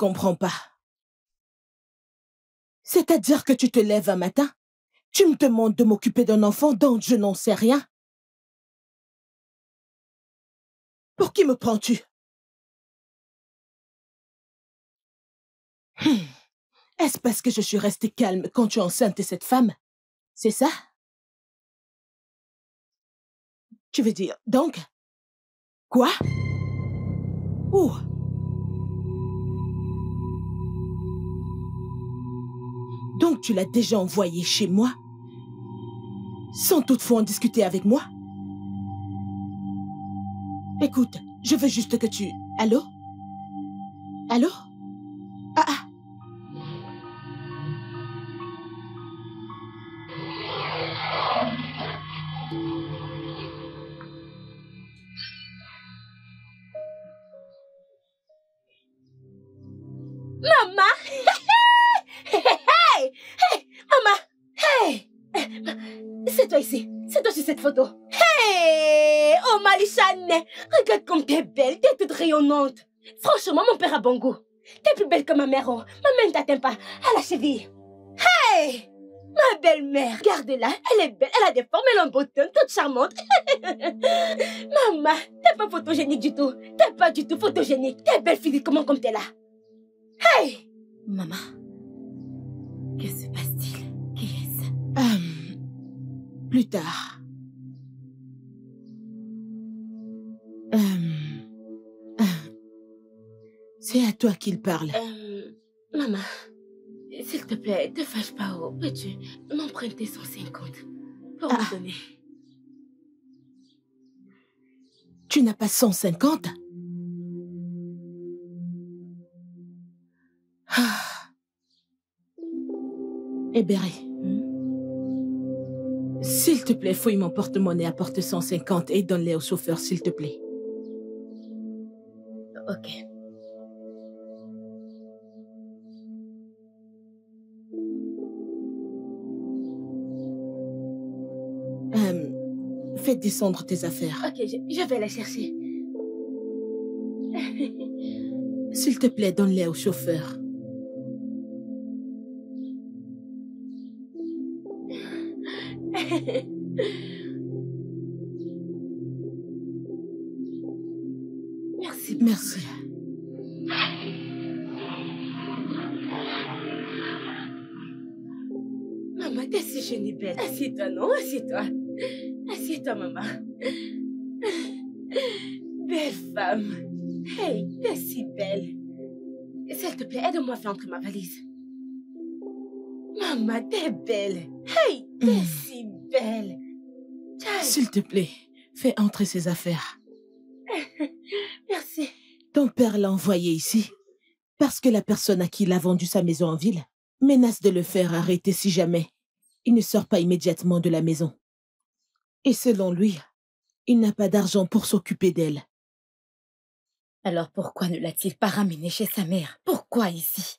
Comprends pas. C'est-à-dire que tu te lèves un matin, tu me demandes de m'occuper d'un enfant dont je n'en sais rien. Pour qui me prends-tu? Hmm. Est-ce parce que je suis restée calme quand tu enceintes cette femme? C'est ça? Tu veux dire, donc? Quoi? Où Donc tu l'as déjà envoyé chez moi? Sans toutefois en discuter avec moi? Écoute, je veux juste que tu... Allô? Allô? Regarde comme t'es belle, t'es toute rayonnante. Franchement, mon père a bon goût. T'es plus belle que ma mère. oh. Ma mère ne t'atteint pas à la cheville. Hey Ma belle-mère, regarde-la, elle est belle, elle a des formes, elle a un beau teint, toute charmante. Maman, t'es pas photogénique du tout. T'es pas du tout photogénique. T'es belle physiquement comme t'es là. Hey Maman, Que se passe-t-il? Qui est-ce? Euh, plus tard. Toi qu'il parle. Euh, maman, s'il te plaît, te fâche pas. Peux-tu m'emprunter 150 pour Ah. me donner? Tu n'as pas 150 Ah. Eh, Berry, s'il te plaît, fouille mon porte-monnaie, apporte 150 et donne-les au chauffeur, s'il te plaît. Ok. Fais descendre tes affaires. Ok, je, je vais la chercher. S'il te plaît, donne-les au chauffeur. Merci. Merci. Maman, t'es si et belle. Assieds-toi, non Assieds-toi. Assieds-toi, maman. Belle femme. Hey, t'es si belle. S'il te plaît, aide-moi à faire entrer ma valise. Maman, t'es belle. Hey, t'es Mm. si belle. Tiens, S'il te plaît, fais entrer ses affaires. merci. Ton père l'a envoyé ici parce que la personne à qui il a vendu sa maison en ville menace de le faire arrêter si jamais il ne sort pas immédiatement de la maison. Et selon lui, il n'a pas d'argent pour s'occuper d'elle. Alors pourquoi ne l'a-t-il pas ramenée chez sa mère? Pourquoi ici?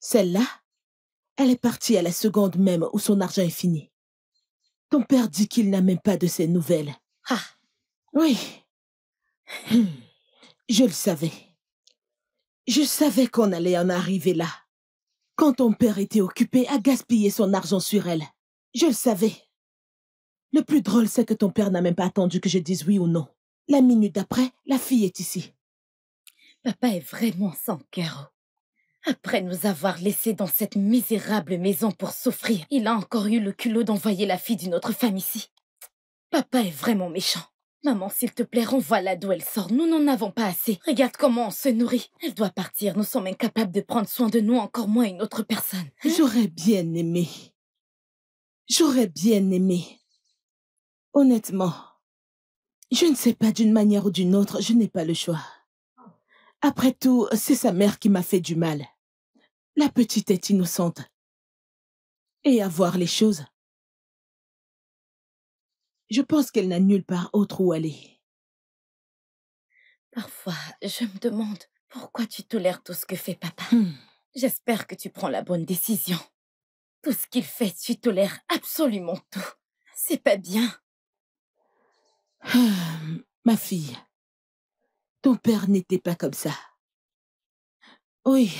Celle-là, elle est partie à la seconde même où son argent est fini. Ton père dit qu'il n'a même pas de ses nouvelles. Ah, Oui. Hmm. Je le savais. Je savais qu'on allait en arriver là. Quand ton père était occupé à gaspiller son argent sur elle. Je le savais. Le plus drôle, c'est que ton père n'a même pas attendu que je dise oui ou non. La minute d'après, la fille est ici. papa est vraiment sans cœur. Après nous avoir laissés dans cette misérable maison pour souffrir, il a encore eu le culot d'envoyer la fille d'une autre femme ici. Papa est vraiment méchant. Maman, s'il te plaît, renvoie-la d'où elle sort. Nous n'en avons pas assez. Regarde comment on se nourrit. Elle doit partir. Nous sommes incapables de prendre soin de nous, encore moins une autre personne. J'aurais bien aimé. J'aurais bien aimé. Honnêtement, je ne sais pas d'une manière ou d'une autre, je n'ai pas le choix. Après tout, c'est sa mère qui m'a fait du mal. La petite est innocente. Et à voir les choses, je pense qu'elle n'a nulle part autre où aller. Parfois, je me demande pourquoi tu tolères tout ce que fait papa. Hmm. J'espère que tu prends la bonne décision. Tout ce qu'il fait, tu tolères absolument tout. C'est pas bien. Ah, Ma fille, ton père n'était pas comme ça. Oui,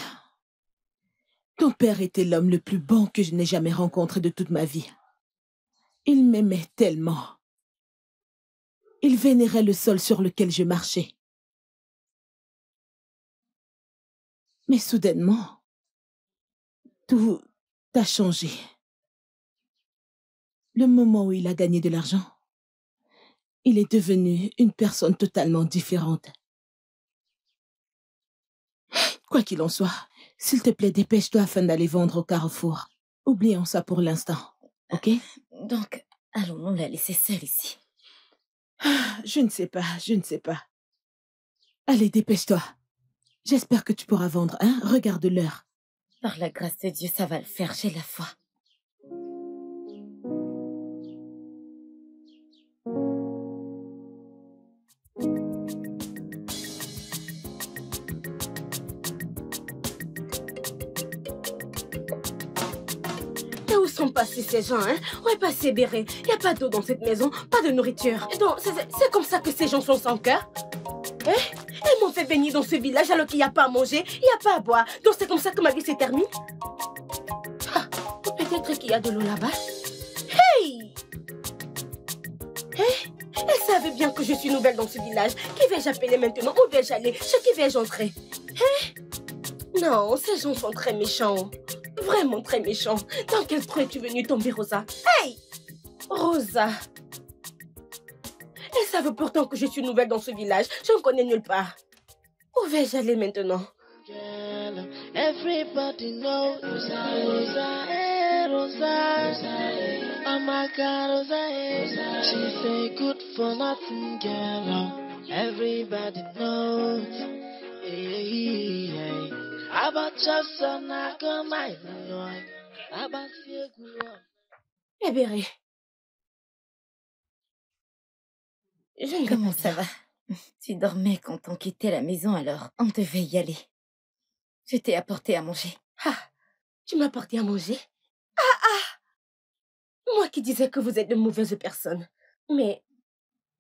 ton père était l'homme le plus bon que je n'ai jamais rencontré de toute ma vie. Il m'aimait tellement. Il vénérait le sol sur lequel je marchais. Mais soudainement, tout a changé. Le moment où il a gagné de l'argent, il est devenu une personne totalement différente. Quoi qu'il en soit, s'il te plaît, dépêche-toi afin d'aller vendre au carrefour. Oublions ça pour l'instant, ok? Donc, allons-nous la laisser seule ici Ah, Je ne sais pas, je ne sais pas. Allez, dépêche-toi. J'espère que tu pourras vendre, hein? Regarde l'heure. Par la grâce de Dieu, ça va le faire, j'ai la foi. Sont passés ces gens, hein. Où est passé Béré Il n'y a pas d'eau dans cette maison, pas de nourriture. Donc, c'est- comme ça que ces gens sont sans cœur. Hein? Ils m'ont fait baigner dans ce village alors qu'il n'y a pas à manger, il n'y a pas à boire. Donc c'est comme ça que ma vie se termine Ah, Peut-être qu'il y a de l'eau là-bas. Hey! Hein? Elles savaient bien que je suis nouvelle dans ce village. Qui vais-je appeler maintenant? Où vais-je aller? Chez qui vais-je entrer? Hein? Non, ces gens sont très méchants. Vraiment très méchants. Dans quel trou es-tu venue tomber, Rosa Hey Rosa elles savent pourtant que je suis nouvelle dans ce village. Je ne connais nulle part. Où vais-je aller maintenant? Girl, everybody knows Rosa, Rosa, eh, Rosa. Oh my God, Rosa, eh. She's a good for nothing girl. Everybody knows. Hey, hey. About you, Eh Béré. Je ne Comment ça va? Tu dormais quand on quittait la maison alors on devait y aller. Je t'ai apporté à manger. Ah, tu m'as apporté à manger? Ah ah Moi qui disais que vous êtes de mauvaises personnes. Mais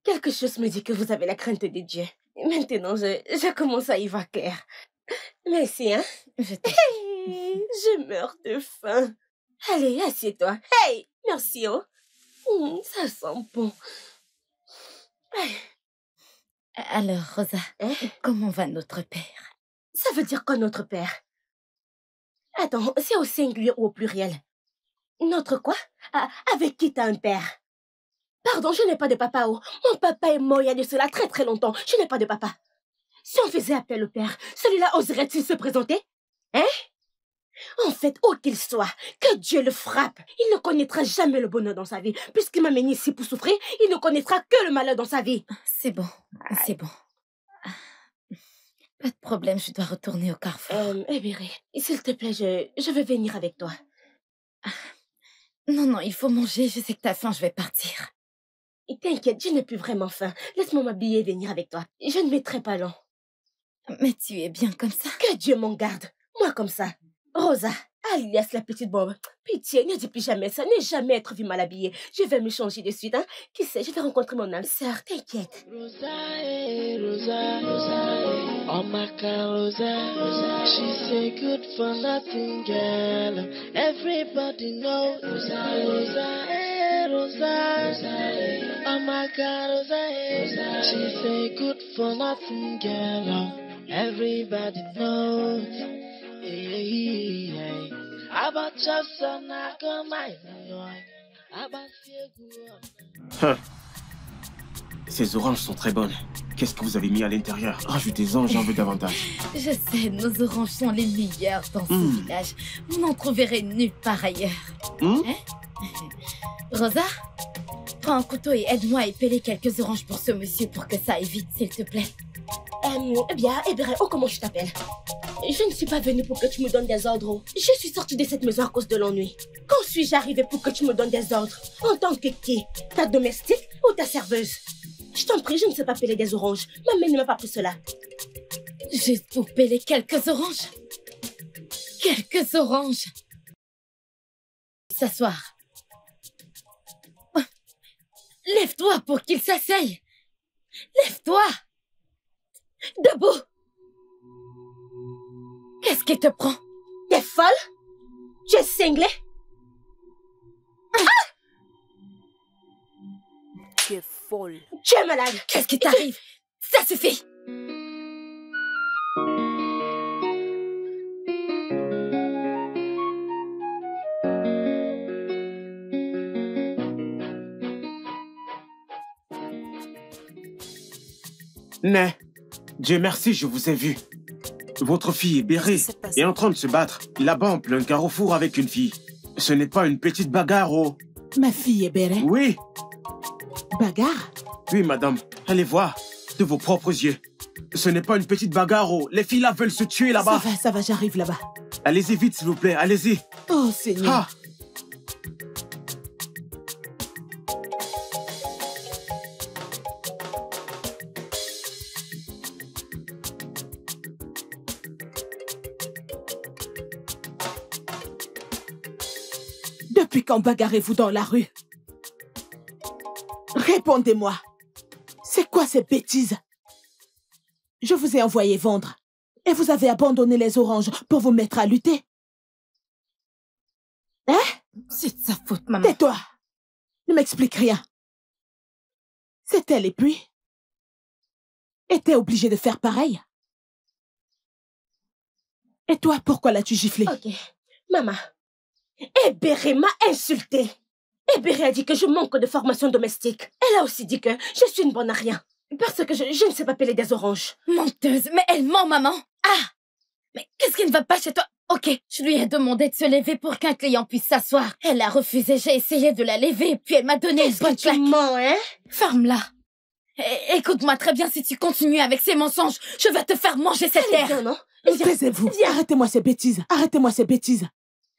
quelque chose me dit que vous avez la crainte de Dieu. Maintenant, je, je commence à y voir clair. Merci, hein? Je Je meurs de faim. Allez, assieds-toi. Hey Merci, oh. Hum, ça sent bon. Alors, Rosa, comment va notre père? Ça veut dire quoi, notre père? Attends, c'est au singulier ou au pluriel? Notre quoi? Ah, Avec qui t'as un père? Pardon, je n'ai pas de papa. Oh. Mon papa est mort il y a de cela très très longtemps. Je n'ai pas de papa. Si on faisait appel au père, celui-là oserait-il se présenter? Hein? En fait, où qu'il soit, que Dieu le frappe. Il ne connaîtra jamais le bonheur dans sa vie. Puisqu'il m'a mené ici pour souffrir, il ne connaîtra que le malheur dans sa vie. C'est bon, c'est bon. Pas de problème, je dois retourner au carrefour. Euh, Ebéré, s'il te plaît, je, je veux venir avec toi. Non, non, il faut manger, je sais que t'as faim, je vais partir. T'inquiète, je n'ai plus vraiment faim. Laisse-moi m'habiller et venir avec toi. Je ne mettrai pas long. Mais tu es bien comme ça. Que Dieu m'en garde. Moi comme ça. Rosa, alias la petite bombe. Pitié, ne dis plus jamais ça. Ne jamais être vu mal habillée. Je vais me changer de suite, hein. Qui sait, je vais rencontrer mon âme sœur. T'inquiète. Rosa, eh, Rosa, Rosa, eh. oh my God, Rosa, Rosa, she's a good for nothing girl. Everybody knows Rosa, Rosa, eh, Rosa, Rosa, eh. oh my God, Rosa, eh. she's a good for nothing girl. Everybody knows. Hey, hey. About just a knock on my About Hein. Ces oranges sont très bonnes. Qu'est-ce que vous avez mis à l'intérieur? Rajoutez-en, j'en veux davantage. Je sais, nos oranges sont les meilleures dans ce Mm. village. Vous n'en trouverez nulle part ailleurs. Hmm? Rosa, prends un couteau et aide-moi à épeler quelques oranges pour ce monsieur pour que ça aille vite, s'il te plaît. Euh, eh bien, Ebéré, oh, comment je t'appelle? Je ne suis pas venue pour que tu me donnes des ordres. Je suis sortie de cette maison à cause de l'ennui. Quand suis-je arrivée pour que tu me donnes des ordres? En tant que qui? Ta domestique ou ta serveuse? Je t'en prie, je ne sais pas peler des oranges. Ma mère ne m'a pas pris cela. Juste pour peler quelques oranges. Quelques oranges. S'asseoir. Lève-toi pour qu'il s'asseye. Lève-toi. Debout. Qu'est-ce qui te prend? T'es folle? Tu es cinglée. Tu es folle. Tu es malade Qu'est-ce qui t'arrive? Ça suffit. Mais, Dieu merci, je vous ai vu. Votre fille est bérée passé? et en train de se battre là-bas en plein carrefour avec une fille. Ce n'est pas une petite bagarre, oh. Ma fille est belle. Oui, Bagarre? Oui, madame. Allez voir, de vos propres yeux. Ce n'est pas une petite bagarre, oh. Les filles là veulent se tuer Ça là-bas. va, ça va, j'arrive là-bas. Allez-y vite, s'il vous plaît, allez-y. Oh, Seigneur. Ah, quand bagarrez-vous dans la rue? Répondez-moi. C'est quoi ces bêtises? Je vous ai envoyé vendre. Et vous avez abandonné les oranges pour vous mettre à lutter? C'est de sa faute, maman. Tais-toi. Ne m'explique rien. C'est elle et puis Était obligé de faire pareil. Et toi, pourquoi l'as-tu giflé? Ok. Maman. Ebéré m'a insulté. Ebéré a dit que je manque de formation domestique. Elle a aussi dit que je suis une bonne à rien. Parce que je, je ne sais pas peler des oranges. Menteuse, mais elle ment, maman. Ah Mais qu'est-ce qui ne va pas chez toi? Ok, je lui ai demandé de se lever pour qu'un client puisse s'asseoir. Elle a refusé, j'ai essayé de la lever, puis elle m'a donné une bonne claque. mens, hein? Ferme-la. É- Écoute-moi très bien, si tu continues avec ces mensonges, je vais te faire manger cette Allez, terre. Viens. Taisez-vous. Arrêtez-moi ces bêtises. Arrêtez-moi ces bêtises.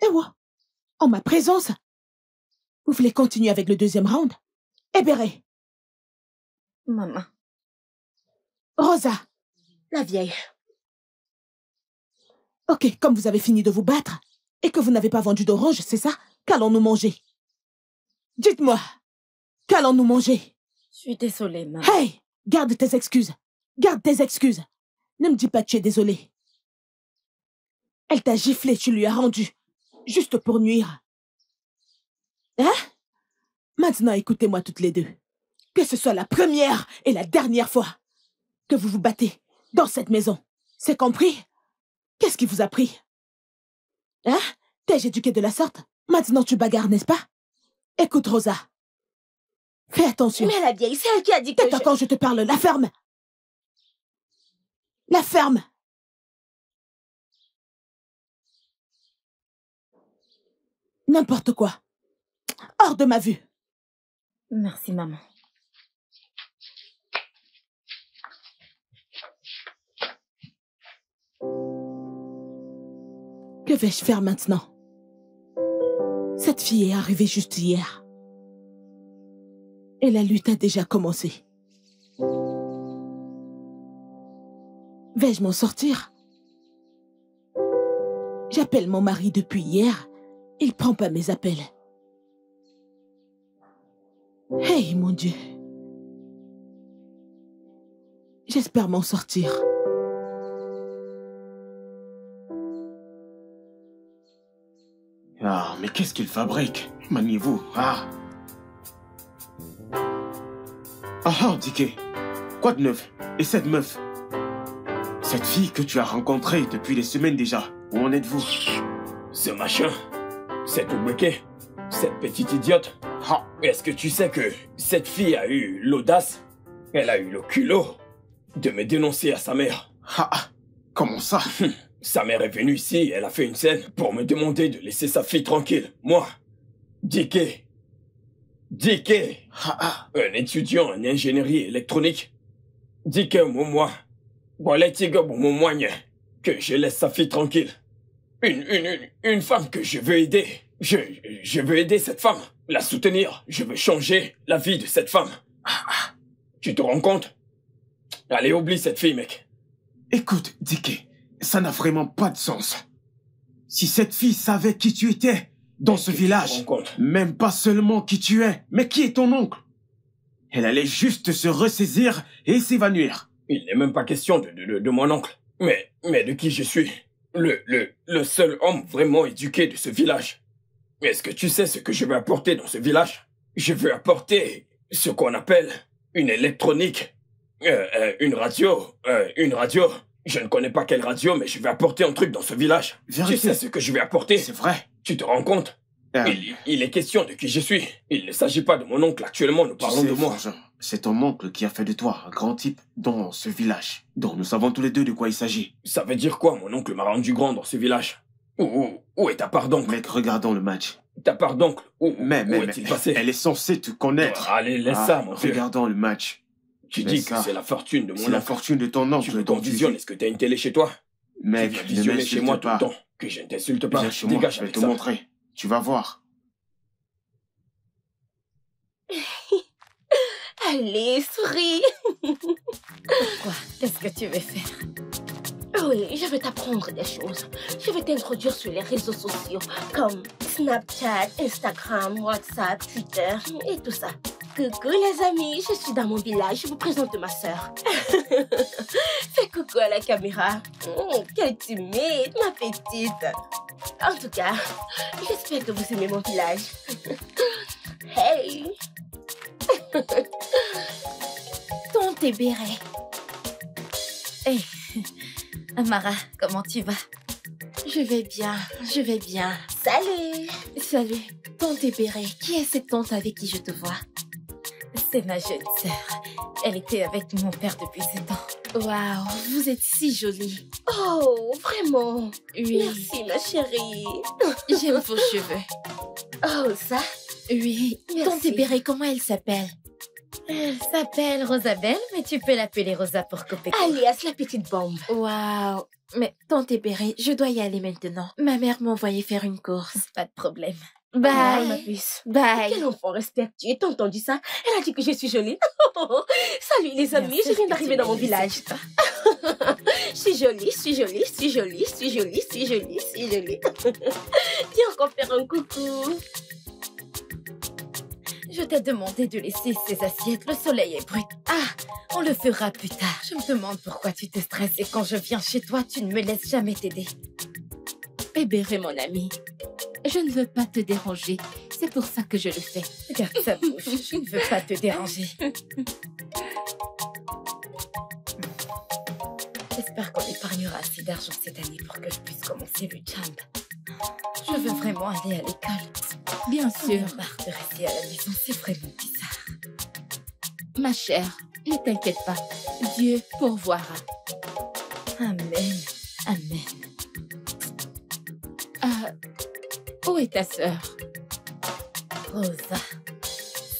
Et moi En ma présence Vous voulez continuer avec le deuxième round? Ebéré, Maman. Rosa. La vieille. Ok, comme vous avez fini de vous battre et que vous n'avez pas vendu d'oranges, c'est ça? Qu'allons-nous manger? Dites-moi, qu'allons-nous manger? Je suis désolée, maman. Hey Garde tes excuses. Garde tes excuses. Ne me dis pas que tu es désolé. Elle t'a giflé, tu lui as rendu. Juste pour nuire. Hein? Maintenant, écoutez-moi toutes les deux. Que ce soit la première et la dernière fois que vous vous battez dans cette maison. C'est compris? Qu'est-ce qui vous a pris? Hein? T'es-je éduqué de la sorte? Maintenant, tu bagarres, n'est-ce pas? Écoute, Rosa. Fais attention. Mais la vieille, c'est elle qui a dit que je... quand je te parle, la ferme La ferme N'importe quoi. Hors de ma vue. Merci, maman. Que vais-je faire maintenant? Cette fille est arrivée juste hier. Et la lutte a déjà commencé. Vais-je m'en sortir? J'appelle mon mari depuis hier. Il prend pas mes appels. Hey, mon Dieu. J'espère m'en sortir. Ah, mais qu'est-ce qu'il fabrique? Maniez-vous. Ah. Ah, ah. Quoi de neuf? Et cette meuf? Cette fille que tu as rencontrée depuis des semaines déjà. Où en êtes-vous? Ce machin, cette Ouweke, cette petite idiote. Est-ce que tu sais que cette fille a eu l'audace, elle a eu le culot de me dénoncer à sa mère ah. Comment ça? Sa mère est venue ici, elle a fait une scène pour me demander de laisser sa fille tranquille. Moi, Dicky, Dicky, Ah, un étudiant en ingénierie électronique, Dicky, moi, moyen, que je laisse sa fille tranquille. Une, une, une, une femme que je veux aider. Je, je veux aider cette femme, la soutenir. Je veux changer la vie de cette femme. Tu te rends compte? Allez, oublie cette fille, mec. Écoute, Dicky, ça n'a vraiment pas de sens. Si cette fille savait qui tu étais dans ce village, même pas seulement qui tu es, mais qui est ton oncle, elle allait juste se ressaisir et s'évanouir. Il n'est même pas question de, de, de, de mon oncle. Mais, mais de qui je suis? Le, le, le seul homme vraiment éduqué de ce village. Est-ce que tu sais ce que je veux apporter dans ce village? Je veux apporter ce qu'on appelle une électronique. Euh, euh, une radio. euh, une radio. Je ne connais pas quelle radio, mais je vais apporter un truc dans ce village. Tu sais ce que je vais apporter? C'est vrai. Tu te rends compte? Euh, il, il est question de qui je suis. Il ne s'agit pas de mon oncle actuellement, nous tu parlons sais, de moi. C'est ton oncle qui a fait de toi un grand type dans ce village. Donc nous savons tous les deux de quoi il s'agit. Ça veut dire quoi, mon oncle m'a rendu grand dans ce village? Où, où, où est ta part d'oncle? Mec, regardons le match. Ta part d'oncle Où, Mais, mais, où est-il passé? elle est censée te connaître. Allez, laisse Ah, ça, mon. Regardons le match. Tu mais dis ça, que c'est la fortune de C'est mon la oncle. fortune de ton oncle. Tu dont visionne vis. Est-ce que t'as une télé chez toi? Mec, Tu viens ne visionner chez moi tout pas. le temps. Que je ne t'insulte pas. Viens chez moi, Dégage je vais te ça. montrer. Tu vas voir. Allez, souris. Quoi Qu'est-ce que tu veux faire? Oui, je vais t'apprendre des choses. Je vais t'introduire sur les réseaux sociaux comme Snapchat, Instagram, WhatsApp, Twitter et tout ça. Coucou les amis, je suis dans mon village. Je vous présente ma sœur. Fais coucou à la caméra. Oh, quelle timide, ma petite. En tout cas, j'espère que vous aimez mon village. hey Ton tes bérets. Hé, Amara, comment tu vas? Je vais bien, je vais bien. Salut Salut, tante Béré, qui est cette tante avec qui je te vois? C'est ma jeune sœur. Elle était avec mon père depuis sept ans. Waouh, vous êtes si jolie. Oh, vraiment Oui, Merci ma chérie. j'aime vos cheveux. Oh, ça? Oui, Merci. tante Béré, comment elle s'appelle? Elle s'appelle Rosabelle, mais tu peux l'appeler Rosa pour court. Alias la petite bombe. Waouh, mais tante Béré, je dois y aller maintenant. Ma mère m'a envoyé faire une course. Pas de problème. Ah, ma Bye, puce. bye. Quel enfant respectueux, t'as entendu ça Elle a dit que je suis jolie. Salut les amis, je viens d'arriver dans mon village. Je suis jolie, je suis jolie, je suis jolie, je suis jolie, je suis jolie, je suis jolie. Viens encore faire un coucou. Je t'ai demandé de laisser ces assiettes. Le soleil est brut. Ah, on le fera plus tard. Je me demande pourquoi tu te stresses et quand je viens chez toi, tu ne me laisses jamais t'aider. Béré, mon ami, je ne veux pas te déranger. C'est pour ça que je le fais. Regarde sa bouche. Je ne veux pas te déranger. J'espère qu'on épargnera assez d'argent cette année pour que je puisse commencer le jump. Je veux vraiment aller à l'école. Bien sûr, marre de rester à la maison. C'est vraiment bizarre. ma chère, ne t'inquiète pas. Dieu pourvoira. Amen. Amen. Ah, Où est ta sœur? Rosa,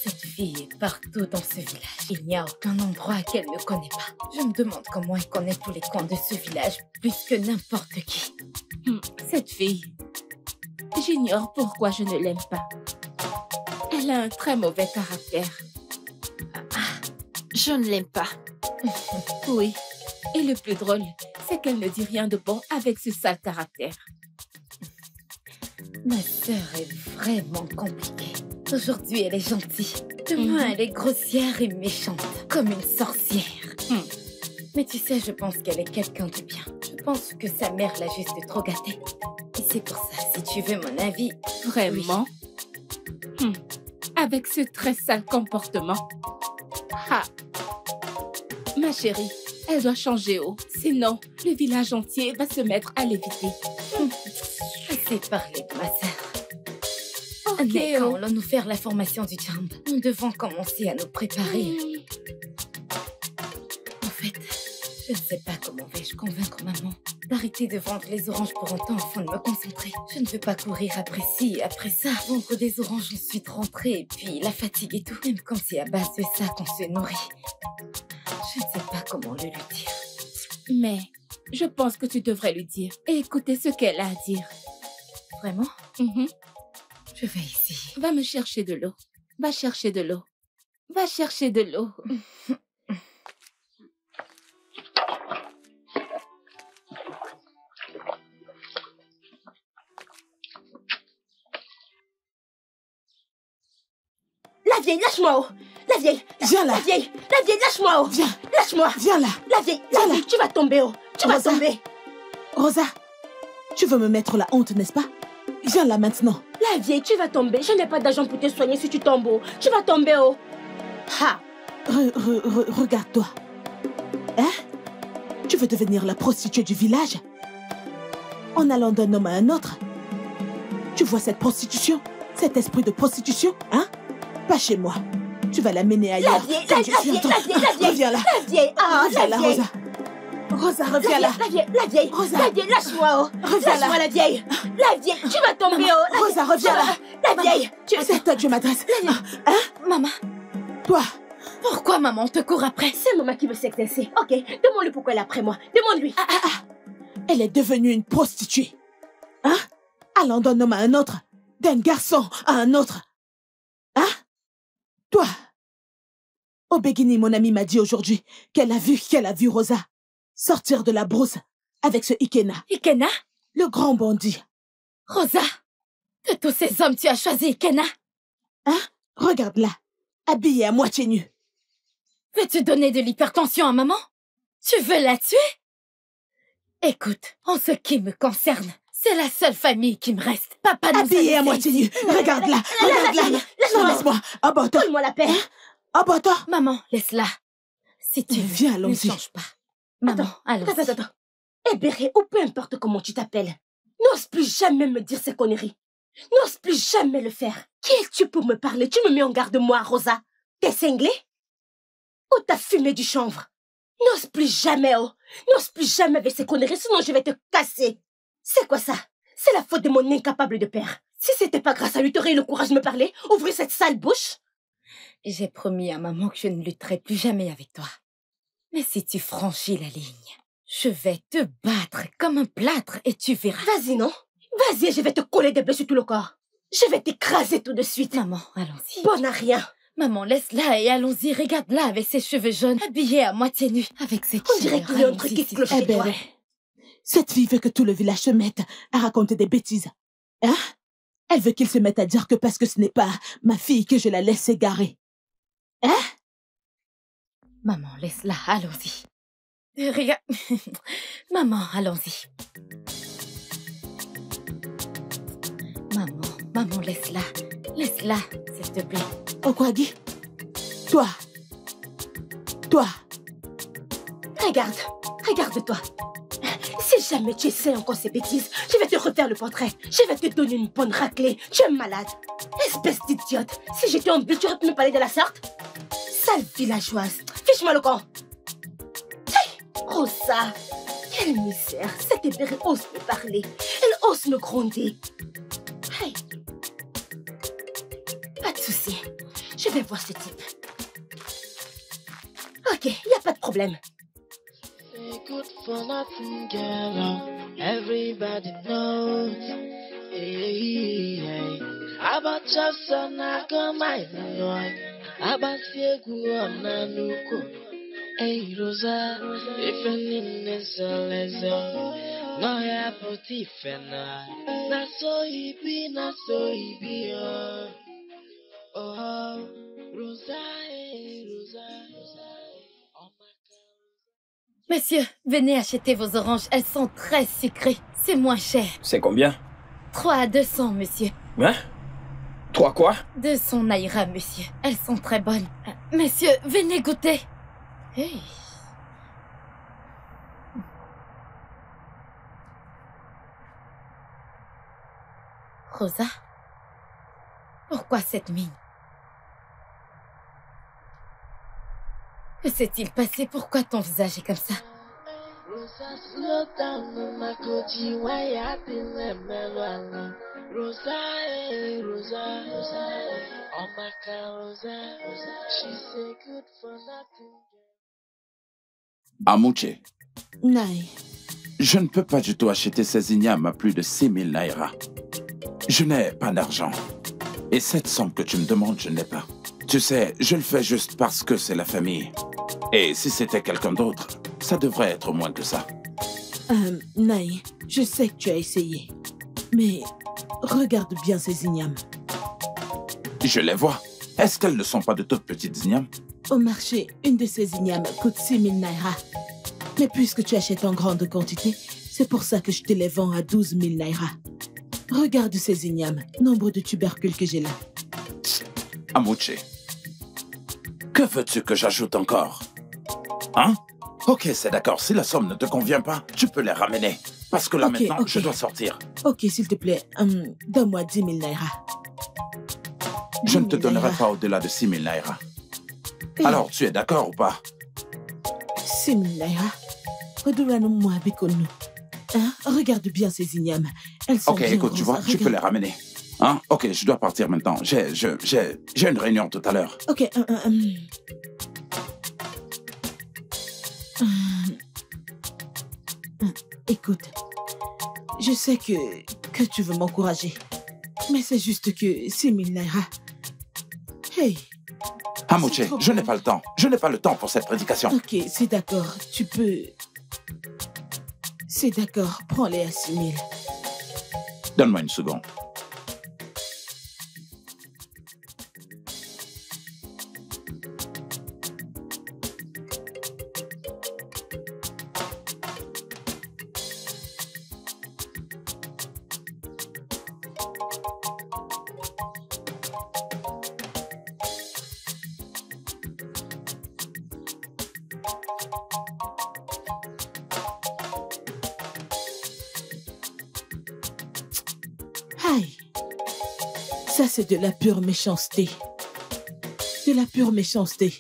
cette fille est partout dans ce village. Il n'y a aucun endroit qu'elle ne connaît pas. Je me demande comment elle connaît tous les coins de ce village plus que n'importe qui. Hmm, Cette fille, j'ignore pourquoi je ne l'aime pas. Elle a un très mauvais caractère. Je ne l'aime pas. Oui. Et le plus drôle, c'est qu'elle ne dit rien de bon avec ce sale caractère. Ma sœur est vraiment compliquée. Aujourd'hui, elle est gentille. Demain, Mhm. elle est grossière et méchante, comme une sorcière. Hmm. Mais tu sais, je pense qu'elle est quelqu'un de bien. Je pense que sa mère l'a juste trop gâtée. Et c'est pour ça, si tu veux mon avis, Vraiment? Hmm. Avec ce très sale comportement. Ah. Ma chérie, elle doit changer haut. Sinon, le village entier va se mettre à l'éviter. assez parlé de ma sœur. Ok, Mais oh. quand allons-nous faire la formation du jump Nous devons commencer à nous préparer. En fait, je ne sais pas comment vais-je convaincre maman d'arrêter de vendre les oranges pour temps afin de me concentrer. Je ne veux pas courir après ci après ça. Vendre des oranges ensuite rentrer et puis la fatigue et tout. Même comme c'est à base de ça qu'on se nourrit. Je ne sais pas comment le lui dire. Mais je pense que tu devrais lui dire et écouter ce qu'elle a à dire. Vraiment? Mhm. Je vais essayer. Va me chercher de l'eau. Va chercher de l'eau. Va chercher de l'eau. La vieille, lâche-moi, oh. La vieille Viens là. La vieille La vieille, lâche-moi, oh. Viens, Lâche-moi. Viens là. La vieille, la Viens là. vieille, tu vas tomber, oh. Tu vas tomber. Rosa, tu veux me mettre la honte, n'est-ce pas? Viens là maintenant. La vieille, tu vas tomber. Je n'ai pas d'argent pour te soigner si tu tombes, oh. Tu vas tomber, oh. Ha. Re- re- re- Regarde-toi. Hein? Tu veux devenir la prostituée du village? En allant d'un homme à un autre? Tu vois cette prostitution? Cet esprit de prostitution? Hein? Pas chez moi. Tu vas la mener La ailleurs. vieille, la, je la suis vieille, la vieille, la vieille Reviens là. La vieille, ah, Reviens la là, vieille Rosa. Rosa, La reviens là. vieille, la vieille, la vieille, Rosa. la vieille, lâche-moi, oh Reviens là. La vieille La vieille, tu vas tomber, oh La Rosa, reviens là. La vieille, tu... C'est à toi que je m'adresse. Maman, Toi, pourquoi maman te court après? C'est maman qui veut s'exercer, ok Demande-lui pourquoi elle est après moi. Demande-lui. elle est devenue une prostituée. Hein? Allant d'un homme à un autre, d'un garçon à un autre. Hein? Toi! Obegini, mon ami, m'a dit aujourd'hui qu'elle a vu, qu'elle a vu Rosa sortir de la brousse avec ce Ikena, Ikena? Le grand bandit. Rosa? De tous ces hommes, tu as choisi Ikena? Regarde-la, habillée à moitié nue. Veux-tu donner de l'hypertension à maman? Tu veux la tuer? Écoute, en ce qui me concerne, c'est la seule famille qui me reste. Papa nous a Habillée à moitié nue. Regarde-la, regarde-la. Non, Laisse-moi. laisse-moi. Abat-toi, Donne-moi la paix. abat-toi. Maman, laisse-la. Si tu veux, Viens, ne allons-y. change pas. Maman, allons Attends, attends, attends. Eh, Béré, ou peu importe comment tu t'appelles, n'ose plus jamais me dire ces conneries. N'ose plus jamais le faire. Qui es-tu pour me parler? Tu me mets en garde, moi, Rosa. T'es cinglé Ou t'as fumé du chanvre? N'ose plus jamais, oh. N'ose plus jamais avec ces conneries, sinon je vais te casser. C'est quoi ça? C'est la faute de mon incapable de père. Si c'était pas grâce à lui, t'aurais eu le courage de me parler? Ouvrir cette sale bouche J'ai promis à maman que je ne lutterai plus jamais avec toi. Mais si tu franchis la ligne, je vais te battre comme un plâtre et tu verras. Vas-y, non? Vas-y, je vais te coller des blessures sur tout le corps. Je vais t'écraser tout de suite. Maman, allons-y. Bonne à rien. Maman, laisse-la et allons-y. Regarde-la avec ses cheveux jaunes, habillée à moitié nue, avec ses On dirait qu'il y a un truc qui cloche Eh chez ben, toi. Cette fille veut que tout le village se mette à raconter des bêtises. Hein? Elle veut qu'il se mette à dire que parce que ce n'est pas ma fille que je la laisse s'égarer. Maman, laisse-la, allons-y. Regarde. Maman, allons-y. Maman, maman, laisse-la. Laisse-la, s'il te plaît. Okwagi Toi Toi Regarde, regarde-toi. Si jamais tu essaies encore ces bêtises, je vais te refaire le portrait. Je vais te donner une bonne raclée. Tu es malade. Espèce d'idiote. Si j'étais en but, tu aurais pu me parler de la sorte Sale villageoise. Fiche-moi le camp. Rosa. Quelle misère. Cette ébérée ose me parler. Elle ose me gronder. Hey. Pas de souci. Je vais voir ce type. Ok, y a pas de problème. Say good for nothing, girl. Everybody knows. Hey, hey. About just an my boy. About Siegu on Nanuko. Hey, Rosa. If any nesalezo. No, ya poti fena. Na so he be, na so he be. Oh, oh. Rosa, hey, Rosa, Monsieur, venez acheter vos oranges. Elles sont très sucrées. C'est moins cher. C'est combien? 3 à 200, monsieur. Hein? Trois quoi? 200 naira, monsieur. Elles sont très bonnes. Monsieur, venez goûter. Hey. Rosa? Pourquoi cette mine? Que s'est-il passé? Pourquoi ton visage est comme ça eh, eh, oh. Amouche, Naï, je ne peux pas du tout acheter ces ignames à plus de 6000 naira. Je n'ai pas d'argent. Et cette somme que tu me demandes, je n'ai pas. Tu sais, je le fais juste parce que c'est la famille. Et si c'était quelqu'un d'autre, ça devrait être moins que ça. euh, Naï, je sais que tu as essayé. Mais regarde bien ces ignames. Je les vois. Est-ce qu'elles ne sont pas de toutes petites ignames? Au marché, une de ces ignames coûte 6000 naira. Mais puisque tu achètes en grande quantité, c'est pour ça que je te les vends à 12 000 naira. Regarde ces ignames, nombre de tubercules que j'ai là. Amouche, que veux-tu que j'ajoute encore? Hein? Ok, c'est d'accord. Si la somme ne te convient pas, tu peux les ramener. Parce que là maintenant, je dois sortir. Ok, s'il te plaît, hum, donne-moi 10 000 naira. Je ne 10 te 000 donnerai naira. pas au-delà de 6 000 naira. Alors, tu es d'accord ou pas? 6 000 naira. Redonne-moi Bikonou. Hein? Regarde bien ces ignames. Elles sont Ok, bien écoute, tu vois, tu peux les ramener. Hein? Ok, je dois partir maintenant. J'ai, je, j'ai, j'ai une réunion tout à l'heure. Ok, hum, hum, hum. Hum. Hum, Écoute, je sais que, que tu veux m'encourager, mais c'est juste que 6 000 naira. Hey, Amouche, C'est trop je n'ai pas le temps. Je n'ai pas le temps pour cette prédication. ok, c'est d'accord, tu peux. C'est d'accord, prends-les à 6 000. Donne-moi une seconde. C'est de la pure méchanceté. De la pure méchanceté.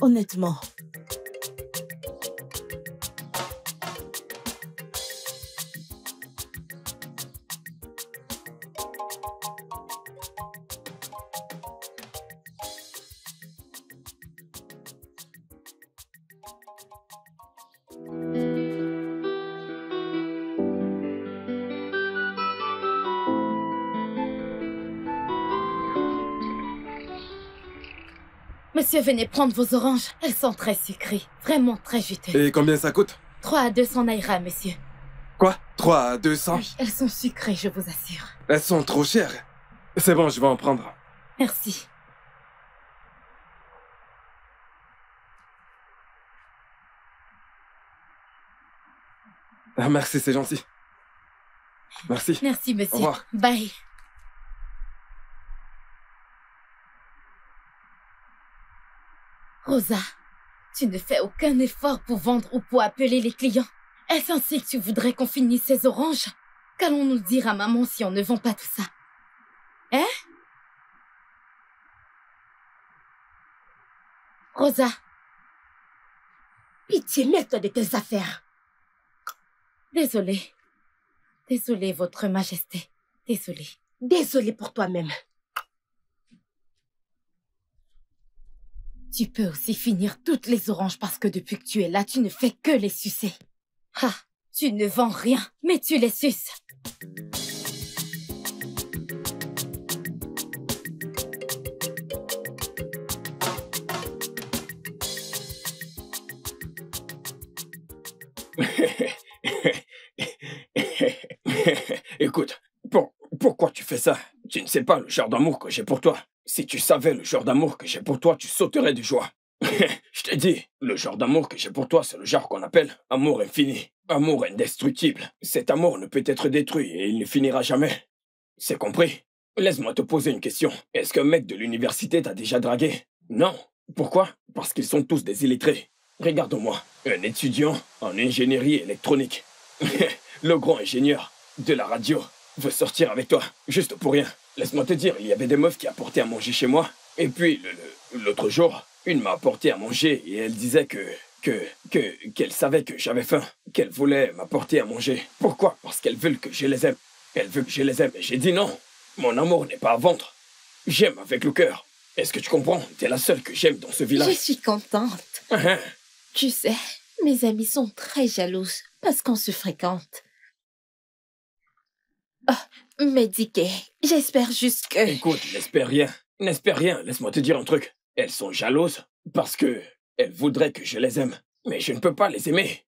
Honnêtement. Venez prendre vos oranges. Elles sont très sucrées. Vraiment très juteuses. Et combien ça coûte 3 à 200 naira, monsieur. Quoi? 3 à 200 Oui, elles sont sucrées, je vous assure. Elles sont trop chères. C'est bon, je vais en prendre. Merci. Ah, merci, c'est gentil. Merci. Merci, monsieur. Au revoir. Bye. Rosa, tu ne fais aucun effort pour vendre ou pour appeler les clients. Est-ce ainsi que tu voudrais qu'on finisse ces oranges? Qu'allons-nous dire à maman si on ne vend pas tout ça? Hein? Rosa, Pitié, mets-toi de tes affaires. désolée. Désolée, Votre Majesté. Désolée. Désolée pour toi-même. Tu peux aussi finir toutes les oranges parce que depuis que tu es là, tu ne fais que les sucer. Ah, tu ne vends rien, mais tu les suces. Écoute, pour- pourquoi tu fais ça? Tu ne sais pas le genre d'amour que j'ai pour toi. Si tu savais le genre d'amour que j'ai pour toi, tu sauterais de joie. Je te dis, le genre d'amour que j'ai pour toi, c'est le genre qu'on appelle amour infini, amour indestructible. Cet amour ne peut être détruit et il ne finira jamais. C'est compris? Laisse-moi te poser une question. Est-ce qu'un mec de l'université t'a déjà dragué? Non. Pourquoi? Parce qu'ils sont tous des illettrés. Regarde-moi, un étudiant en ingénierie électronique. le grand ingénieur de la radio veut sortir avec toi, juste pour rien. Laisse-moi te dire, il y avait des meufs qui apportaient à manger chez moi. Et puis, l'autre jour, une m'a apporté à manger et elle disait que, que, que, qu'elle savait que j'avais faim, qu'elle voulait m'apporter à manger. Pourquoi? Parce qu'elle veut que je les aime. Elle veut que je les aime. Et j'ai dit non. Mon amour n'est pas à vendre. J'aime avec le cœur. Est-ce que tu comprends? T'es la seule que j'aime dans ce Je village. suis contente. Ah. Tu sais, mes amies sont très jalouses parce qu'on se fréquente. Ah, mais Dicky, j'espère juste que... Écoute, n'espère rien. N'espère rien. Laisse-moi te dire un truc. Elles sont jalouses parce que elles voudraient que je les aime. Mais je ne peux pas les aimer.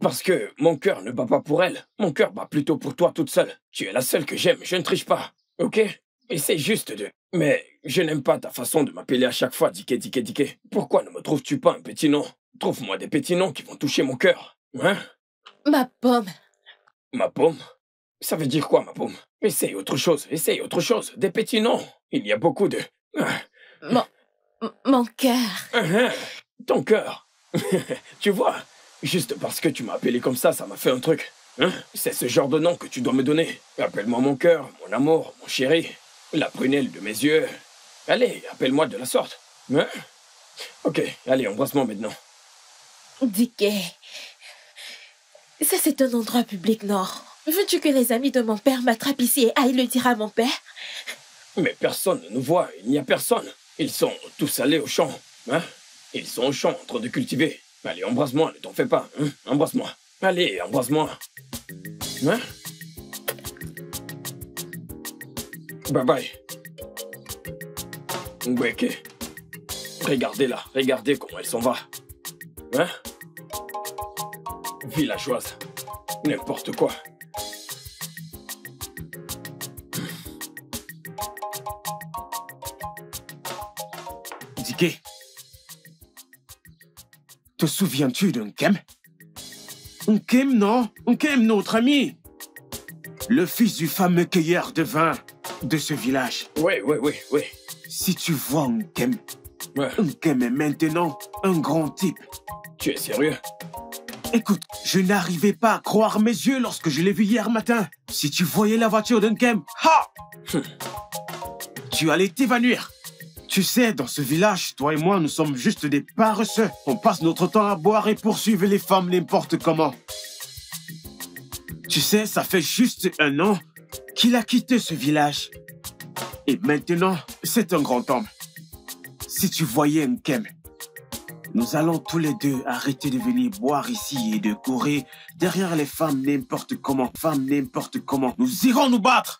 Parce que mon cœur ne bat pas pour elles. Mon cœur bat plutôt pour toi toute seule. Tu es la seule que j'aime. Je ne triche pas. Ok? Essaye juste de... Mais je n'aime pas ta façon de m'appeler à chaque fois Diké, Diké, Diké. Pourquoi ne me trouves-tu pas un petit nom? Trouve-moi des petits noms qui vont toucher mon cœur. Hein? Ma pomme. Ma paume Ça veut dire quoi, ma paume? Essaye autre chose, essaye autre chose. Des petits noms. Il y a beaucoup de... Mon... Mon cœur. Ah, ah, Ton cœur. tu vois, juste parce que tu m'as appelé comme ça, ça m'a fait un truc. Hein? C'est ce genre de nom que tu dois me donner. Appelle-moi mon cœur, mon amour, mon chéri, la prunelle de mes yeux. Allez, appelle-moi de la sorte. Hein? Ok, allez, embrasse-moi maintenant. Dicky. Ça, c'est un endroit public, non Veux-tu que les amis de mon père m'attrapent ici et aillent le dire à mon père? Mais personne ne nous voit, il n'y a personne. Ils sont tous allés au champ. Hein? Ils sont au champ en train de cultiver. Allez, embrasse-moi, ne t'en fais pas. Hein? Embrasse-moi. Allez, embrasse-moi. Hein? Bye bye. Mbeke. Regardez-la, regardez comment elle s'en va. Hein? Villageoise. N'importe quoi. Te souviens-tu d'un Kem? Nkem, non? Nkem, notre ami Le fils du fameux cueilleur de vin de ce village. Oui, oui, oui, oui. Si tu vois Nkem, Ouais. Nkem est maintenant un grand type. Tu es sérieux? Écoute, je n'arrivais pas à croire mes yeux lorsque je l'ai vu hier matin. Si tu voyais la voiture d'Unkem, ha Tu allais t'évanouir. Tu sais, dans ce village, toi et moi, nous sommes juste des paresseux. On passe notre temps à boire et poursuivre les femmes n'importe comment. Tu sais, ça fait juste un an qu'il a quitté ce village. Et maintenant, c'est un grand homme. Si tu voyais Nkem, nous allons tous les deux arrêter de venir boire ici et de courir derrière les femmes n'importe comment, femmes n'importe comment. Nous irons nous battre.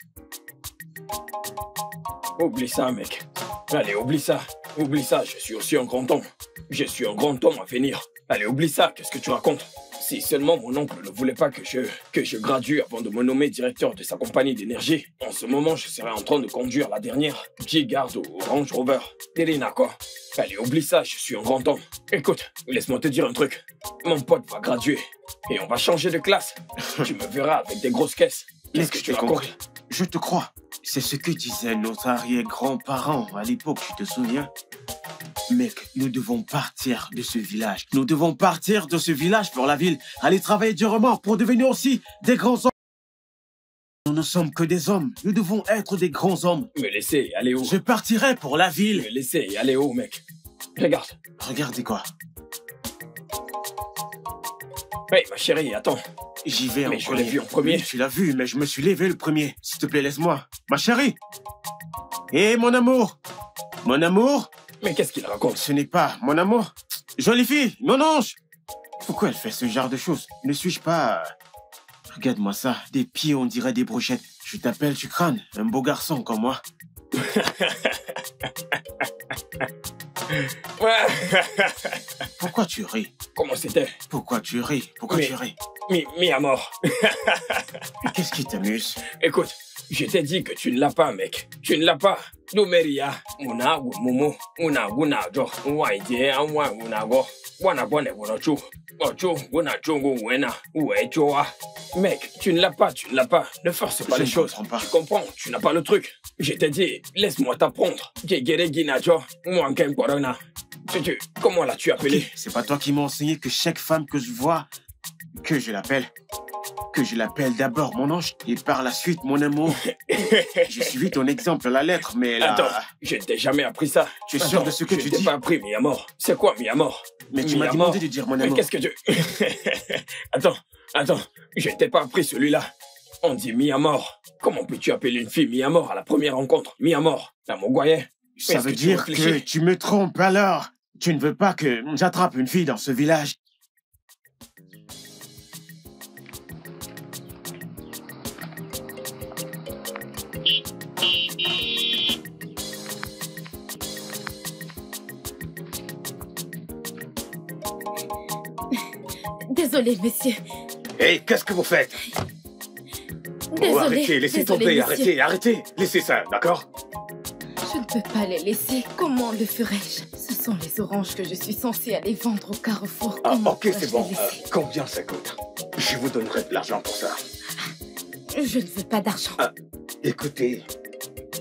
Oublie ça, mec. Allez, oublie ça. Oublie ça, je suis aussi un grand homme. Je suis un grand homme à venir. Allez, oublie ça, qu'est-ce que tu racontes? Si seulement mon oncle ne voulait pas que je, que je gradue avant de me nommer directeur de sa compagnie d'énergie, en ce moment, je serais en train de conduire la dernière G-Guard au Range Rover. Quoi. Allez, oublie ça, je suis un grand homme. Écoute, laisse-moi te dire un truc. Mon pote va graduer. Et on va changer de classe. tu me verras avec des grosses caisses. Qu'est-ce que tu racontes? Je te crois. C'est ce que disaient nos arrière-grands-parents à l'époque, tu te souviens? Mec, nous devons partir de ce village. Nous devons partir de ce village pour la ville, aller travailler durement pour devenir aussi des grands hommes. Nous ne sommes que des hommes. Nous devons être des grands hommes. Me laisser aller où? Je partirai pour la ville. Me laisser aller où, mec? Regarde. Regardez quoi Hey, ma chérie, attends. J'y vais Mais en je premier. l'ai vu en premier. Oui, tu l'as vu, mais je me suis levé le premier. S'il te plaît, laisse-moi. Ma chérie Hé, mon amour Mon amour Mais qu'est-ce qu'il raconte Ce n'est pas mon amour. Jolie fille, mon ange Pourquoi elle fait ce genre de choses? Ne suis-je pas... Regarde-moi ça, des pieds, on dirait des brochettes. Je t'appelle Chukrane, un beau garçon comme moi. Pourquoi tu ris? Comment c'était? Pourquoi tu ris? Pourquoi Mais- tu ris? mis, mis à mort. Qu'est-ce qui t'amuse? Écoute, je t'ai dit que tu ne l'as pas, mec. Tu ne l'as pas. Numeria, mumu, wana bone. Mec, tu ne l'as pas, tu ne l'as pas. Ne force pas Je les choses. comprends pas. Tu comprends, tu n'as pas le truc. Je t'ai dit, laisse-moi t'apprendre. Gegere gina jo, mwanken corona. Tu, tu, comment l'as-tu appelé? C'est pas toi qui m'as enseigné que chaque femme que je vois, que je l'appelle, que je l'appelle d'abord mon ange et par la suite mon amour. J'ai suivi ton exemple à la lettre, mais là, Attends, je ne t'ai jamais appris ça. Tu es sûr de ce que je tu t'ai dis pas appris, mi. C'est quoi, mi amor mais tu m'as demandé de dire mon Mais amour. qu'est-ce que tu... attends, attends, je ne t'ai pas appris celui-là. On dit mi. Comment peux-tu appeler une fille mi amor à la première rencontre? Mi amor. La. Ça veut que tu dire que tu me trompes alors. Tu ne veux pas que j'attrape une fille dans ce village? Désolé, monsieur. Hé, qu'est-ce que vous faites? Désolé. Oh, arrêtez, laissez Désolé, tomber, arrêtez, arrêtez. Laissez ça, d'accord? Je ne peux pas les laisser. Comment le ferais-je Ce sont les oranges que je suis censée aller vendre au carrefour. Ah, ok, c'est bon. Euh, combien ça coûte? Je vous donnerai de l'argent pour ça. Je ne veux pas d'argent. Ah. Écoutez,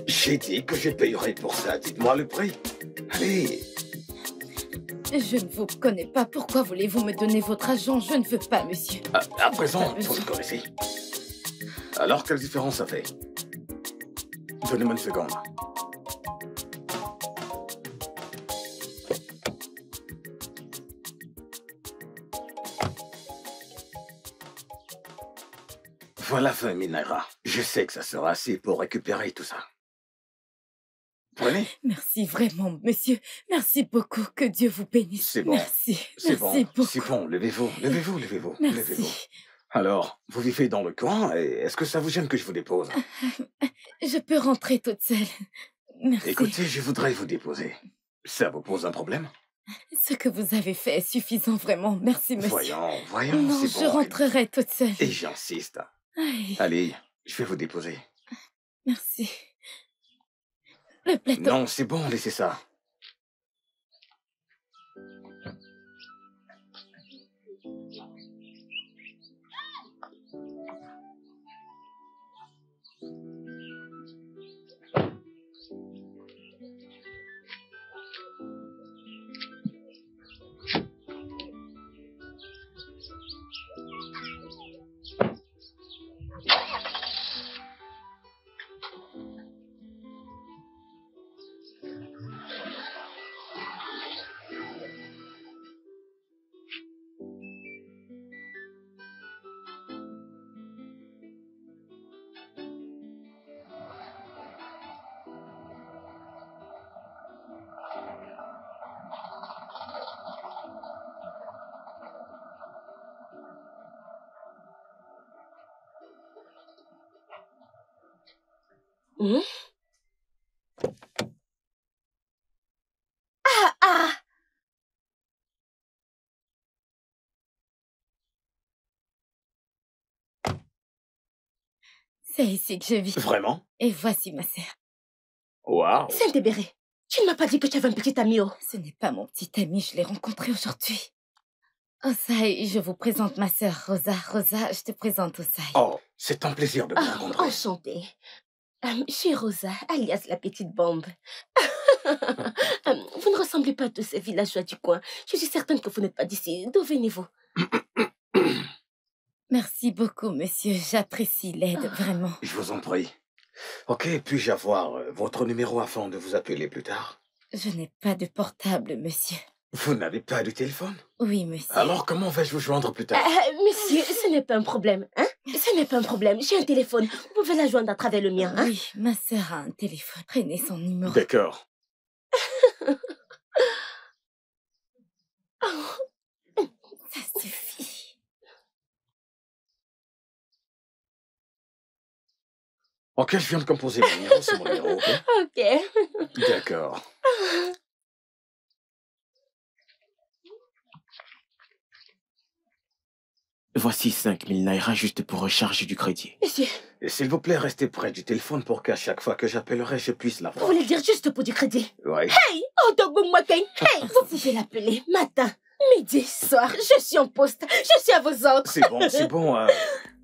j'ai dit que je payerai pour ça. Dites-moi le prix. Allez, Je ne vous connais pas. Pourquoi voulez-vous me donner votre argent? Je ne veux pas, monsieur. à, à présent, Ah, vous me connaissez. Alors, quelle différence ça fait? Donnez-moi une seconde. Voilà 20 000 naira. Je sais que ça sera assez pour récupérer tout ça. Prenez. Merci vraiment, monsieur. Merci beaucoup. Que Dieu vous bénisse. C'est bon. Merci. C'est bon, c'est bon. Levez-vous, levez-vous, levez-vous, levez-vous. Alors, vous vivez dans le coin et est-ce que ça vous gêne que je vous dépose? Je peux rentrer toute seule. Merci. Écoutez, je voudrais vous déposer. Ça vous pose un problème? Ce que vous avez fait est suffisant, vraiment. Merci, monsieur. Voyons, voyons, non, c'est je bon. rentrerai toute seule. Et j'insiste. Allez, je vais vous déposer. merci. Le. Non, c'est bon, laissez ça. Ah ah C'est ici que je vis. Vraiment? Et voici ma sœur. Waouh Saint-Débéré, tu ne m'as pas dit que tu avais un petit ami, oh. Ce n'est pas mon petit ami, je l'ai rencontré aujourd'hui. Osai, je vous présente ma sœur Rosa. Rosa, je te présente Osai. Oh, c'est un plaisir de vous Ah, rencontrer. enchantée. Euh, suis Rosa, alias la petite bombe. Euh, vous ne ressemblez pas à tous ces villageois du coin. Je suis certaine que vous n'êtes pas d'ici. D'où venez-vous? Merci beaucoup, monsieur. J'apprécie l'aide, vraiment. Je vous en prie. Ok, puis-je avoir euh, votre numéro afin de vous appeler plus tard? Je n'ai pas de portable, monsieur. Vous n'avez pas de téléphone? Oui, monsieur. Alors comment vais-je vous joindre plus tard? Euh, monsieur, ce n'est pas un problème, hein? Ce n'est pas un problème. J'ai un téléphone. Vous pouvez la joindre à travers le mien, hein Oui, ma sœur a un téléphone. Prenez son numéro. D'accord. Ça suffit. Ok, je viens de composer mon numéro, c'est mon numéro, ok? Ok. D'accord. Voici 5000 naira juste pour recharger du crédit. Monsieur, s'il vous plaît, restez près du téléphone pour qu'à chaque fois que j'appellerai, je puisse vous l'avoir. voulez dire juste pour du crédit? Ouais. Hey, oh, Dogo Mwakeng. Hey, vous pouvez l'appeler matin, midi, soir. Je suis en poste. Je suis à vos ordres. C'est bon, c'est bon. euh,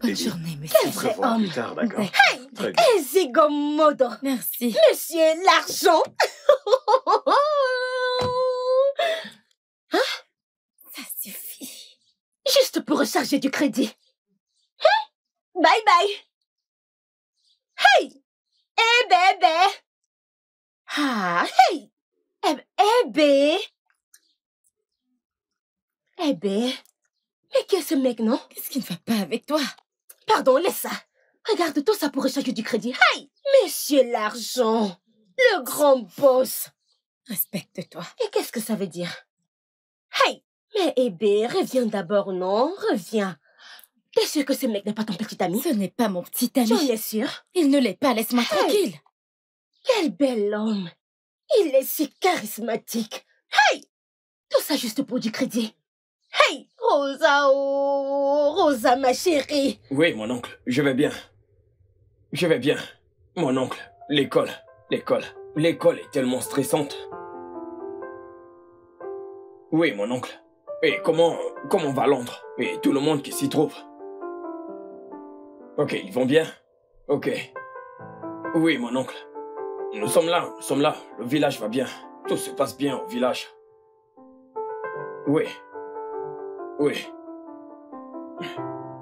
Bonne Lady. journée, monsieur. On se revoit plus tard, d'accord? Hey, Très bien. Ezigomodo. Merci. Monsieur, l'argent. Ça suffit. Juste pour recharger du crédit. Hein? Bye bye. Hey! Eh bébé! Ah, hey! Eh, eh bé! Eh bé! Mais qu'est-ce ce mec, non? Qu'est-ce qui ne va pas avec toi? Pardon, laisse ça. Regarde tout ça pour recharger du crédit. Hey! Monsieur l'argent! Le grand boss! Respecte-toi. Et qu'est-ce que ça veut dire? Hey! Mais Ébé, reviens d'abord, non? Reviens. T'es sûr que ce mec n'est pas ton petit ami? Ce n'est pas mon petit J'en ami. es sûr. Il ne l'est pas, laisse-moi Hey. tranquille. Quel bel homme! Il est si charismatique. Hey! Tout ça juste pour du crédit. Hey! Rosa, oh! Rosa, ma chérie! Oui, mon oncle, je vais bien. Je vais bien. Mon oncle, l'école, l'école, l'école est tellement stressante. Oui, mon oncle. Et comment, comment va Londres? Et tout le monde qui s'y trouve Ok, ils vont bien? Ok. Oui, mon oncle. Nous sommes là, nous sommes là. Le village va bien. Tout se passe bien au village. Oui. Oui.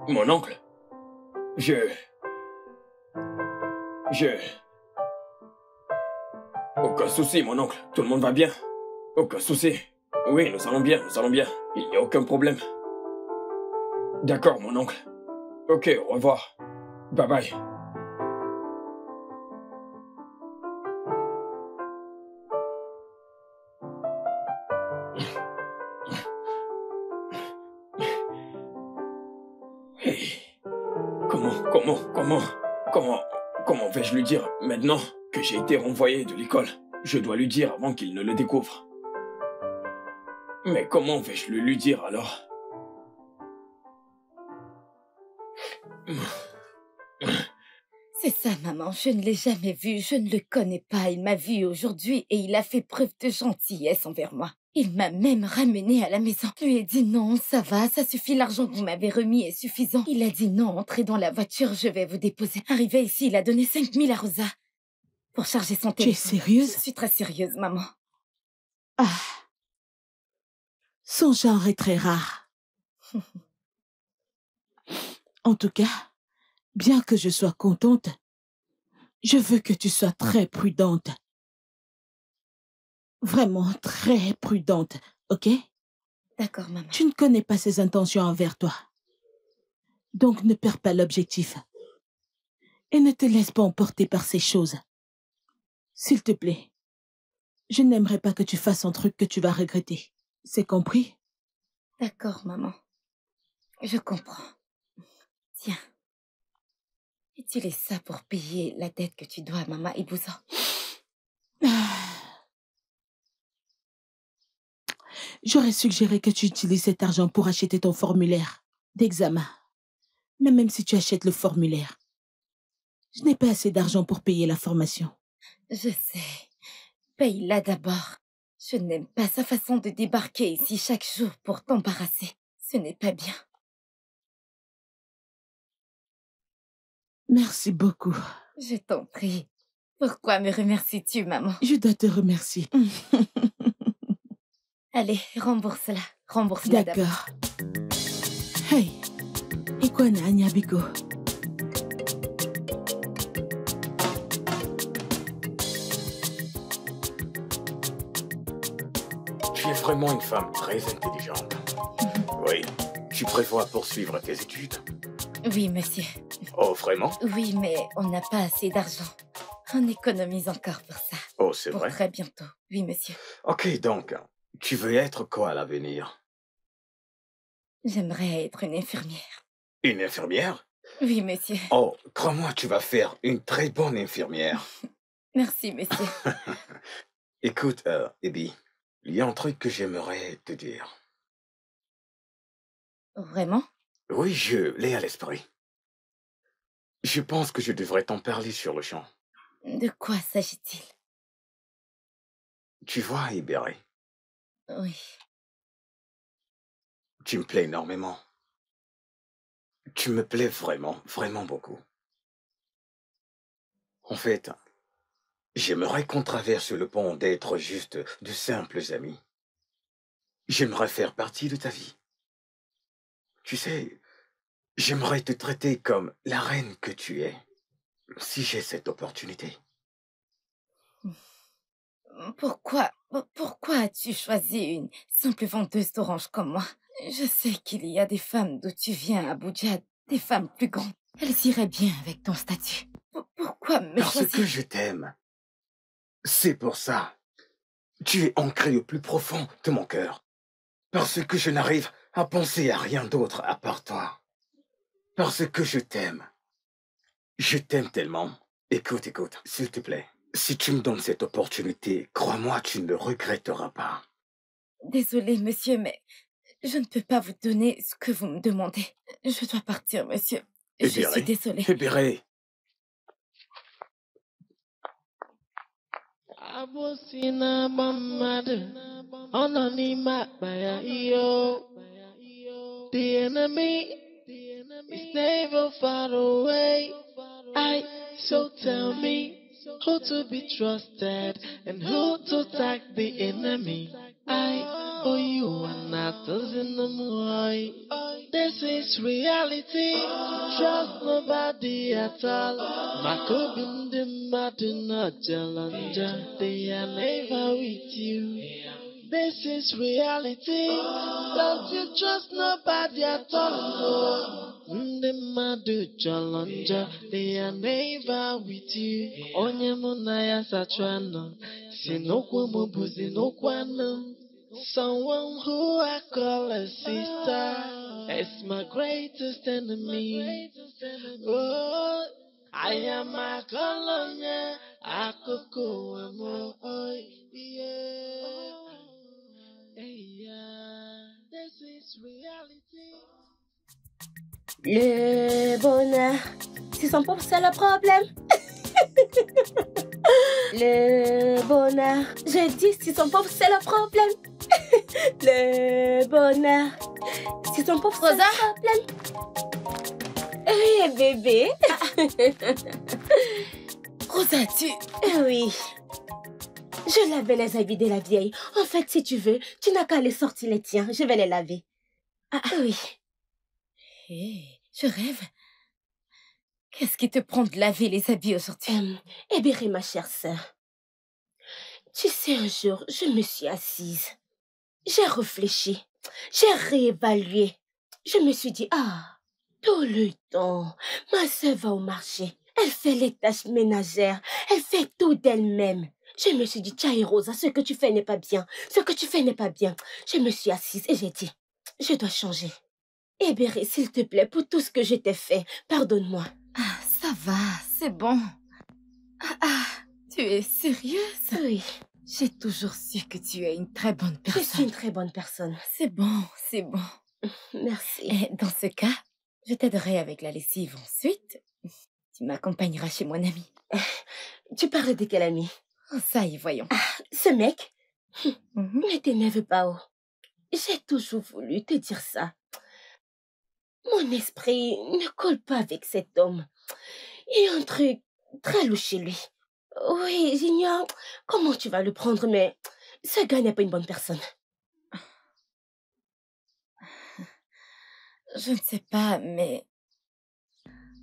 Mon oncle. Je... Je... Aucun souci, mon oncle. Tout le monde va bien? Aucun souci. Oui, nous allons bien, nous allons bien. Il n'y a aucun problème. D'accord, mon oncle. Ok, au revoir. Bye bye. Comment, comment, comment, comment vais-je lui dire maintenant que j'ai été renvoyé de l'école? Je dois lui dire avant qu'il ne le découvre. Mais comment vais-je le lui dire alors? C'est ça, maman. Je ne l'ai jamais vu. Je ne le connais pas. Il m'a vu aujourd'hui et il a fait preuve de gentillesse envers moi. Il m'a même ramené à la maison. Je lui ai dit non, ça va, ça suffit, l'argent que vous m'avez remis est suffisant. Il a dit non, entrez dans la voiture, je vais vous déposer. Arrivé ici, il a donné 5000 à Rosa pour charger son Tu es téléphone. sérieuse? Je suis très sérieuse, maman. Ah. Son genre est très rare. En tout cas, bien que je sois contente, je veux que tu sois très prudente. Vraiment très prudente, ok? D'accord, maman. Tu ne connais pas ses intentions envers toi. Donc ne perds pas l'objectif. Et ne te laisse pas emporter par ces choses. S'il te plaît, je n'aimerais pas que tu fasses un truc que tu vas regretter. C'est compris D'accord, maman. Je comprends. Tiens. Utilise ça pour payer la dette que tu dois à maman Ibouza. J'aurais suggéré que tu utilises cet argent pour acheter ton formulaire d'examen. Mais même si tu achètes le formulaire, je n'ai pas assez d'argent pour payer la formation. Je sais. Paye-la d'abord. Je n'aime pas sa façon de débarquer ici chaque jour pour t'embarrasser. Ce n'est pas bien. Merci beaucoup. Je t'en prie. Pourquoi me remercies-tu, maman? Je dois te remercier. Allez, rembourse-la. Rembourse-la. D'accord. Hey, Ikwana Anyabiko. Tu es vraiment une femme très intelligente. Oui. Tu prévois poursuivre tes études? Oui, monsieur. Oh, vraiment? Oui, mais on n'a pas assez d'argent. On économise encore pour ça. Oh, c'est vrai? très bientôt. Oui, monsieur. Ok, donc, tu veux être quoi à l'avenir? J'aimerais être une infirmière. Une infirmière? Oui, monsieur. Oh, crois-moi, tu vas faire une très bonne infirmière. Merci, monsieur. Écoute, euh, Ebi, il y a un truc que j'aimerais te dire. Vraiment? Oui, je l'ai à l'esprit. Je pense que je devrais t'en parler sur le champ. De quoi s'agit-il? Tu vois, Ibéré, Oui. tu me plais énormément. Tu me plais vraiment, vraiment beaucoup. En fait, j'aimerais qu'on traverse le pont d'être juste de simples amis. J'aimerais faire partie de ta vie. Tu sais, j'aimerais te traiter comme la reine que tu es, si j'ai cette opportunité. Pourquoi Pourquoi as-tu choisi une simple vendeuse d'oranges comme moi? Je sais qu'il y a des femmes d'où tu viens à Abuja, des femmes plus grandes. Elles iraient bien avec ton statut. P- Pourquoi me Parce choisir? que je t'aime. C'est pour ça. Tu es ancré au plus profond de mon cœur. Parce que je n'arrive à penser à rien d'autre à part toi. Parce que je t'aime. Je t'aime tellement. Écoute, écoute, s'il te plaît. Si tu me donnes cette opportunité, crois-moi, tu ne le regretteras pas. Désolée, monsieur, mais je ne peux pas vous donner ce que vous me demandez. Je dois partir, monsieur. Je Ebere. suis désolée. Ebere, Abosi na-agba mmadụ, ọ nọ n'ime akpa ya iyo. The enemy is never far away. I so tell me who to be trusted and who to attack the enemy. I owe you are not in the moy. This is reality. Trust nobody at all. Makobi ndị mmadụ nọjọrọ. They are never with you. This is reality. Don't you trust nobody at all. no. Ndị mmadụ jọrọ njọ. They are never with you. Onye mụ na ya sachụ anọ. Si n'ụkwụ m bụzi n'ụkwụ anọ. Someone who I call a sister is my greatest enemy. Oh, I am a colonia, a. Hey, yeah. This is reality. Le bonheur, c'est son pauvre, c'est le problème? le bonheur, je dis si son pauvre, c'est le problème. le bonheur, si son pauvre, c'est le problème. Oui, bébé. Rosa, tu... Oui. Je lavais les habits de la vieille. En fait, si tu veux, tu n'as qu'à les sortir les tiens. Je vais les laver. Ah, oui. Hé, je rêve. Qu'est-ce qui te prend de laver les habits aujourd'hui? Euh, Ebéré, ma chère sœur. Tu sais, un jour, je me suis assise. J'ai réfléchi. J'ai réévalué. Je me suis dit, ah, tout le temps, ma sœur va au marché. Elle fait les tâches ménagères. Elle fait tout d'elle-même. Je me suis dit, Tchaï Rosa, ce que tu fais n'est pas bien. Ce que tu fais n'est pas bien. Je me suis assise et j'ai dit, je dois changer. Ebéré, s'il te plaît, pour tout ce que je t'ai fait, pardonne-moi. Ah, ça va, c'est bon. Ah, ah, tu es sérieuse? Oui, J'ai toujours su que tu es une très bonne je suis personne. une très bonne personne. C'est bon, c'est bon. Merci. Et dans ce cas, je t'aiderai avec la lessive ensuite. Tu m'accompagneras chez mon ami. Tu parles de quel ami? Oh, ça y voyons. Ce mec? Mhm. Ne t'énerve pas, oh. J'ai toujours voulu te dire ça. Mon esprit ne colle pas avec cet homme. Il y a un truc très louche chez lui. Oui, j'ignore comment tu vas le prendre, mais ce gars n'est pas une bonne personne. Je ne sais pas, mais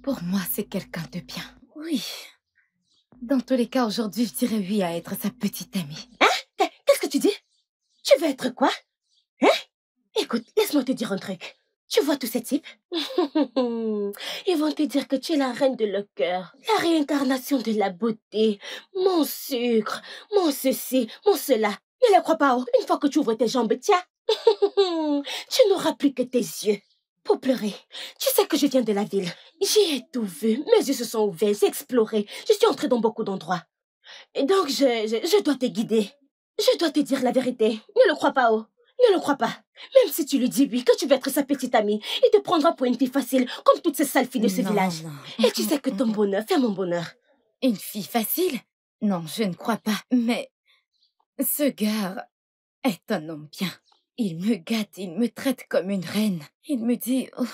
pour moi, c'est quelqu'un de bien. Oui. Dans tous les cas, aujourd'hui, je dirais oui à être sa petite amie. Qu'est-ce que tu dis? Tu veux être quoi? Hein? Écoute, laisse-moi te dire un truc. Tu vois tous ces types? Ils vont te dire que tu es la reine de leur cœur, la réincarnation de la beauté, mon sucre, mon ceci, mon cela. Ne les crois pas, oh. Une fois que tu ouvres tes jambes, tiens, tu n'auras plus que tes yeux pour pleurer. Tu sais que je viens de la ville. J'y ai tout vu. Mes yeux se sont ouverts, j'ai exploré. Je suis entrée dans beaucoup d'endroits. Et donc, je, je, je dois te guider. Je dois te dire la vérité. Ne le crois pas, oh. Ne le crois pas. Même si tu lui dis oui, que tu veux être sa petite amie, il te prendra pour une fille facile, comme toutes ces sales filles de ce Non, village. non. Et tu sais que ton bonheur fait mon bonheur. Une fille facile? Non, je ne crois pas. Mais ce gars est un homme bien. Il me gâte, il me traite comme une reine. Il me dit oh,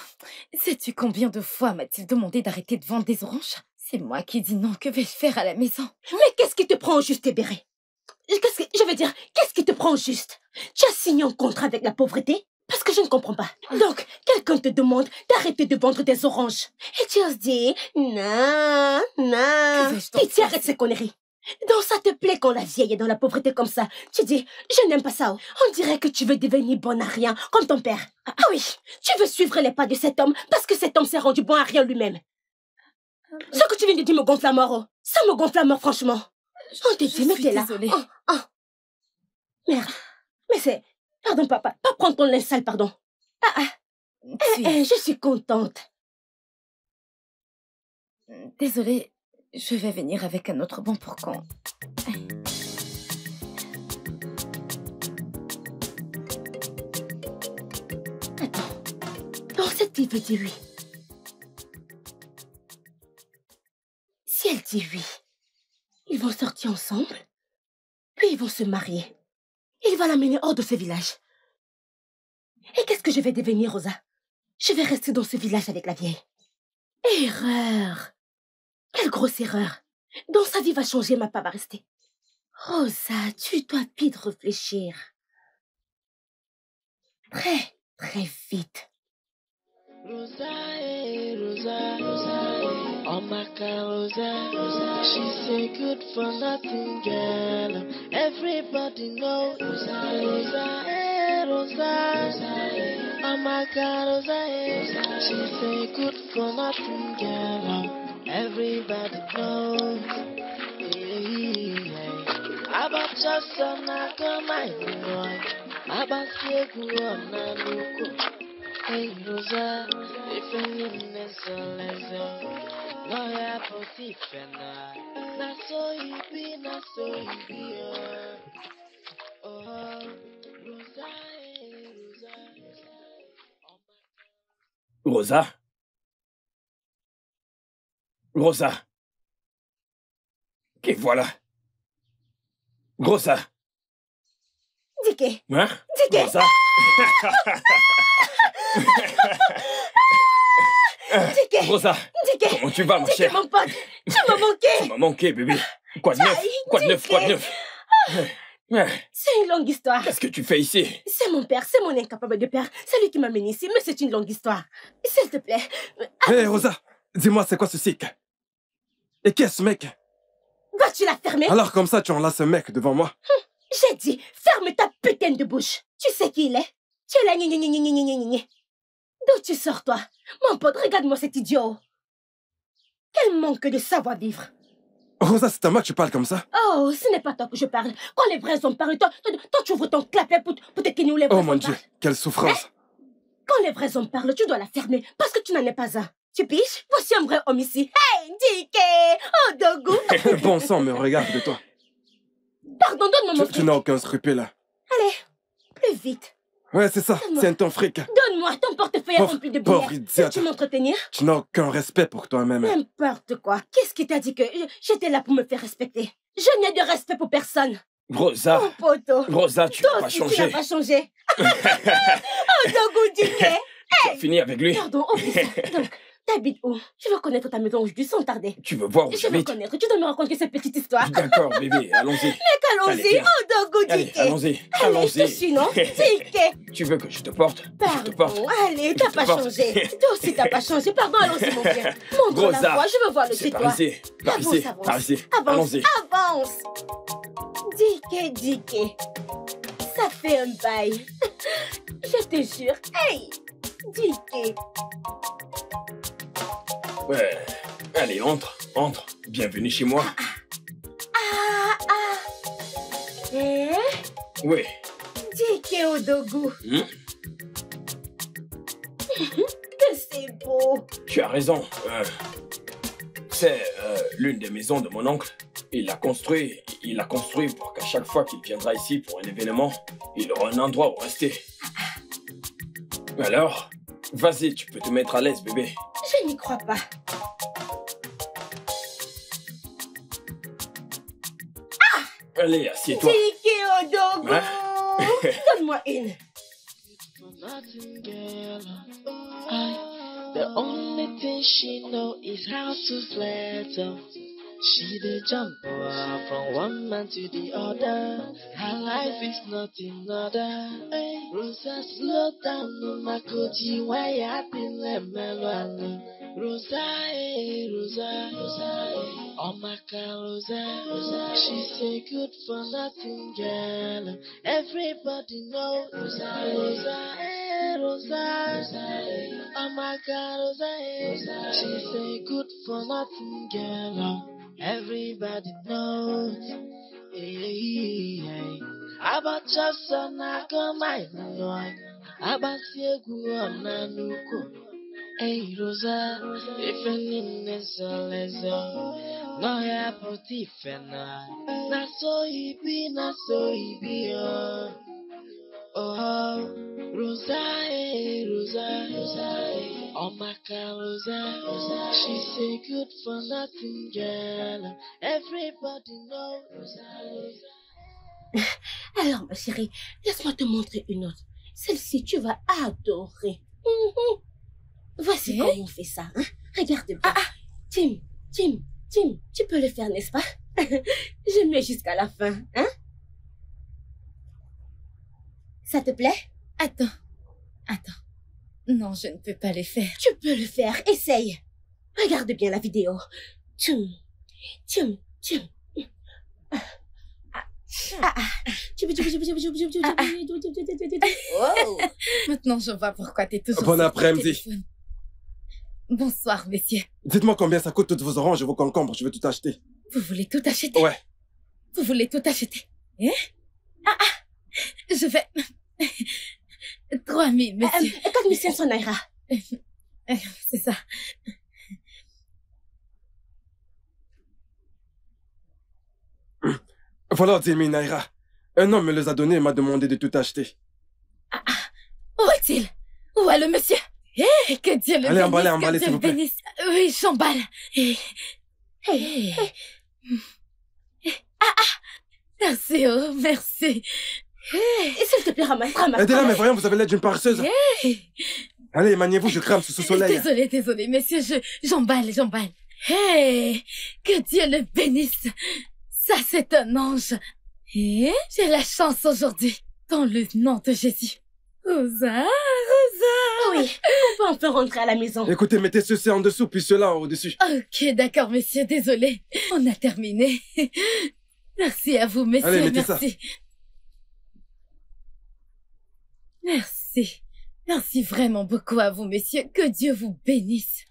Sais-tu combien de fois m'a-t-il demandé d'arrêter de vendre des oranges? C'est moi qui dis non. Que vais-je faire à la maison? Mais qu'est-ce qui te prend au juste, Béré Qu'est-ce que, je veux dire, qu'est-ce qui te prend juste? Tu as signé un contrat avec la pauvreté? Parce que je ne comprends pas. Donc, quelqu'un te demande d'arrêter de vendre des oranges. Et tu oses dire, non, non. Pitié, arrête ces conneries. Donc, ça te plaît quand la vieille est dans la pauvreté comme ça? Tu dis, je n'aime pas ça. On dirait que tu veux devenir bon à rien, comme ton père. Ah oui, tu veux suivre les pas de cet homme parce que cet homme s'est rendu bon à rien lui-même. Ce que tu viens de dire me gonfle la mort. oh. Ça me gonfle la mort, franchement. On te dit, mais t'es là. désolée. Oh. Merde. Mais c'est... Pardon, papa. Pas prendre ton linge sale, pardon. Ah, ah. Tu- Eh, je suis contente. Désolée, je vais venir avec un autre bon pour quand. Attends. Cette fille veut dire oui. Si elle dit oui, ils vont sortir ensemble, puis ils vont se marier. Il va l'amener hors de ce village. Et qu'est-ce que je vais devenir, Rosa? Je vais rester dans ce village avec la vieille. Erreur Quelle grosse erreur Dans sa vie va changer, ma part va rester. Rosa, tu dois vite réfléchir. Très, très vite. Rosa, eh, Rosa, Rosa, Amaka Rosa, she say good for nothing girl. Everybody knows Rosa, Rosa, hey, Rosa. Amaka Rosa, hey. she say good for nothing girl. Everybody knows. Yeah. Abacha sana kama inua, abasi kuwa na nuko. Hey Rosa, if you need me, so let's go. Rosa Rosa Qui voilà. Rosa? Dicky Hein? Dicky Rosa? Dicky, Rosa Dicky, Comment tu vas, ma chère mon pote, tu m'as Tu manqué. m'as manqué, bébé. Quoi de neuf Quoi de neuf Quoi de neuf. C'est une longue histoire. Qu'est-ce que tu fais ici C'est mon père, c'est mon incapable de père. C'est lui qui m'amène ici, mais c'est une longue histoire. S'il te plaît, Hé, Rosa, dis-moi, c'est quoi ce sick Et qui est ce mec vas-tu la fermer Alors comme ça, tu enlaces ce mec devant moi J'ai dit, ferme ta putain de bouche. Tu sais qui il est Tu es là, D'où tu sors, toi? Mon pote, regarde-moi cet idiot. Quel manque de savoir-vivre. Rosa, c'est à moi que tu parles comme ça Oh, ce n'est pas toi que je parle. Quand les vrais hommes parlent, toi, toi, toi, tu ouvres ton clapet pour, pour te les vrais Oh mon dieu, parlent. quelle souffrance Quand les vrais hommes parlent, tu dois la fermer parce que tu n'en es pas un. Tu piges Voici un vrai homme ici. Hey, Dike Oh, Dogu Bon sang, mais regarde de toi. Pardon, donne-moi mon Tu, tu n'as aucun scrupule. Allez, plus vite. Ouais, c'est ça, c'est ton fric. Donne-moi ton portefeuille Pauvre- rempli de pauvre billets. idiote. Veux-tu m'entretenir Tu n'as aucun respect pour toi-même. N'importe quoi. Qu'est-ce qui t'a dit que j'étais là pour me faire respecter? Je n'ai de respect pour personne. Rosa Oh, poteau. Rosa, tu n'as pas aussi, tu n'as changé. pas changé. oh, Dogu Dike Tu as fini avec lui Pardon, oublie ça. Donc, t'habites où Je veux connaître ta maison aujourd'hui sans tarder. Tu veux voir où Je veux connaître. Tu dois me raconter cette petite histoire. D'accord, bébé, allons-y. Allez, Allons-y. Oh, Dogu Allez, allons-y. Allez, je te Allons-y. suis, non. Tu veux que je te porte? Je te porte. Pardon, allez, t'as pas changé. Toi aussi, t'as pas changé. Pardon, allons-y, mon frère. Montre la voie, je veux voir le chez par ici. Par Avance, ici. avance. Par ici. Avance, Allons-y. avance. Dike, Dike. Ça fait un bail. Je te jure. Hey! Dicky. Ouais. Allez, entre, entre. Bienvenue chez moi. Ah, ah. Eh? Oui. Dicky Odogu. Hmm, Que c'est beau. tu as raison. Euh, c'est euh, l'une des maisons de mon oncle. Il l'a construit. Il l'a construit pour qu'à chaque fois qu'il viendra ici pour un événement, il aura un endroit où rester. Alors, vas-y, tu peux te mettre à l'aise, bébé. Je n'y crois pas. Allez, assieds-toi. Hein? Donne-moi une. the only thing she know is how to flirt. She the jump from one man to the other. Her life is nothing other. Hey, Rosa, slow down, no makoti, why you been let melon? Rosa, hey, Rosa, Rosa, hey. Oh my God, Rosa, eh? Rosa. She say good for nothing, girl. Everybody knows Rosa, Rosa, hey, Rosa, Rosa. hey. Oh my God, eh? Rosa, hey. She say good for nothing, girl. Everybody knows. Hey, hey. About just on a come I know. About Siegu on a nuko. Hey, Rosa, if any neso no ya poti fena. Na so he be, na so he be, oh. Oh, Rosa, hey, Rosa, Rosa, hey. Oh, my God, Rosa, Rosa. She say good for nothing, girl. Everybody knows. Alors, ma chérie, laisse-moi te montrer une autre. Celle-ci, tu vas adorer. Voici Eh? comment on fait ça. Hein? Regarde bien. Ah, ah. Tim, Tim, Tim, tu peux le faire, n'est-ce pas? Je mets jusqu'à la fin. Hein? Ça te plaît? Attends. Attends. Non, je ne peux pas les faire. Tu peux le faire. Essaye. Regarde bien la vidéo. Ah, ah, ah. Ah, ah. tim, tim. Oh. Maintenant, je vois pourquoi t'es toujours Bon après-midi. Bonsoir, messieurs. Dites-moi combien ça coûte toutes vos oranges et vos concombres, je vais tout acheter. Vous voulez tout acheter? Ouais. Vous voulez tout acheter? Hein? Ah ah Je vais... 3000, Euh, monsieur. 4500 naira. Euh, C'est ça. Voilà 10 000 naira. Un homme me les a donnés et m'a demandé de tout acheter. Où est-il? Où est le monsieur? Eh, Que Dieu le Allez, bénisse, emballez, emballez, s'il vous plaît. bénisse. Oui, j'emballe. Eh, Hey, eh. Ah ah Merci, oh, merci. Et s'il te plaît, ramasse, ramasse. Aidez-la, mais voyons, vous avez l'air d'une paresseuse. Eh, Allez, maniez-vous, je crame sous ce soleil. Désolé, désolé, messieurs, je, j'emballe, j'emballe. Hey, que Dieu le bénisse. Ça, c'est un ange. Et j'ai la chance aujourd'hui. Dans le nom de Jésus. Rosa, Rosa. Oui, on peut enfin rentrer à la maison. Écoutez, mettez ceci en dessous, puis cela au-dessus. Ok, d'accord, monsieur, désolé. On a terminé. Merci à vous, messieurs, Allez, mettez ça. Merci. Merci. Vraiment beaucoup à vous, messieurs. Que Dieu vous bénisse.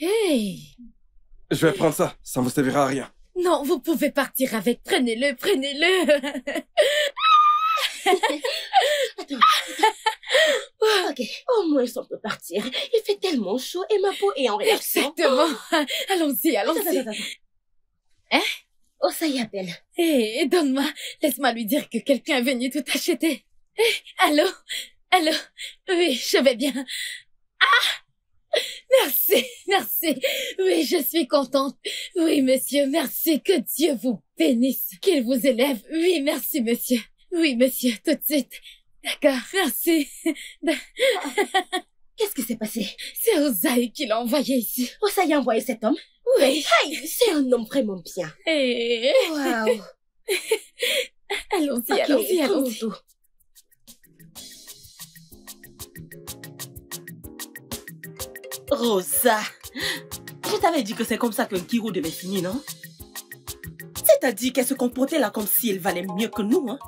Hey! Je vais prendre ça, ça ne vous servira à rien. Non, vous pouvez partir avec. Prenez-le, prenez-le. Ok, au moins on peut partir. Il fait tellement chaud et ma peau est en réaction. Exactement. Allons-y, Attends, allons-y. attends, attends. Hein? Oh, ça y appelle. Hé, donne-moi. Laisse-moi lui dire que quelqu'un est venu tout acheter. Eh, allô? Allô? Oui, je vais bien. Ah! Merci, merci. Oui, je suis contente. Oui, monsieur, merci. Que Dieu vous bénisse. Qu'il vous élève. Oui, merci, monsieur. Oui, monsieur, tout de suite. D'accord, merci. Qu'est-ce qui s'est passé? C'est Osaï qui l'a envoyé ici. Y a envoyé cet homme? Oui. Hey, c'est un homme vraiment bien. Eh, Waouh. allons-y, allons-y, allons-y. Rosa, je t'avais dit que c'est comme ça qu'un Kiro devait finir, non? C'est-à-dire qu'elle se comportait là comme si elle valait mieux que nous, hein?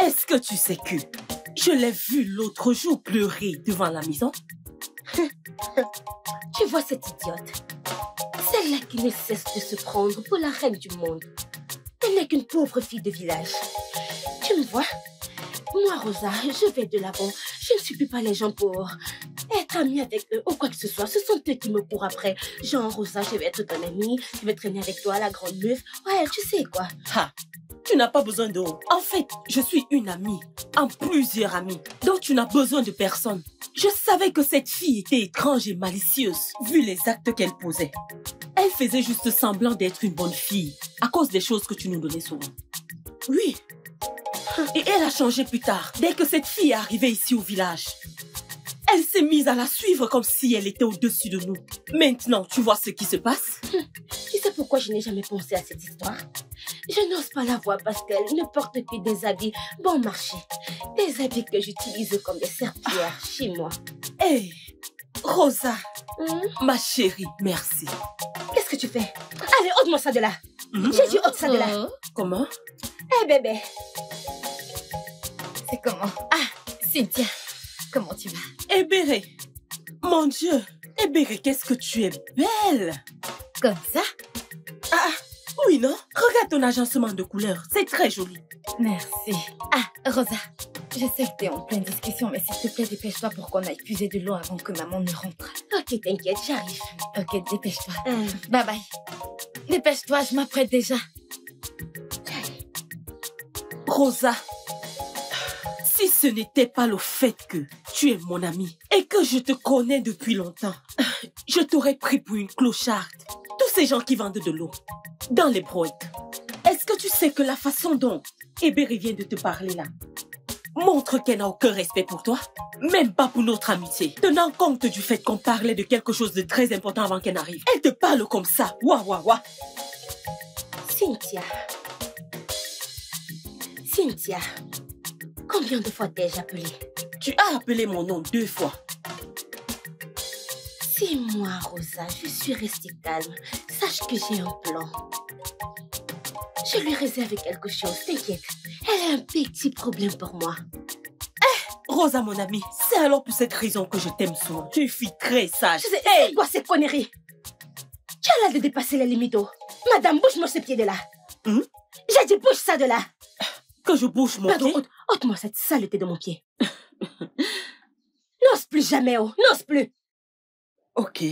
Est-ce que tu sais que je l'ai vu l'autre jour pleurer devant la maison? Tu vois cette idiote? Celle-là qui ne cesse de se prendre pour la reine du monde. Elle n'est qu'une pauvre fille de village. Tu me vois? Moi, Rosa, je vais de l'avant. Je ne suis pas les gens pour amie avec eux ou quoi que ce soit. Ce sont eux qui me courent après. Genre, Rosa, je vais être ton amie. Je vais traîner avec toi, la grande meuf. Ouais, tu sais quoi. Ha Tu n'as pas besoin de... En fait, je suis une amie, en plusieurs amis. Donc tu n'as besoin de personne. Je savais que cette fille était étrange et malicieuse, vu les actes qu'elle posait. Elle faisait juste semblant d'être une bonne fille, à cause des choses que tu nous donnais souvent. Oui. Et elle a changé plus tard, dès que cette fille est arrivée ici au village. Elle s'est mise à la suivre comme si elle était au-dessus de nous. Maintenant, tu vois ce qui se passe? Tu sais pourquoi je n'ai jamais pensé à cette histoire? Je n'ose pas la voir parce qu'elle ne porte que des habits bon marché. Des habits que j'utilise comme des serpillères chez moi. Hé, Rosa, Hum, ma chérie, merci. Qu'est-ce que tu fais? Allez, ôte-moi ça de là. Mhm. J'ai dit ôte ça de là. Oh, Comment? Eh bébé, c'est comment? Ah, Cynthia, comment tu vas? Ebéré, mon Dieu, Ebéré, qu'est-ce que tu es belle Comme ça? Ah, oui, non? Regarde ton agencement de couleurs, c'est très joli. Merci. Ah, Rosa, je sais que t'es en pleine discussion, mais s'il te plaît, dépêche-toi pour qu'on aille puiser de l'eau avant que maman ne rentre. ok, t'inquiète, j'arrive. Ok, dépêche-toi. Hum, Bye bye. Dépêche-toi, je m'apprête déjà. Rosa, si ce n'était pas le fait que tu es mon amie et que je te connais depuis longtemps, je t'aurais pris pour une clocharde. Tous ces gens qui vendent de l'eau dans les brocs. Est-ce que tu sais que la façon dont Eberi vient de te parler là montre qu'elle n'a aucun respect pour toi? Même pas pour notre amitié. Tenant compte du fait qu'on parlait de quelque chose de très important avant qu'elle n'arrive. Elle te parle comme ça. Ouah, ouah, ouah. Cynthia. Cynthia. Combien de fois t'ai-je appelé Tu as appelé mon nom deux fois. Si moi, Rosa, je suis restée calme, sache que j'ai un plan. Je lui réserve quelque chose, t'inquiète. Elle a un petit problème pour moi. Rosa, mon amie, c'est alors pour cette raison que je t'aime souvent. Tu es une fille très sage. C'est c'est quoi ces conneries Tu as l'air de dépasser les limites. oh. Madame, bouge-moi ce pied de là. Hum? J'ai dit bouge ça de là. Que je bouge mon Pardon, pied. ôte- ôte-moi cette saleté de mon pied. N'ose plus jamais, oh, n'ose plus. Ok.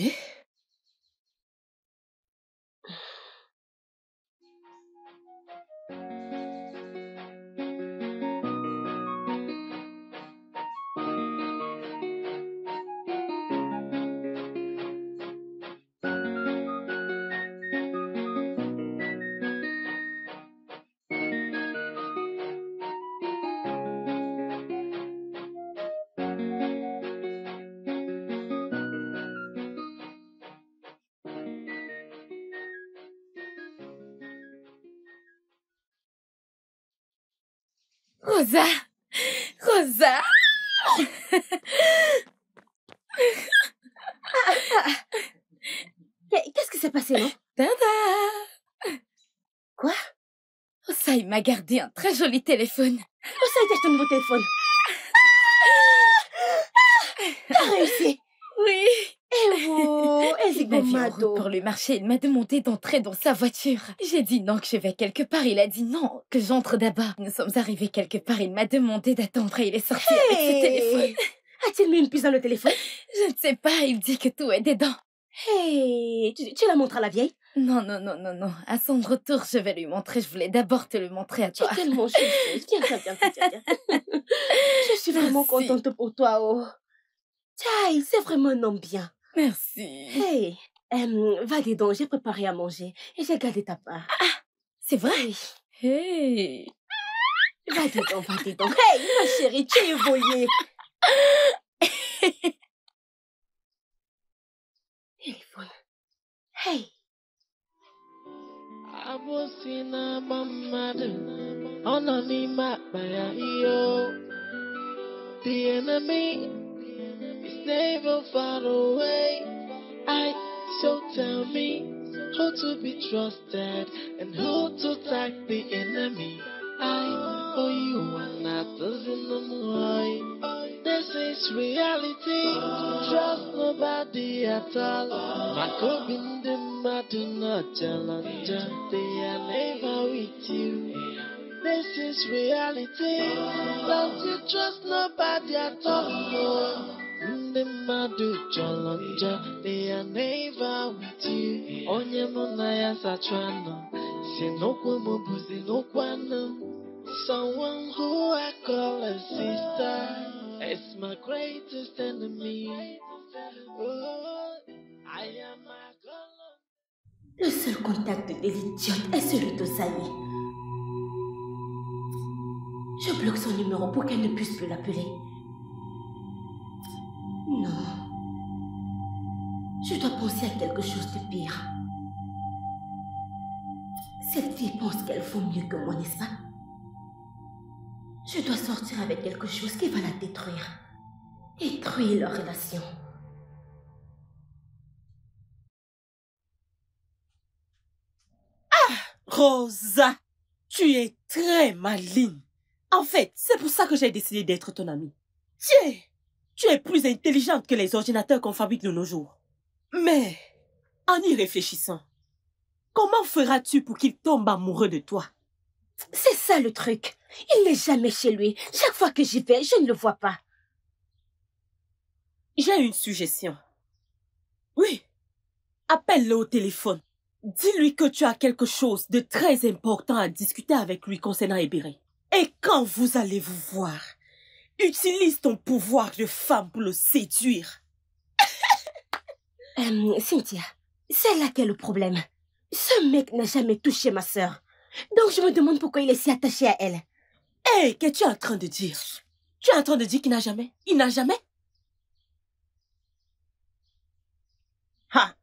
Rosa. Rosa. Qu'est- Qu'est-ce qui s'est passé, non? Quoi? Il m'a gardé un très joli téléphone. A été ton nouveau téléphone. T'as réussi. Oui Eh vous, en route pour le marché, il m'a demandé d'entrer dans sa voiture. J'ai dit non, que je vais quelque part. Il a dit non, que j'entre d'abord. Nous sommes arrivés quelque part, il m'a demandé d'attendre et il est sorti avec ce téléphone. A-t-il mis une puce dans le téléphone? Je ne sais pas, il dit que tout est dedans. Hey, tu, tu la montres à la vieille? Non, non, non, non, non. À son retour, je vais lui montrer. Je voulais d'abord te le montrer à Tu es toi. tellement chouchou. Viens, viens, viens, viens, viens. Je suis vraiment Merci. contente pour toi, oh. Tiens, c'est vraiment un homme bien. Merci. Hey, euh, va dis donc, j'ai préparé à manger et j'ai gardé ta part. C'est vrai? Oui. Hey Va dis donc, va dis donc. Hey, ma chérie, tu es évoluée. Téléphone. Hey. Abosina Mamadu, Ononima Bayaio. The enemy is never far away. I So tell me who to be trusted and who to attack the enemy. I or you are not doesn't know This is reality. Trust nobody at all. My coping the do not challenge. They are never with you. This is reality. Don't you trust nobody at all. A I. Le seul contact de l'idiote est celui Sally. Je bloque son numéro pour qu'elle ne puisse plus l'appeler. Non. Je dois penser à quelque chose de pire. Cette fille pense qu'elle vaut mieux que moi, n'est-ce pas? Je dois sortir avec quelque chose qui va la détruire. Détruire leur relation. Rosa, tu es très maligne. En fait, c'est pour ça que j'ai décidé d'être ton amie. Tu es, tu es plus intelligente que les ordinateurs qu'on fabrique de nos jours. Mais, en y réfléchissant, comment feras-tu pour qu'il tombe amoureux de toi? C'est ça le truc. Il n'est jamais chez lui. Chaque fois que j'y vais, je ne le vois pas. J'ai une suggestion. Oui, appelle-le au téléphone. Dis-lui que tu as quelque chose de très important à discuter avec lui concernant Ebere. Et quand vous allez vous voir, utilise ton pouvoir de femme pour le séduire. Euh, Cynthia, c'est là qu'est le problème. Ce mec n'a jamais touché ma sœur. Donc je me demande pourquoi il est si attaché à elle. Hé, qu'est-ce que tu es en train de dire? Tu es en train de dire qu'il n'a jamais? Il n'a jamais? Ha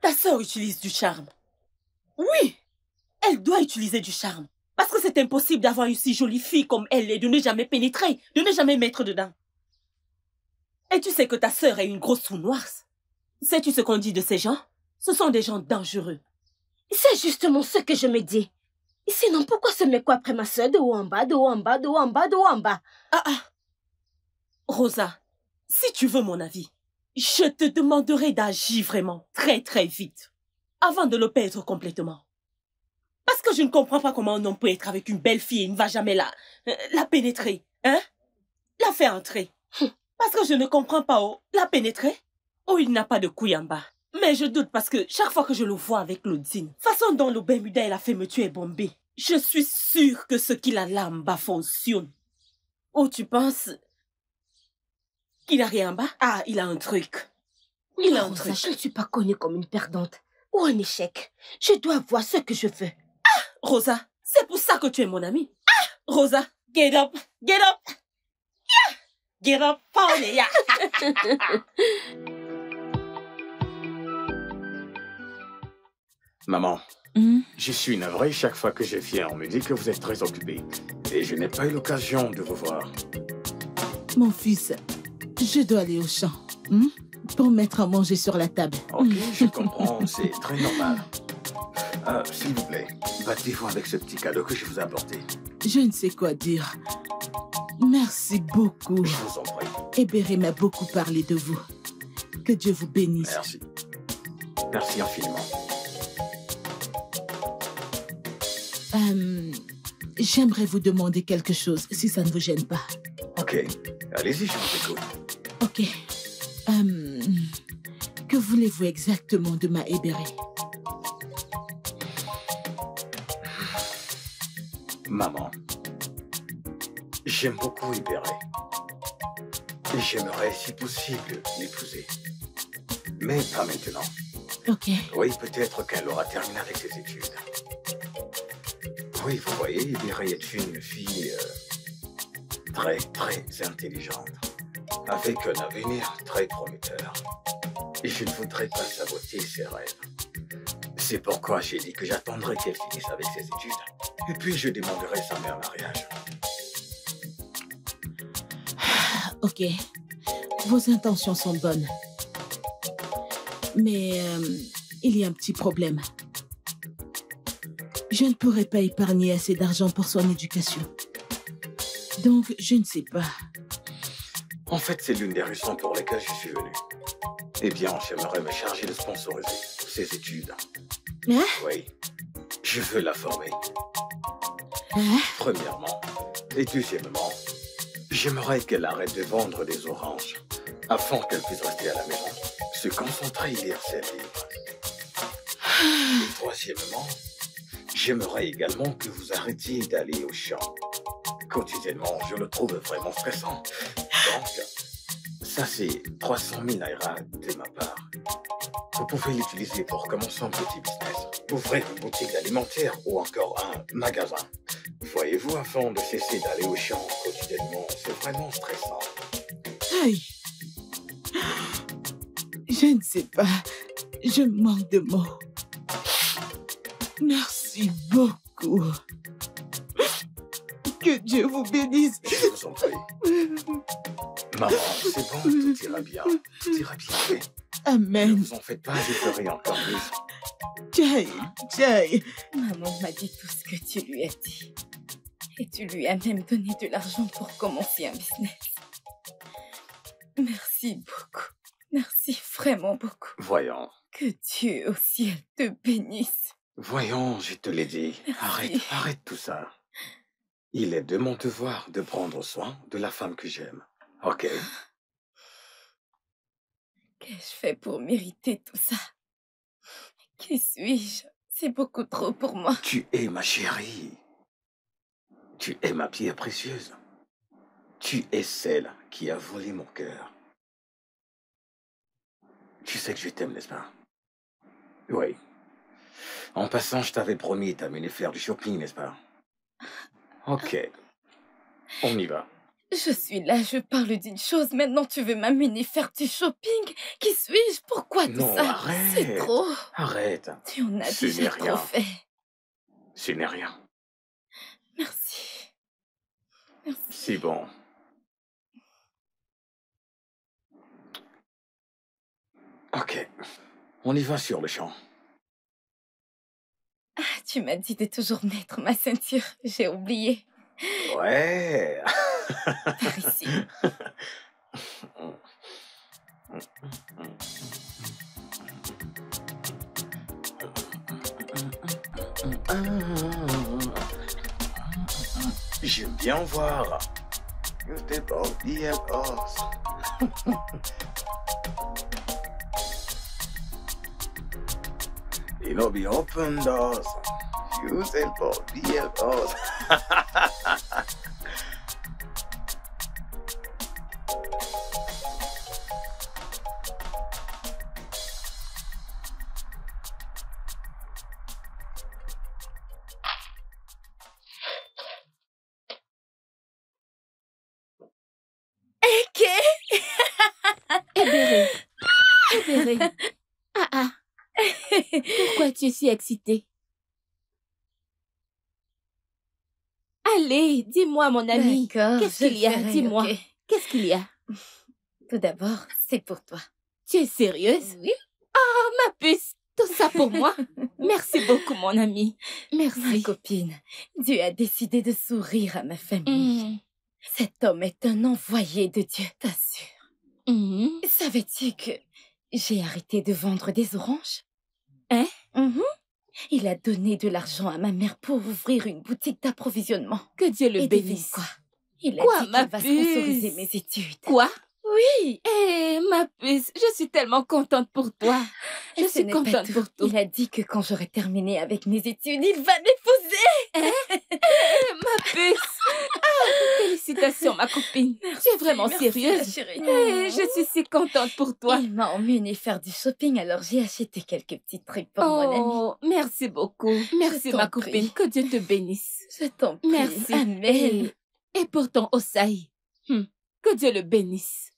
Ta sœur utilise du charme. Oui, elle doit utiliser du charme. Parce que c'est impossible d'avoir une si jolie fille comme elle et de ne jamais pénétrer, de ne jamais mettre dedans. Et tu sais que ta sœur est une grosse sous-noire. Sais-tu ce qu'on dit de ces gens? Ce sont des gens dangereux. C'est justement ce que je me dis. Sinon, pourquoi ce mec après ma sœur de haut en bas, de haut en bas, de haut en bas, de haut en bas? Ah ah Rosa, si tu veux mon avis, je te demanderai d'agir vraiment très très vite, avant de le perdre complètement. Parce que je ne comprends pas comment un homme peut être avec une belle fille et ne va jamais la, euh, la pénétrer, hein? La faire entrer. Parce que je ne comprends pas, oh, la pénétrer? Oh, il n'a pas de couille en bas. Mais je doute parce que chaque fois que je le vois avec Claudine, façon dont le Bermuda il a fait me tuer Bombay, je suis sûre que ce qu'il a là en bas fonctionne. Oh, tu penses qu'il a rien en bas? Ah, il a un truc. Il a un truc. je ne suis pas connue comme une perdante ou un échec. Je dois voir ce que je veux. Rosa, c'est pour ça que tu es mon amie. Ah, Rosa, get up, get up. Yeah. Get up, pony, yeah. Maman, Hmm? je suis navré chaque fois que je viens. On me dit que vous êtes très occupé. Et je n'ai pas eu l'occasion de vous voir. Mon fils, je dois aller au champ hmm, pour mettre à manger sur la table. Ok, je comprends, c'est très normal. Ah, S'il vous plaît, battez-vous avec ce petit cadeau que je vous ai apporté. Je ne sais quoi dire. Merci beaucoup. Je vous en prie. Ebere m'a beaucoup parlé de vous. Que Dieu vous bénisse. Merci. Merci infiniment. Euh, J'aimerais vous demander quelque chose, si ça ne vous gêne pas. Ok, allez-y, je vous écoute. Ok. Euh, que voulez-vous exactement de ma Ebere Maman, j'aime beaucoup Ibéré. Et j'aimerais, si possible, l'épouser. Mais pas maintenant. Ok. Oui, peut-être qu'elle aura terminé avec ses études. Oui, vous voyez, Ibéré est une fille euh, très, très intelligente, avec un avenir très prometteur. Et je ne voudrais pas saboter ses rêves. C'est pourquoi j'ai dit que j'attendrai qu'elle finisse avec ses études. Et puis je demanderai sa mère en mariage. Ok. Vos intentions sont bonnes. Mais euh, il y a un petit problème. Je ne pourrai pas épargner assez d'argent pour son éducation. Donc, je ne sais pas. En fait, c'est l'une des raisons pour lesquelles je suis venu. Eh bien, j'aimerais me charger de sponsoriser ses études. Hein? Oui. Je veux la former. Hein? Premièrement. Et deuxièmement, j'aimerais qu'elle arrête de vendre des oranges afin qu'elle puisse rester à la maison, se concentrer et lire ses livres. Et troisièmement, j'aimerais également que vous arrêtiez d'aller au champ. Quotidiennement, je le trouve vraiment stressant. Donc, ça c'est 300 000 naira de ma part. Vous pouvez l'utiliser pour commencer un petit business, ouvrir une boutique alimentaire ou encore un magasin. Voyez-vous, afin de cesser d'aller au champ quotidiennement, c'est vraiment stressant. Aïe. Je ne sais pas. Je manque de mots. Merci beaucoup. Que Dieu vous bénisse. Je vous en prie. Maman, c'est bon, tout ira bien. Tout ira bien. Mais ne Amen. vous en faites pas, je ferai encore mieux. Jai, Jai. Maman m'a dit tout ce que tu lui as dit. Et tu lui as même donné de l'argent pour commencer un business. Merci beaucoup. Merci vraiment beaucoup. Voyons, Que Dieu au ciel te bénisse. voyons, je te l'ai dit. Arrête, arrête tout ça. Il est de mon devoir de prendre soin de la femme que j'aime. Ok Qu'ai-je fait pour mériter tout ça? Qui suis-je? C'est beaucoup trop pour moi. Tu es ma chérie. Tu es ma pierre précieuse. Tu es celle qui a volé mon cœur. Tu sais que je t'aime, n'est-ce pas? Oui. En passant, je t'avais promis d'amener faire du shopping, n'est-ce pas? Ok. On y va. Je suis là, je parle d'une chose. Maintenant, tu veux m'amener faire du shopping? Qui suis-je? Pourquoi tout Non, ça? Arrête. C'est trop. Arrête. Tu en as Ce déjà trop rien. fait. Ce n'est rien. Merci. Merci. C'est bon. Ok. On y va sur le champ. Ah, tu m'as dit de toujours mettre ma ceinture. J'ai oublié. Ouais. J'aime bien voir. You step out the house. You know, be open doors. You step out the house. Pourquoi tu es si excitée Allez, dis-moi, mon ami. Qu'est-ce qu'il y a? Dis-moi. Qu'est-ce qu'il y a? Tout d'abord, c'est pour toi. Tu es sérieuse? Oui. Oh, ma puce. Tout ça pour moi? Merci beaucoup, mon ami. Ma Merci. copine, Dieu a décidé de sourire à ma famille. Mm. Cet homme est un envoyé de Dieu, t'assure. Mm. Savais-tu que j'ai arrêté de vendre des oranges? Hein? Mhm. Il a donné de l'argent à ma mère pour ouvrir une boutique d'approvisionnement. Que Dieu le Et bénisse. quoi? Il a Quoi, dit qu'il ma va sponsoriser mes études. Quoi? Oui Eh, ma puce, je suis tellement contente pour toi. Je Et suis contente pour toi. Il a dit que quand j'aurai terminé avec mes études, il va m'épouser Ma puce. Ah, félicitations, ma copine. tu es vraiment Merci, sérieuse. chérie. Eh, je suis si contente pour toi. Il m'a emmené faire du shopping, alors j'ai acheté quelques petits trucs pour mon ami. Oh, merci beaucoup. Merci, ma prie. copine. Que Dieu te bénisse. Je t'en prie. Merci. Amen. Et, et pour ton Osaï. Hmm, Que Dieu le bénisse.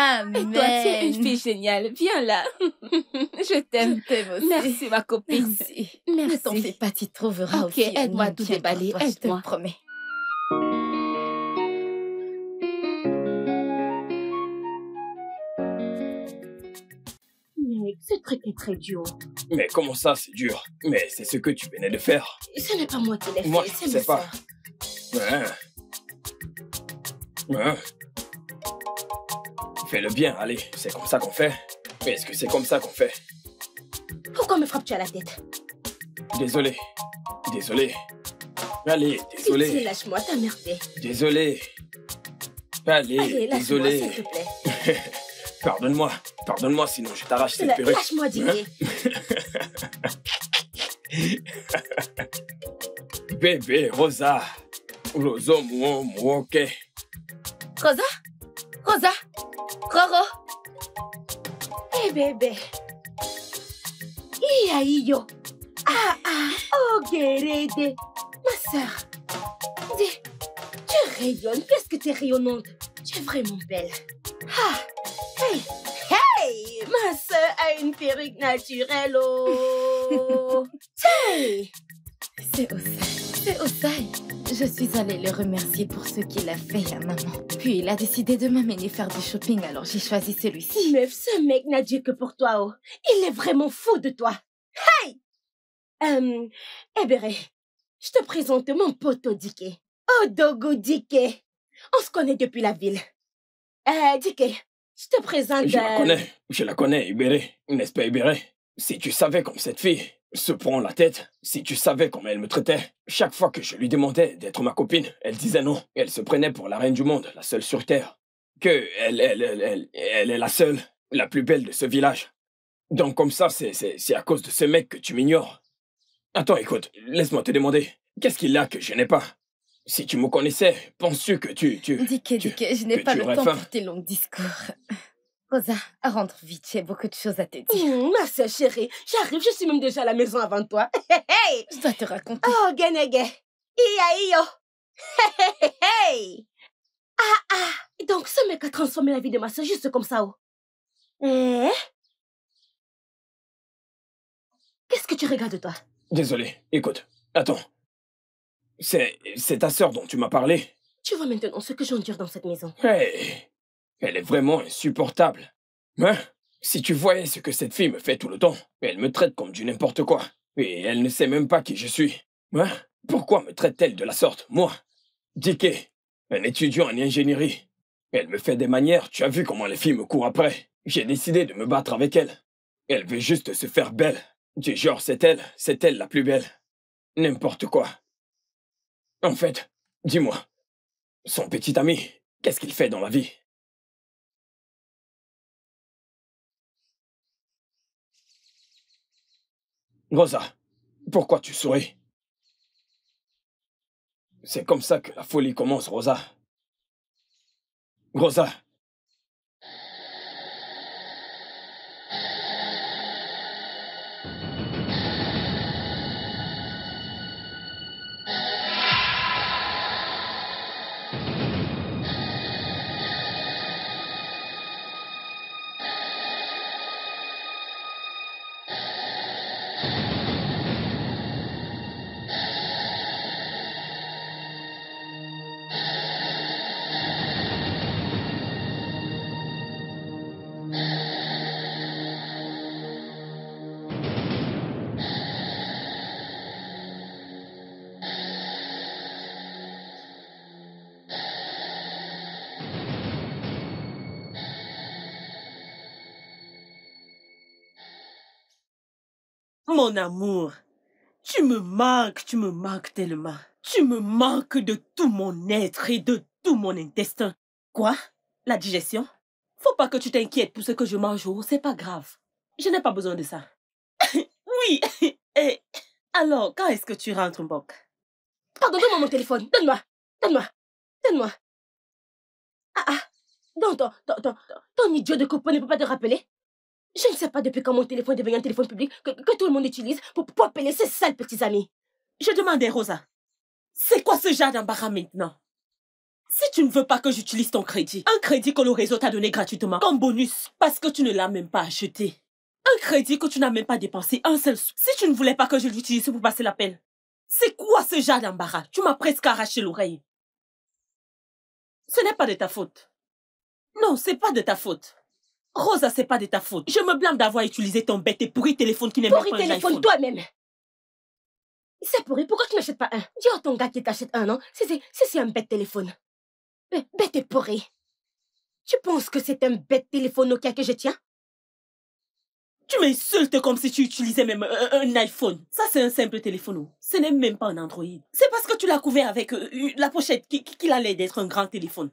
Amen. Et toi, tu es une fille géniale. Viens là. je t'aime. Je t'aime aussi. Merci, ma copine. Merci. Merci. Ne t'en fais pas, tu trouveras Ok, aide-moi à tout déballer, Je te aide-moi. le promets. Mais ce truc est très dur. Mais comment ça, c'est dur? Mais c'est ce que tu venais de faire. Ce n'est pas moi qui l'ai fait, Moi, je c'est sais ma pas. Ouais. Ouais. Fais le bien, allez, c'est comme ça qu'on fait. Est-ce que c'est comme ça qu'on fait? Pourquoi me frappes-tu à la tête? Désolé. Désolé. Allez, désolé. lâche-moi, t'as merdé. Désolé. Allez, Allez, désolé. s'il te plaît. Pardonne-moi. Pardonne-moi, sinon je t'arrache cette perruque. Lâche-moi, Didier. Bébé, Rosa. Rosa, moi, moi, ok. Rosa? Rosa? Roro. Eh bébé Iya iyo Ah ah. Oh Guérede Ma sœur. Dis, tu rayonnes, qu'est-ce que tu es rayonnante? Tu es vraiment belle. Ah Hey. Hey Ma sœur a une perruque naturelle oh. Hey. C'est Osai. C'est Osai. Je suis allée le remercier pour ce qu'il a fait à maman. Puis il a décidé de m'amener faire du shopping, alors j'ai choisi celui-ci. Meuf, ce mec n'a Dieu que pour toi, oh. Il est vraiment fou de toi. Hey! Euh, Ebere, je te présente mon poteau Dike. Oh, Dogo Dike. On se connaît depuis la ville. Euh, Dike, je te présente... Je la euh, connais. Je la connais, Ibéré. N'est-ce pas, Ibéré Si tu savais comme cette fille se prend la tête, si tu savais comment elle me traitait, chaque fois que je lui demandais d'être ma copine, elle disait non. Elle se prenait pour la reine du monde, la seule sur Terre. Que elle, elle, elle, elle, elle est la seule, la plus belle de ce village. Donc comme ça, c'est, c'est, c'est à cause de ce mec que tu m'ignores. Attends, écoute, laisse-moi te demander, qu'est-ce qu'il a que je n'ai pas? Si tu me connaissais, penses-tu que tu... tu Dike, je n'ai pas le temps faim? pour tes longs discours. Rosa, rentre vite, j'ai beaucoup de choses à te dire. ma sœur chérie, j'arrive, je suis même déjà à la maison avant toi. Hey, hey. Je dois te raconter. Oh, Genege. Iya, iyo. Hey, hey, hey. Ah, ah. Donc, ce mec a transformé la vie de ma soeur juste comme ça, oh. Eh? Qu'est-ce que tu regardes, toi? Désolé, écoute, attends. C'est, c'est ta sœur dont tu m'as parlé Tu vois maintenant ce que j'endure dans cette maison. Hey, elle est vraiment insupportable. Hein? Si tu voyais ce que cette fille me fait tout le temps, elle me traite comme du n'importe quoi. Et elle ne sait même pas qui je suis. Hein? Pourquoi me traite-t-elle de la sorte, moi? Dicky, un étudiant en ingénierie. Elle me fait des manières, tu as vu comment les filles me courent après. J'ai décidé de me battre avec elle. Elle veut juste se faire belle. Du genre, c'est elle, c'est elle la plus belle. N'importe quoi. En fait, dis-moi, son petit ami, qu'est-ce qu'il fait dans la vie? Rosa, pourquoi tu souris? C'est comme ça que la folie commence, Rosa. Rosa, Mon amour, tu me manques, tu me manques tellement. Tu me manques de tout mon être et de tout mon intestin. Quoi? La digestion? Faut pas que tu t'inquiètes pour ce que je mange, oh, c'est pas grave. Je n'ai pas besoin de ça. oui, et alors, quand est-ce que tu rentres, Mbok? Pardon, donne-moi mon téléphone. Donne-moi. Donne-moi. Donne-moi. Ah, ah. Non, ton, ton, ton, ton idiot de copain ne peut pas te rappeler. Je ne sais pas depuis quand mon téléphone est devenu un téléphone public que, tout le monde utilise pour, pour appeler ses sales petits amis. Je demandais, Rosa, c'est quoi ce genre d'embarras maintenant? Si tu ne veux pas que j'utilise ton crédit, un crédit que le réseau t'a donné gratuitement, comme bonus, parce que tu ne l'as même pas acheté. Un crédit que tu n'as même pas dépensé un seul sou. Si tu ne voulais pas que je l'utilise pour passer l'appel, c'est quoi ce genre d'embarras? Tu m'as presque arraché l'oreille. Ce n'est pas de ta faute. Non, c'est pas de ta faute. Rosa, c'est pas de ta faute. Je me blâme d'avoir utilisé ton bête et pourri téléphone qui n'est Pourri pas un téléphone iPhone. toi-même. C'est pourri, pourquoi tu n'achètes pas un? Dis à ton gars qui t'achète un, non? C'est un bête téléphone. Bé- Bête et pourri. Tu penses que c'est un bête téléphone Nokia que je tiens? Tu m'insultes comme si tu utilisais même un, un iPhone. Ça, c'est un simple téléphone. Ce n'est même pas un Android. C'est parce que tu l'as couvert avec euh, la pochette qui- qu'il allait d'être un grand téléphone.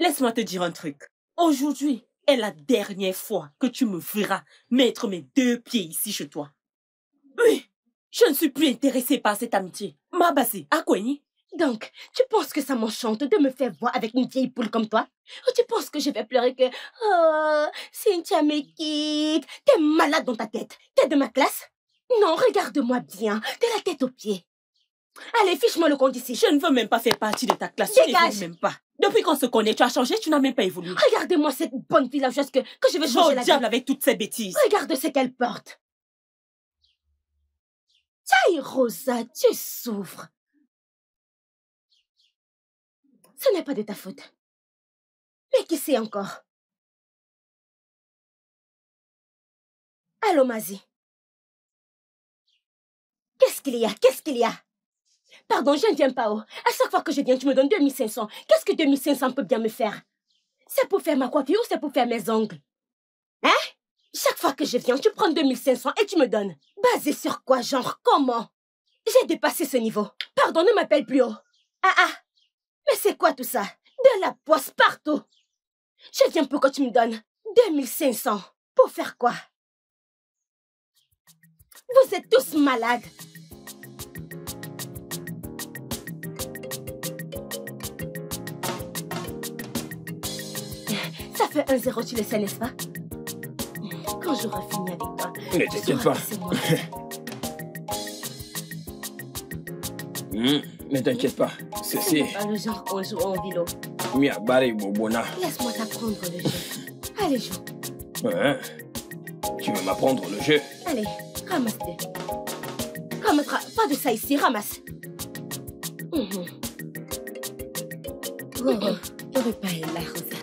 Laisse-moi te dire un truc. Aujourd'hui est la dernière fois que tu me verras mettre mes deux pieds ici chez toi. Oui, je ne suis plus intéressée par cette amitié. Ma basée, à quoi ni? Donc, tu penses que ça m'enchante de me faire voir avec une vieille poule comme toi? Ou tu penses que je vais pleurer que Oh, Cynthia me quitte T'es malade dans ta tête T'es de ma classe? Non, regarde-moi bien De la tête aux pieds Allez, fiche-moi le compte ici Je ne veux même pas faire partie de ta classe. Tu Dégage. n'évolues même pas. Depuis qu'on se connaît, tu as changé, tu n'as même pas évolué. Regardez-moi cette bonne villageoise que, que je vais Va changer au la diable vie. avec toutes ces bêtises. Regarde ce qu'elle porte. Tiens, Rosa, tu souffres. Ce n'est pas de ta faute. Mais qui sait encore? Allô, Mazie. Qu'est-ce qu'il y a? Qu'est-ce qu'il y a? Pardon, je ne viens pas haut. À chaque fois que je viens, tu me donnes 2500. Qu'est-ce que 2500 peut bien me faire? C'est pour faire ma coiffure ou c'est pour faire mes ongles? Hein? Chaque fois que je viens, tu prends 2500 et tu me donnes. Basé sur quoi, genre Comment? J'ai dépassé ce niveau. Pardon, ne m'appelle plus haut. Ah ah Mais c'est quoi tout ça? De la poisse partout. Je viens pour que tu me donnes 2500. Pour faire quoi? Vous êtes tous malades. Fait un zéro, tu le sais, n'est-ce pas Quand j'aurai fini avec toi, Ne tu t'inquiète pas. Hmm, ne t'inquiète pas. Ce Ceci, n'est pas le genre qu'on joue en vélo. Mia Bobona. Laisse-moi t'apprendre le jeu. Allez, joue. Hein? Tu veux m'apprendre le jeu Allez, ramasse-le. Ramasse, pas de ça ici, ramasse. Mhm. Oh, le repas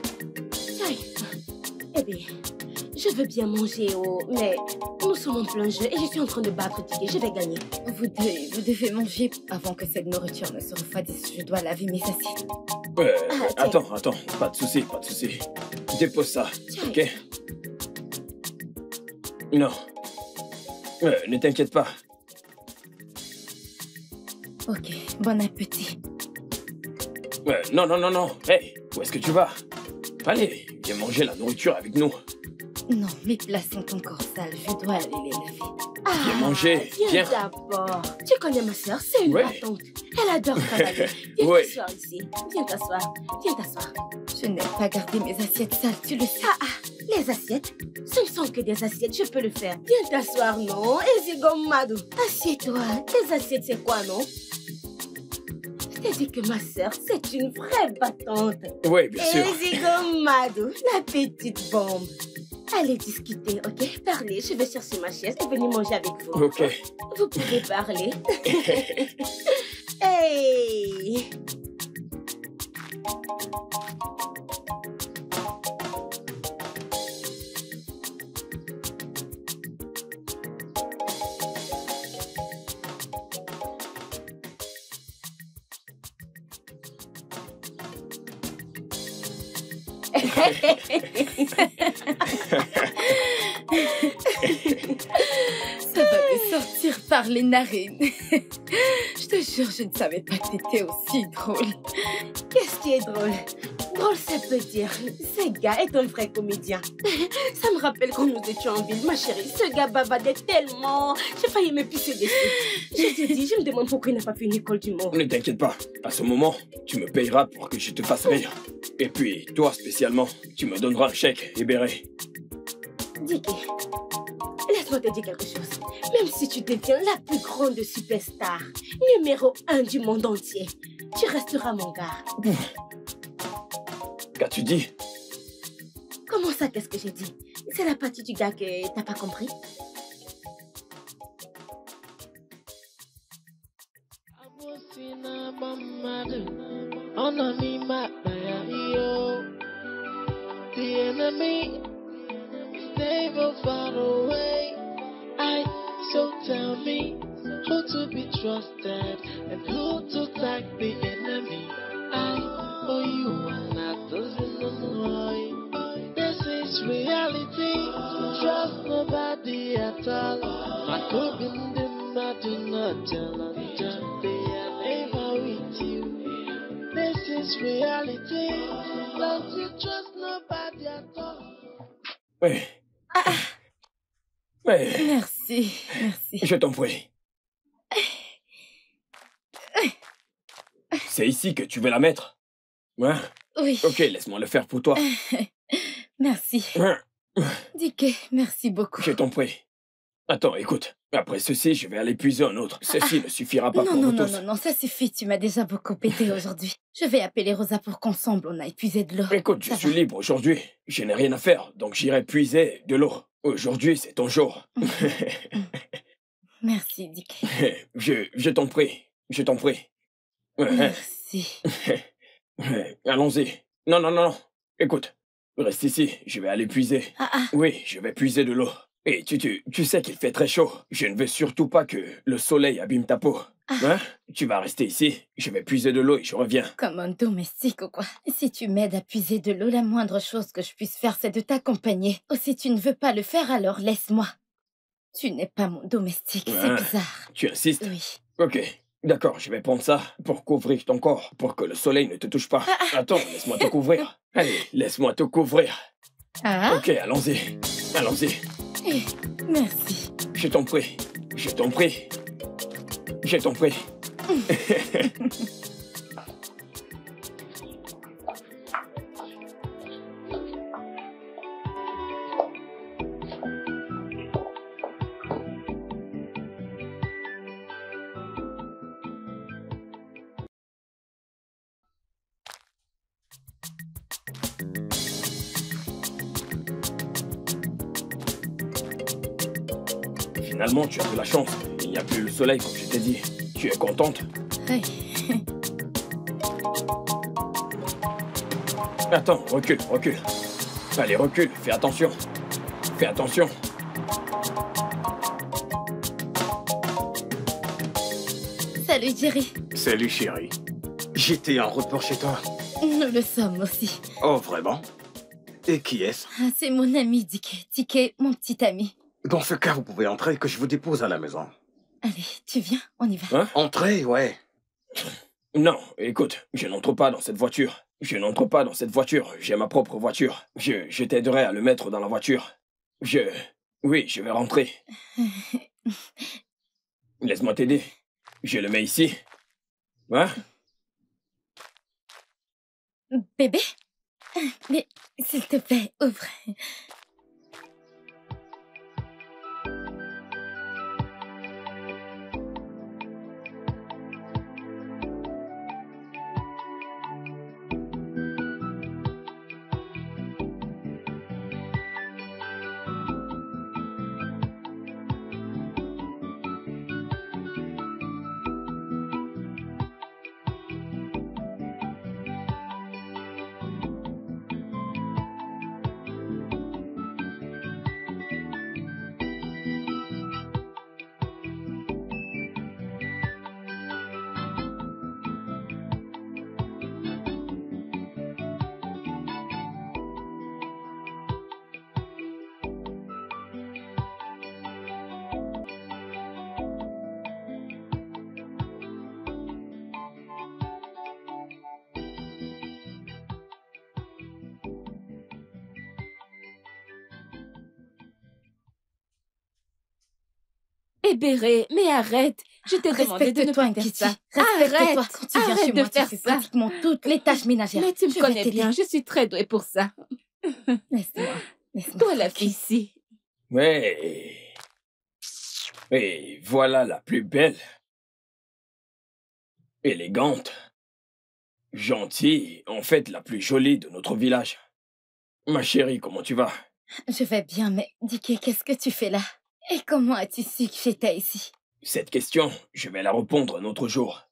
Je veux bien manger, oh, mais nous sommes en plein jeu et je suis en train de battre. Je vais gagner. Vous, deux, vous devez manger avant que cette nourriture ne se refroidisse. Je dois laver mes assiettes. Euh, Ah, attends, attends, pas de souci, pas de souci. Dépose ça, ok? Non. Euh, ne t'inquiète pas. Ok, bon appétit. Euh, non, non, non, non. Hey, où est-ce que tu vas? Allez, viens manger la nourriture avec nous. Non, mes plats sont encore sales. Je dois aller les laver. Ah, Viens manger, viens d'abord. Tu connais ma soeur, c'est une Ouais. battante. Elle adore travailler. Viens Ouais. t'asseoir ici. Viens t'asseoir. Viens t'asseoir. Je n'ai pas gardé mes assiettes sales, tu le sais. Ah, ah, les assiettes Ce ne sont que des assiettes, je peux le faire. Viens t'asseoir, non Ezigomadou. Assieds-toi. Tes assiettes, c'est quoi, non? T'ai dit que ma soeur, c'est une vraie battante? Oui, bien sûr. Ezigomadou, la petite bombe. Allez discuter, ok? Parlez, je vais chercher ma chaise et venir manger avec vous. Ok? Vous pouvez parler. hey Hey. Ça va me sortir par les narines. je te jure, je ne savais pas que t'étais aussi drôle. Qu'est-ce qui est drôle? Drôle, ça peut dire. Ce gars est un vrai comédien. Ça me rappelle quand nous étions en ville, ma chérie. Ce gars bavardait tellement. J'ai failli me pisser dessus. Je te dis, je me demande pourquoi il n'a pas fait une école du monde. Ne t'inquiète pas. À ce moment, tu me payeras pour que je te fasse rire. Et puis, toi spécialement, tu me donneras un chèque libéré. Dicky, laisse-moi te dire quelque chose. Même si tu deviens la plus grande superstar, numéro un du monde entier, tu resteras mon gars. Qu'as-tu dit? Comment ça, qu'est-ce que j'ai dit? C'est la partie du gars que t'as pas compris? The enemy never a way. I so tell me who to be trusted and who to attack the enemy. I or you are not the villain. This is reality. Trust nobody at all. I could be them, I do not challenge. They are never with you. This is reality. Don't you trust nobody at all. Wait. Merci, merci. Je t'en prie. C'est ici que tu veux la mettre Ouais Oui. Ok, laisse-moi le faire pour toi. Merci. Ouais. Dicky, merci beaucoup. Je t'en prie. Attends, écoute. Après ceci, je vais aller puiser un autre. Ceci ne suffira pas Non, pour non, vous non, tous. non, non, ça suffit, tu m'as déjà beaucoup pété aujourd'hui. Je vais appeler Rosa pour qu'ensemble on aille puiser de l'eau. Écoute, je suis libre aujourd'hui. Je n'ai rien à faire, donc j'irai puiser de l'eau. Aujourd'hui, c'est ton jour. Merci, Dicky. je je t'en prie. Je t'en prie. Ouais, Merci. Allons-y. Non, non, non, non. Écoute, reste ici. Je vais aller puiser. Ah, ah. Oui, je vais puiser de l'eau. Et tu, tu, tu sais qu'il fait très chaud. Je ne veux surtout pas que le soleil abîme ta peau. Ah. Hein? Tu vas rester ici. Je vais puiser de l'eau et je reviens. Comme un domestique ou quoi. Si tu m'aides à puiser de l'eau, la moindre chose que je puisse faire, c'est de t'accompagner. Ou si tu ne veux pas le faire, alors laisse-moi. Tu n'es pas mon domestique, c'est Ouais. bizarre. Tu insistes? Oui. Ok. D'accord, je vais prendre ça pour couvrir ton corps, pour que le soleil ne te touche pas. Ah, Attends, laisse-moi te couvrir. Allez, laisse-moi te couvrir. Ah, Ok, allons-y. Allons-y. Eh, merci. Je t'en prie. Je t'en prie. Je t'en prie. Finalement, tu as de la chance. Il n'y a plus le soleil, comme je t'ai dit. Tu es contente Oui. Attends, recule, recule. Allez, recule, fais attention. Fais attention. Salut, Jerry. Salut chérie. J'étais en route pour chez toi. Nous le sommes aussi. Oh, vraiment? Et qui est-ce? Ah, c'est mon ami Dicky. Dicky, mon petit ami. Dans ce cas, vous pouvez entrer que je vous dépose à la maison. Allez, tu viens, on y va. Hein? Entrez, ouais. Non, écoute, je n'entre pas dans cette voiture. Je n'entre pas dans cette voiture. J'ai ma propre voiture. Je, je t'aiderai à le mettre dans la voiture. Je... Oui, je vais rentrer. Laisse-moi t'aider. Je le mets ici. Hein? Bébé? Mais s'il te plaît, ouvre. Mais arrête. Je t'ai demandé de ne pas faire ça. Arrête. Quand tu viens Arrête chez de moi, tu faire fais ça. pratiquement toutes les tâches ménagères. Mais tu me Je connais bien, je suis très douée pour ça. Laisse-moi. Laisse-moi. Toi, la fille ici. Ouais. Et voilà la plus belle. Élégante. Gentille, en fait la plus jolie de notre village. Ma chérie, comment tu vas? Je vais bien, mais Dicky, qu'est-ce que tu fais là? Et comment as-tu su que j'étais ici? Cette question, je vais la répondre un autre jour.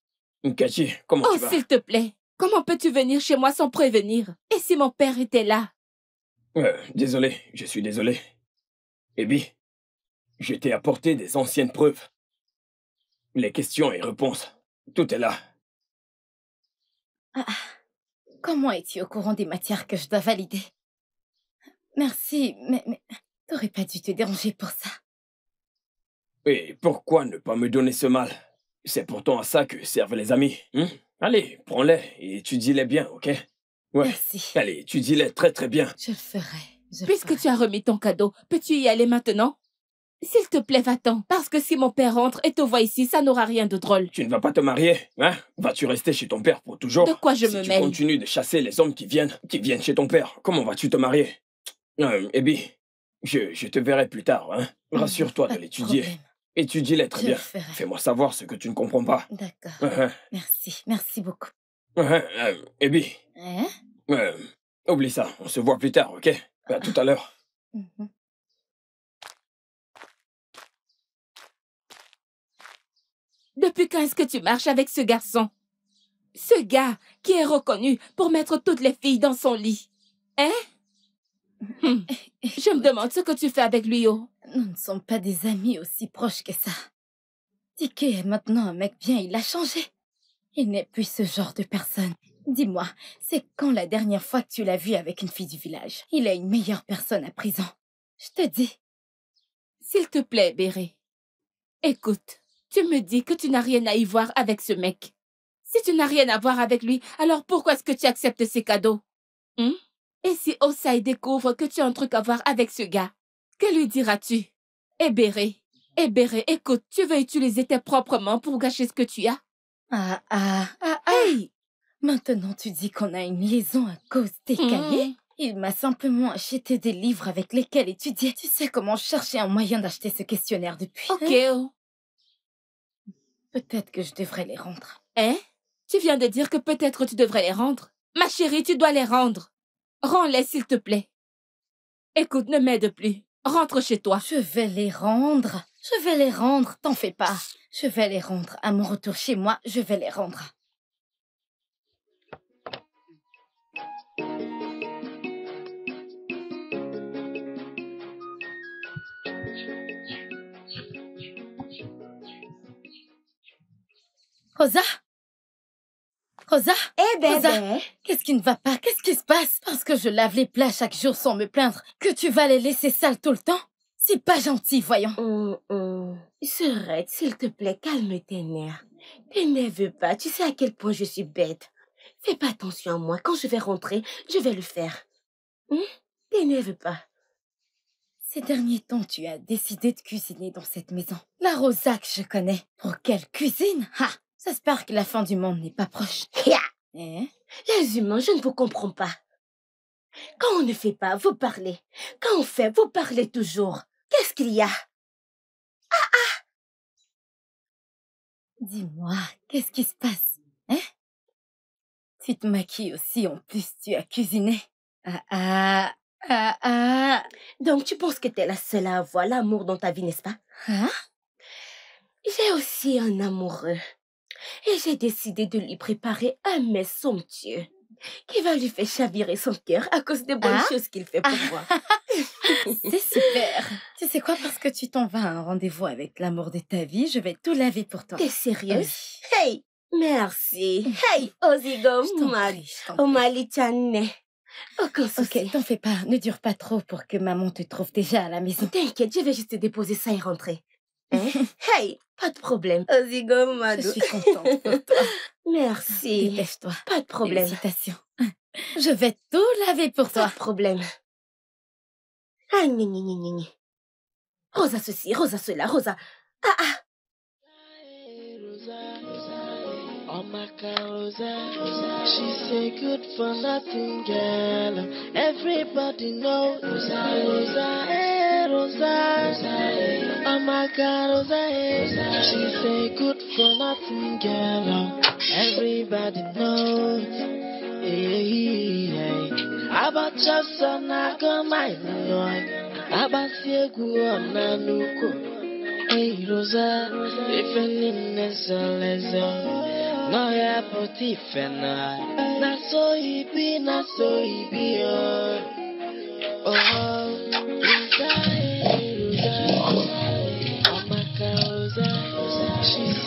Cathy, comment Oh, tu vas? s'il te plaît. Comment peux-tu venir chez moi sans prévenir? Et si mon père était là? Euh, désolé, je suis désolé. Ebi, je t'ai apporté des anciennes preuves. Les questions et réponses, tout est là. Ah, Comment es-tu au courant des matières que je dois valider? Merci, mais, mais t'aurais pas dû te déranger pour ça. Et pourquoi ne pas me donner ce mal? C'est pourtant à ça que servent les amis. hein? Allez, prends-les et étudie-les bien, ok? Ouais. Merci. Allez, étudie-les très très bien. Je le ferai. Je le Puisque ferai. tu as remis ton cadeau, peux-tu y aller maintenant? S'il te plaît, va-t'en. Parce que si mon père rentre et te voit ici, ça n'aura rien de drôle. Tu ne vas pas te marier, hein? Vas-tu rester chez ton père pour toujours? De quoi je si me tu mêle? continues de chasser les hommes qui viennent, qui viennent chez ton père, comment vas-tu te marier? Euh, Ebi, je, je te verrai plus tard, hein? Rassure-toi Pas de de l'étudier. Étudie-les très Je bien. Fais-moi savoir ce que tu ne comprends pas. D'accord. Uh-huh, Merci. Merci beaucoup. uh-huh, euh, Ebi, Hein? Euh, oublie ça, on se voit plus tard, ok? À tout à l'heure. Mhm. Depuis quand est-ce que tu marches avec ce garçon? Ce gars qui est reconnu pour mettre toutes les filles dans son lit. Hein? Je me demande ce que tu fais avec lui, oh. Nous ne sommes pas des amis aussi proches que ça. Tiki est maintenant un mec bien, il a changé. Il n'est plus ce genre de personne. Dis-moi, c'est quand la dernière fois que tu l'as vu avec une fille du village? Il est une meilleure personne à présent. Je te dis. S'il te plaît, Béré. Écoute, tu me dis que tu n'as rien à y voir avec ce mec. Si tu n'as rien à voir avec lui, alors pourquoi est-ce que tu acceptes ses cadeaux? Hmm? Et si Osai découvre que tu as un truc à voir avec ce gars, que lui diras-tu? Eh Béré, eh écoute, tu veux utiliser tes propres mains pour gâcher ce que tu as? Ah ah ah ah Hey Maintenant tu dis qu'on a une liaison à cause des Hmm. cahiers Il m'a simplement acheté des livres avec lesquels étudier. Tu sais comment chercher un moyen d'acheter ce questionnaire depuis. Ok, hein? oh. Peut-être que je devrais les rendre. Hein Tu viens de dire que peut-être tu devrais les rendre. Ma chérie, tu dois les rendre. Rends-les, s'il te plaît. Écoute, ne m'aide plus. Rentre chez toi. Je vais les rendre. Je vais les rendre, t'en fais pas. Je vais les rendre. À mon retour chez moi, je vais les rendre. Rosa? Rosa? Eh ben, Rosa. ben. Qu'est-ce qui ne va pas? Qu'est-ce qui se passe? Parce que je lave les plats chaque jour sans me plaindre que tu vas les laisser sales tout le temps? C'est pas gentil, voyons. Hum, hum. S'il te plaît, calme tes nerfs. T'énerve pas, tu sais à quel point je suis bête. Fais pas attention à moi, quand je vais rentrer, je vais le faire. Hum? T'énerve pas. Ces derniers temps, tu as décidé de cuisiner dans cette maison. La Rosa que je connais. Pour quelle cuisine? J'espère que la fin du monde n'est pas proche. Hein? Les humains, je ne vous comprends pas. Quand on ne fait pas, vous parlez. Quand on fait, vous parlez toujours. Qu'est-ce qu'il y a? Dis-moi, qu'est-ce qui se passe? Hein? Tu te maquilles aussi, en plus tu as cuisiné. Ah ah ah ah Donc tu penses que t'es la seule à avoir l'amour dans ta vie, n'est-ce pas? Hein? J'ai aussi un amoureux. Et j'ai décidé de lui préparer un mets somptueux qui va lui faire chavirer son cœur à cause des bonnes Ah. choses qu'il fait pour moi. C'est super. tu sais quoi, parce que tu t'en vas à un rendez-vous avec l'amour de ta vie, je vais tout laver pour toi. T'es sérieuse? Oui. Hey, merci. Hey, Ozigo, prie. Omali-chane. Aucun souci. Ok, t'en fais pas, ne dure pas trop pour que maman te trouve déjà à la maison. T'inquiète, je vais juste te déposer ça et rentrer. Hein? hey, pas de problème. Ozigo, Je Mado. suis contente pour toi. Merci. Dépêche-toi. Pas de problème. Félicitations. Je vais tout laver pour Pas toi. de problème. Ah, gna, gna, gna, gna, gna. Rosa ceci, Rosa cela, Rosa. Ah, ah. Oh my God, Rosa, she say good for nothing, girl. Everybody knows Rosa, Rosa, Rosa. Oh my God, Rosa, she say good for nothing, girl. Everybody knows. Hey, hey. About just on a go my Lord. About siegu on a nuko. Hey Rosa, if any nesalezo. No poti fena. Na so he be, na so he be, oh. Oh, Rosa,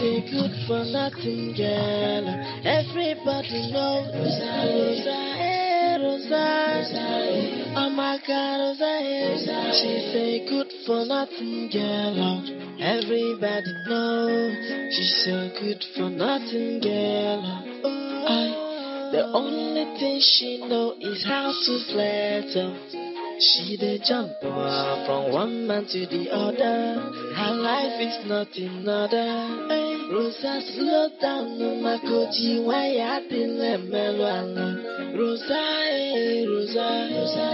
Rosa. Good for nothing, girl. Everybody knows Rosa, hey Rosa. Oh my God, Rosa, hey. She say good for nothing, girl. Everybody knows she's so good for nothing, girl. I, the only thing she know is how to flirt. She the jump uh, from one man to the other. Her life is nothing other. Rosa, slow down, no makoji, why I didn't melwana. Rosa, Rosa, Rosa,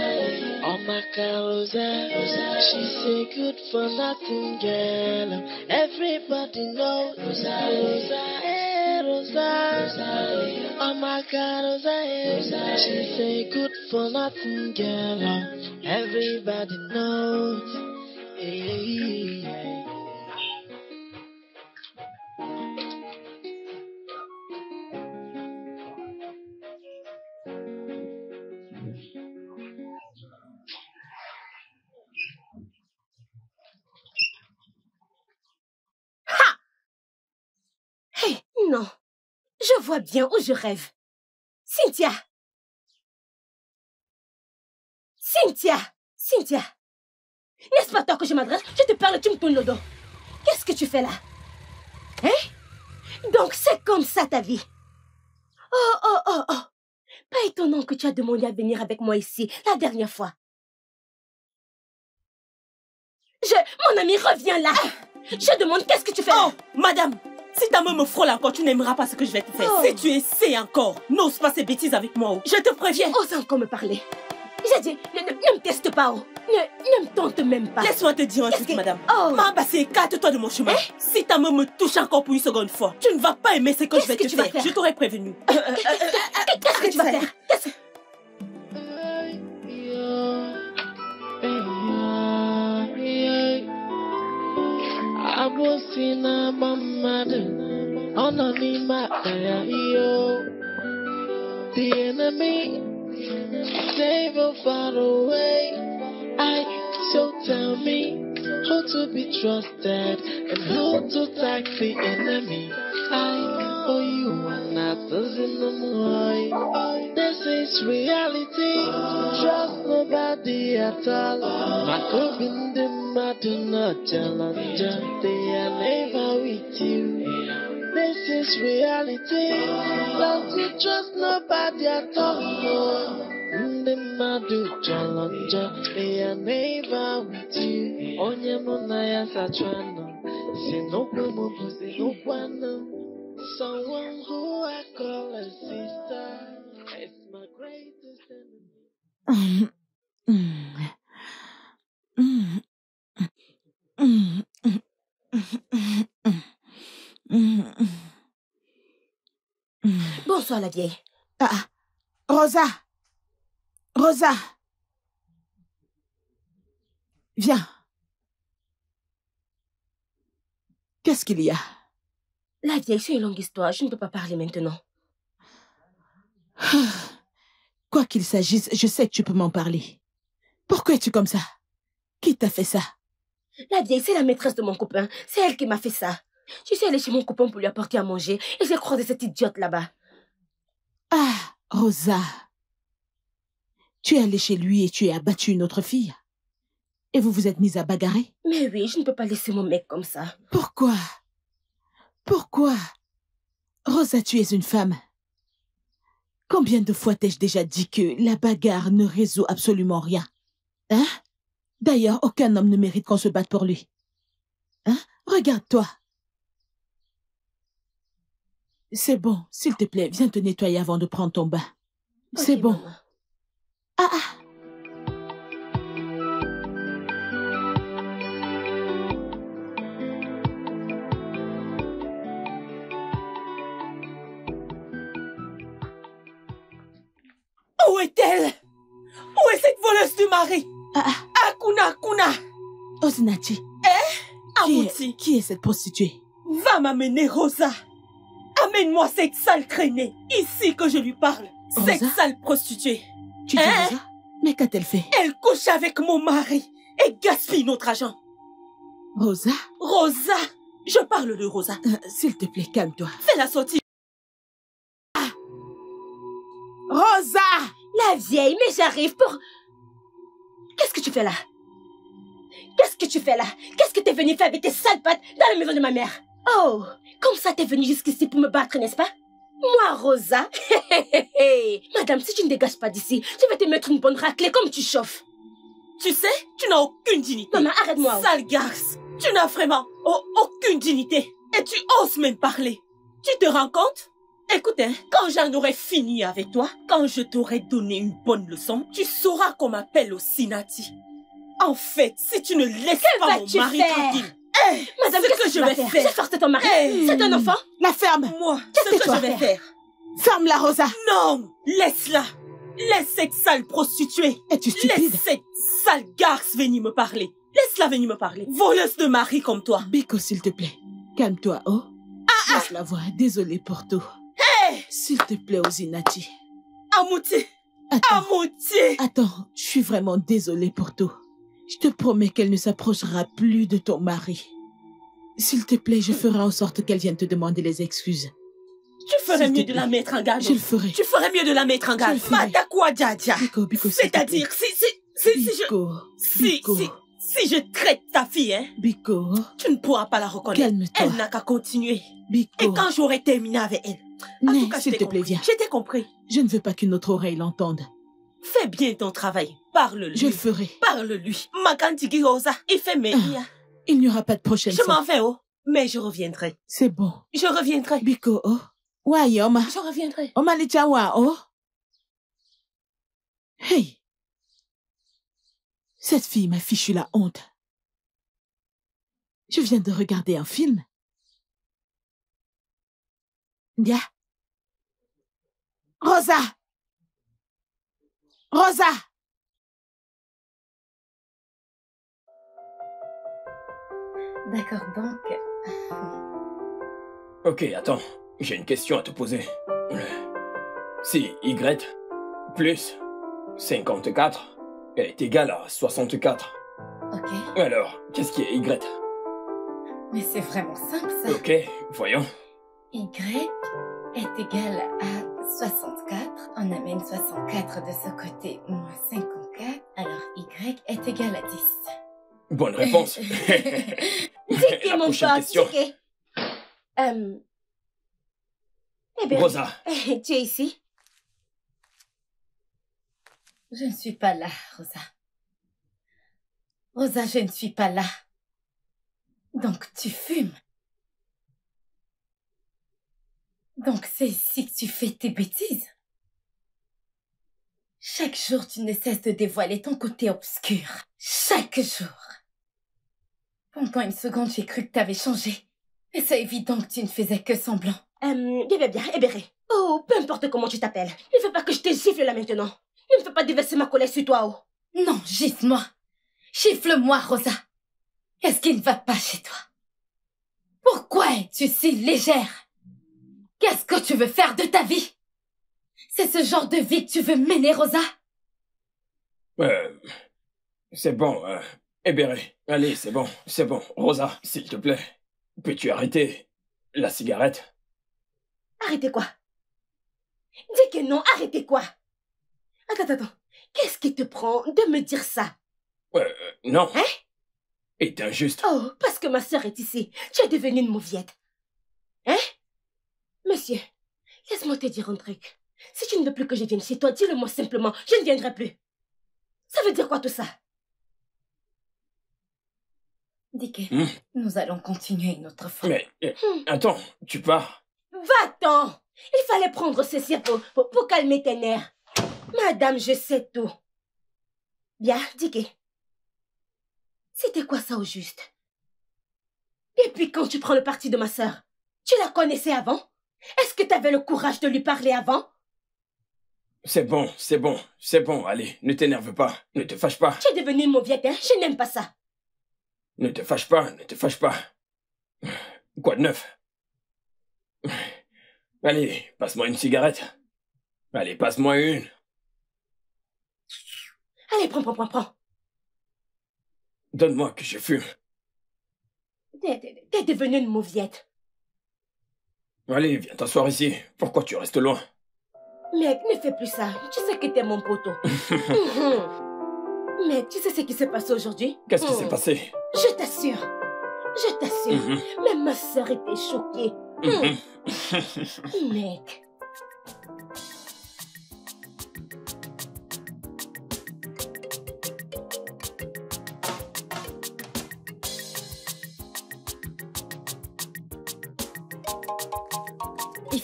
oh my God, Rosa, Rosa. She's a good for nothing girl. Everybody knows Rosa, Rosa, eh, Rosa, Rosa. Oh my God, Rosa, eh. She's a good for nothing girl. Everybody knows. eh, eh. Hé, non. Je vois bien où je rêve. Cynthia. Cynthia. Cynthia. N'est-ce pas toi que je m'adresse? Je te parle, tu me tournes le dos. Qu'est-ce que tu fais là? Hein? Donc c'est comme ça ta vie. Oh, oh, oh, oh. Pas étonnant que tu as demandé à venir avec moi ici la dernière fois. Je... Mon ami, reviens là. Je demande qu'est-ce que tu fais Oh, madame, si ta main me frôle encore, tu n'aimeras pas ce que je vais te faire. Oh. Si tu essaies encore, n'ose pas ces bêtises avec moi. Je te préviens. Ose encore me parler. J'ai dit, ne, ne- ne me teste pas, oh. Ne, ne me tente même pas. Laisse-moi te dire un truc, que- madame. Oh. Mamba, écarte-toi de mon chemin. Si ta main me touche encore pour une seconde fois, tu ne vas pas aimer ce que je vais te que tu vas faire. faire Je t'aurais prévenu. Qu'est-ce que tu vas faire Abosina mamadu. The enemy, never far away. I so tell me who to be trusted and who to attack the enemy. I for you are not in the moy. This is reality. Trust nobody at all. My them I do not challenge. They are never with you. This is reality. Don't you trust nobody at all. Ndị mmadụ chọrọ njọ, are never with you. Onye mụ na ya sachụanụ, si n'ụkwụ m bụ si n'ụkwụ anụ. Someone who I call a sister is my greatest enemy. Bonsoir la vieille. Ah, Rosa Rosa Viens. Qu'est-ce qu'il y a? La vieille, c'est une longue histoire. Je ne peux pas parler maintenant. Quoi qu'il s'agisse, je sais que tu peux m'en parler. Pourquoi es-tu comme ça? Qui t'a fait ça? La vieille, c'est la maîtresse de mon copain. C'est elle qui m'a fait ça. Je suis allée chez mon copain pour lui apporter à manger et j'ai croisé cette idiote là-bas. Ah, Rosa. Tu es allée chez lui et tu as abattu une autre fille. Et vous vous êtes mise à bagarrer? Mais oui, je ne peux pas laisser mon mec comme ça. Pourquoi? Pourquoi? Rosa, tu es une femme. Combien de fois t'ai-je déjà dit que la bagarre ne résout absolument rien? Hein? D'ailleurs, aucun homme ne mérite qu'on se batte pour lui. Hein? Regarde-toi. C'est bon, s'il te plaît, viens te nettoyer avant de prendre ton bain. C'est bon. maman. Ah ah Où est-elle? Où est cette voleuse du mari? Ah ah Akuna, Akuna Osinachi, qui Amouti, est, qui est cette prostituée? Va m'amener Rosa. Amène-moi cette sale traînée, ici que je lui parle. Cette sale prostituée. Tu dis Hein? Rosa? Mais qu'a-t-elle fait? Elle couche avec mon mari et gaspille notre argent. Rosa? Rosa Je parle de Rosa. Euh, S'il te plaît, calme-toi. Fais-la sortir. Rosa La vieille, mais j'arrive pour... Qu'est-ce que tu fais là? Qu'est-ce que tu fais là? Qu'est-ce que t'es venu faire avec tes sales pattes dans la maison de ma mère? Oh, comme ça t'es venu jusqu'ici pour me battre, n'est-ce pas? Moi, Rosa Madame, si tu ne dégages pas d'ici, je vais te mettre une bonne raclée comme tu chauffes. Tu sais, tu n'as aucune dignité. Maman, arrête-moi. Sale garce. Tu n'as vraiment au- aucune dignité. Et tu oses même parler. Tu te rends compte? Écoute, hein, quand j'en aurai fini avec toi, quand je t'aurai donné une bonne leçon, tu sauras qu'on m'appelle aussi Nati. En fait, si tu ne laisses Que pas mon mari tranquille, eh, Madame, ce qu'est-ce que que je vais faire? faire, forcé ton mari. Eh, C'est un enfant? La ferme moi, Qu'est-ce ce que je vais faire. Ferme-la, Rosa Non, laisse-la. Laisse cette sale prostituée. Es-tu stupide? Laisse cette sale garce venir me parler. Laisse-la venir me parler. Voleuse de mari comme toi. Biko, s'il te plaît. Calme-toi, oh. Laisse la voix. Désolée pour tout. Hé S'il te plaît, Ozinati. Amouti Attends, Amouti attends. Je suis vraiment désolée pour tout. Je te promets qu'elle ne s'approchera plus de ton mari. S'il te plaît, je ferai en sorte qu'elle vienne te demander les excuses. Tu ferais mieux de la mettre en garde. Je le ferai. Tu ferais mieux de la mettre en garde. s'il te plaît. C'est-à-dire, si, si, si, si je, Biko, si, si, si je traite ta fille, hein, Biko, tu ne pourras pas la reconnaître. calme-toi. Elle n'a qu'à continuer. Et Biko, quand j'aurai terminé avec elle, en tout cas, s'il te plaît, viens. Je t'ai compris. Je ne veux pas qu'une autre oreille l'entende. Fais bien ton travail. Parle-lui. Je le ferai. Parle-lui. Makantigi Rosa. Il fait mes Ah, Il n'y aura pas de prochaine Je m'en vais, oh. Mais je reviendrai. C'est bon. Je reviendrai. Biko, oh. Ouais, Oma. Je reviendrai. Oma lichawa, oh. Hey. Cette fille m'a fichu la honte. Je viens de regarder un film. Dia. Rosa. Rosa. D'accord, donc. Ok, attends. J'ai une question à te poser. Si Y plus 54 est égal à 64, Ok. alors qu'est-ce qui est Y? Mais c'est vraiment simple ça. Ok, voyons. Y est égal à 64. On amène 64 de ce côté, moins 54. Alors Y est égal à 10. Bonne réponse. La mon prochaine pote, question. Euh... Eh bien, Rosa, tu es ici? Je ne suis pas là, Rosa. Rosa, je ne suis pas là. Donc tu fumes. Donc c'est ici que tu fais tes bêtises. Chaque jour, tu ne cesses de dévoiler ton côté obscur. Chaque jour. Pendant une seconde, j'ai cru que t'avais changé. Mais c'est évident que tu ne faisais que semblant. Euh, bien, bien, bien, Hébéré. Oh, peu importe comment tu t'appelles. Ne fais pas que je te gifle là maintenant. Ne me fais pas déverser ma colère sur toi, oh. Non, gifle-moi. Gifle-moi, Rosa. Qu'est-ce qui ne va pas chez toi? Pourquoi es-tu si légère? Qu'est-ce que tu veux faire de ta vie? C'est ce genre de vie que tu veux mener, Rosa? Euh, c'est bon. Euh, Hébéré, allez, c'est bon, c'est bon. Rosa, s'il te plaît, peux-tu arrêter la cigarette? Arrêtez quoi? Dis que non, arrêtez quoi? Attends, attends. Qu'est-ce qui te prend de me dire ça? Euh, Non. Hein? Est injuste. Oh, parce que ma sœur est ici. Tu es devenue une mauviette. Hein? Monsieur, laisse-moi te dire un truc. Si tu ne veux plus que je vienne chez toi, dis-le-moi simplement. Je ne viendrai plus. Ça veut dire quoi tout ça? Dick, Hmm. nous allons continuer une autre fois. Mais, euh, Hmm. attends, tu pars Va-t'en Il fallait prendre ceci pour, pour, pour calmer tes nerfs. Madame, je sais tout. Bien, Dicky. C'était quoi ça au juste? Depuis quand tu prends le parti de ma sœur Tu la connaissais avant? Est-ce que tu avais le courage de lui parler avant? C'est bon, c'est bon, c'est bon, allez, ne t'énerve pas, ne te fâche pas, Tu es devenue une mauviette, hein? Je n'aime pas ça. Ne te fâche pas, ne te fâche pas. Quoi de neuf? Allez, passe-moi une cigarette. Allez, passe-moi une. Allez, prends, prends, prends, prends. Donne-moi que je fume. T'es- devenue une mauviette. Allez, viens t'asseoir ici. Pourquoi tu restes loin? Mec, ne fais plus ça. Tu sais que t'es mon poteau. Mhm. Mais tu sais ce qui s'est passé aujourd'hui? Qu'est-ce qui s'est passé? Je t'assure. Je t'assure. Même ma sœur était choquée. Hmm. Mhm. Mec.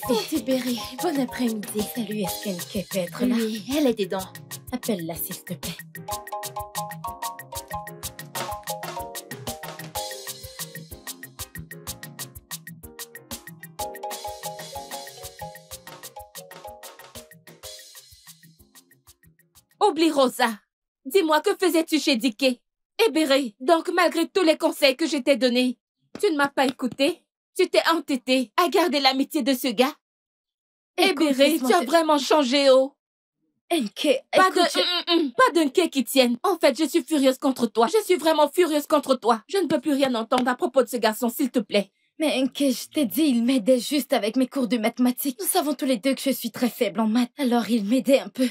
Ici, Berry. Bon après-midi. Salut, est-ce qu'Enke peut être là? Oui, elle est dedans. Appelle-la, s'il te plaît. Oublie Rosa. Dis-moi, que faisais-tu chez Dicky Ebéré, donc malgré tous les conseils que je t'ai donnés, tu ne m'as pas écouté? Tu t'es entêté à garder l'amitié de ce gars? Ebéré, laisse-moi tu as vraiment changé, oh Enke, Pas écoute, de, je- pas d'un quai qui tienne. En fait, je suis furieuse contre toi. Je suis vraiment furieuse contre toi. Je ne peux plus rien entendre à propos de ce garçon, s'il te plaît. Mais Enke, je t'ai dit, il m'aidait juste avec mes cours de mathématiques. Nous savons tous les deux que je suis très faible en maths, alors il m'aidait un peu.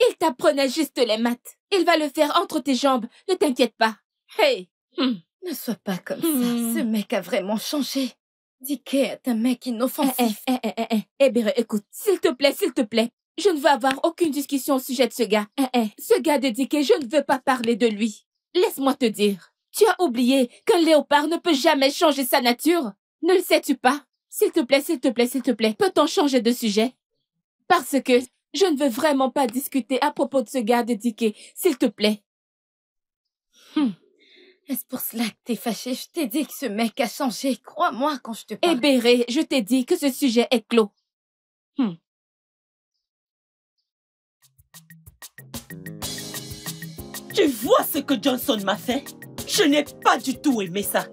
Il t'apprenait juste les maths. Il va le faire entre tes jambes. Ne t'inquiète pas. Hey. hum. Ne sois pas comme Hmm. ça. Ce mec a vraiment changé. Dike est un mec Eh, inoffensif. eh, eh, eh, eh. Eh bien, écoute, s'il te plaît, s'il te plaît. Je ne veux avoir aucune discussion au sujet de ce gars. Eh, eh. Ce gars dédié, je ne veux pas parler de lui. Laisse-moi te dire. Tu as oublié qu'un léopard ne peut jamais changer sa nature. Ne le sais-tu pas? S'il te plaît, s'il te plaît, s'il te plaît, peut-on changer de sujet? Parce que je ne veux vraiment pas discuter à propos de ce gars dédié, s'il te plaît. Est-ce pour cela que t'es fâché? Je t'ai dit que ce mec a changé. Crois-moi quand je te parle. Eh Béré, je t'ai dit que ce sujet est clos. Tu vois ce que Johnson m'a fait? Je n'ai pas du tout aimé ça.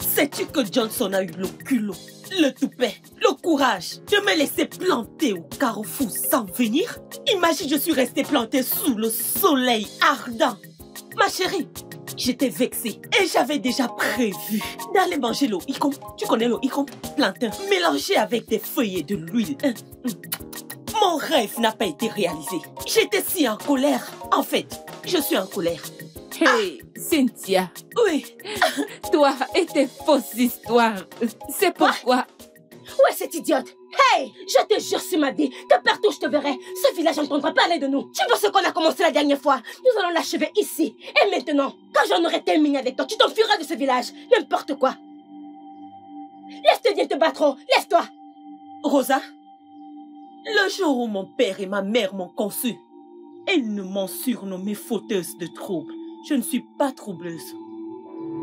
Sais-tu que Johnson a eu le culot, le toupet, le courage de me laisser planter au carrefour sans venir Imagine, je suis restée plantée sous le soleil ardent. Ma chérie, j'étais vexée et j'avais déjà prévu d'aller manger le icon. Tu connais le icon Plantain, mélangé avec des feuilles et de l'huile. Hum. Mon rêve n'a pas été réalisé. J'étais si en colère. En fait, je suis en colère. Hey, Cynthia, Oui, toi et tes fausses histoires. C'est pourquoi... Où est cette idiote? Hey Je te jure sur ma vie que partout où je te verrai, ce village entendra parler de nous. Tu vois ce qu'on a commencé la dernière fois? Nous allons l'achever ici. Et maintenant, quand j'en aurai terminé avec toi, tu t'enfuiras de ce village. N'importe quoi. Laisse-te dire te battront. Laisse-toi. Rosa, le jour où mon père et ma mère m'ont conçu, ils ne m'ont surnommée fauteuse de troubles. Je ne suis pas troubleuse.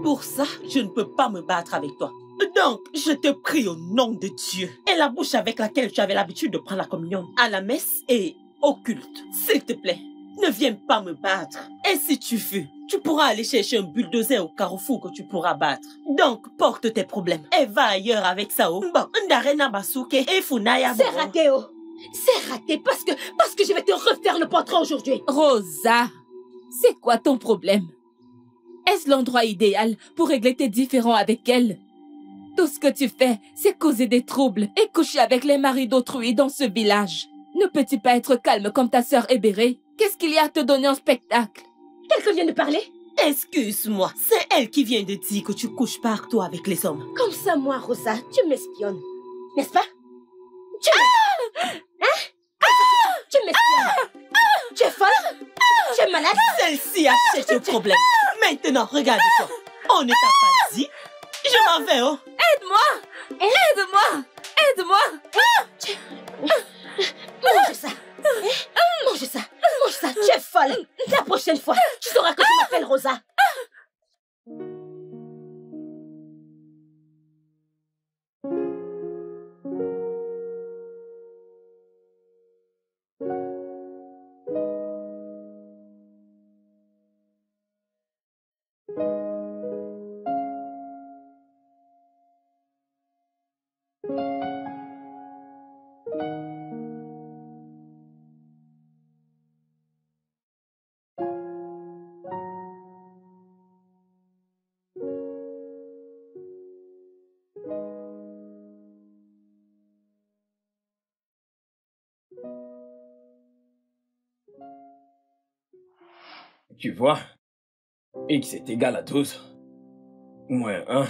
Pour ça, je ne peux pas me battre avec toi. Donc, je te prie au nom de Dieu et la bouche avec laquelle tu avais l'habitude de prendre la communion à la messe et au culte. S'il te plaît, ne viens pas me battre. Et si tu veux, tu pourras aller chercher un bulldozer au carrefour que tu pourras battre. Donc, porte tes problèmes et va ailleurs avec ça. oh. Bon, Ndarena Basuke et Funaya C'est raté, oh. C'est raté parce que, parce que je vais te refaire le portrait aujourd'hui. Rosa, c'est quoi ton problème? Est-ce l'endroit idéal pour régler tes différends avec elle? Tout ce que tu fais, c'est causer des troubles et coucher avec les maris d'autrui dans ce village. Ne peux-tu pas être calme comme ta sœur Ebéré Qu'est-ce qu'il y a à te donner en spectacle? Quelqu'un vient de parler? Excuse-moi, c'est elle qui vient de dire que tu couches partout avec les hommes. Comme ça, moi, Rosa, tu m'espionnes. N'est-ce pas? Tu m'espionnes. Hein? Tu m'espionnes. Tu es folle? Tu es malade Celle-ci a cherché le problème. Maintenant, regarde-toi. On ne t'a pas dit. Je m'en vais, oh. Aide-moi Aide-moi Aide-moi Mange ça. Mange ça. Mange ça. Tu es folle. La prochaine fois, tu sauras que je m'appelle Rosa. Tu vois X est égal à 12. Moins 1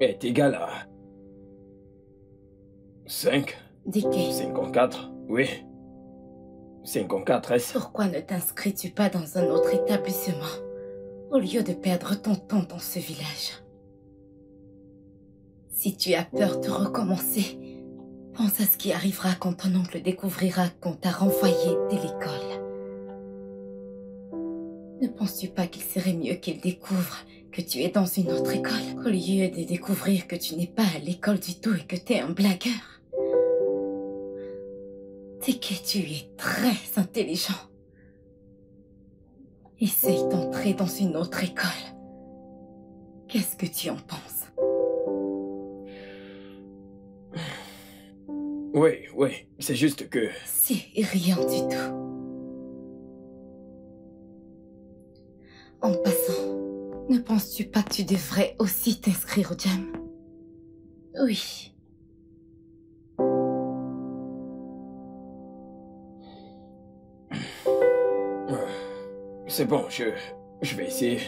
est égal à 5. Dicky. 54, oui. 54 S. Pourquoi ne t'inscris-tu pas dans un autre établissement au lieu de perdre ton temps dans ce village? Si tu as peur de recommencer, pense à ce qui arrivera quand ton oncle découvrira qu'on t'a renvoyé de l'école. Ne penses-tu pas qu'il serait mieux qu'il découvre que tu es dans une autre école? Au lieu de découvrir que tu n'es pas à l'école du tout et que tu es un blagueur C'est que tu es très intelligent. Essaye d'entrer dans une autre école. Qu'est-ce que tu en penses? Oui, oui, c'est juste que... C'est rien du tout. En passant, ne penses-tu pas que tu devrais aussi t'inscrire au jam? Oui. C'est bon, je... Je vais essayer.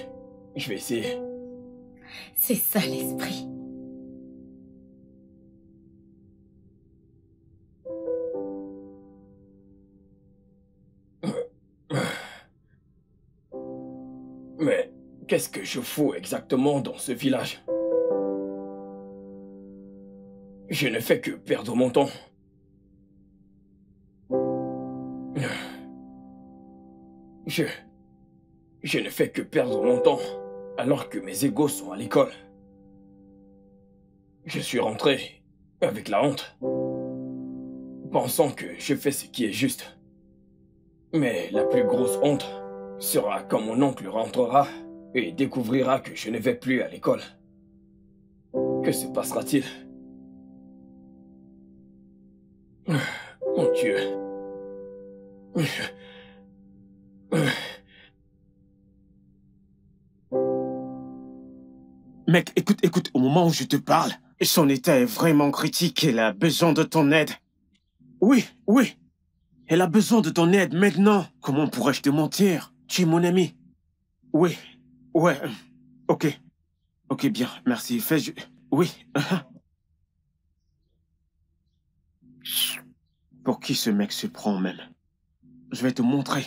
Je vais essayer. C'est ça l'esprit. Qu'est-ce que je fous exactement dans ce village? Je ne fais que perdre mon temps. Je... Je ne fais que perdre mon temps alors que mes égaux sont à l'école. Je suis rentré avec la honte, pensant que je fais ce qui est juste. Mais la plus grosse honte sera quand mon oncle rentrera et découvrira que je ne vais plus à l'école. Que se passera-t-il? Mon Dieu. Mec, écoute, écoute, au moment où je te parle, son état est vraiment critique. Elle a besoin de ton aide. Oui, oui. Elle a besoin de ton aide maintenant. Comment pourrais-je te mentir? Tu es mon ami. Oui, ouais. Ok. Ok, bien, merci. Fais... Je... Oui. Pour qui ce mec se prend même? Je vais te montrer.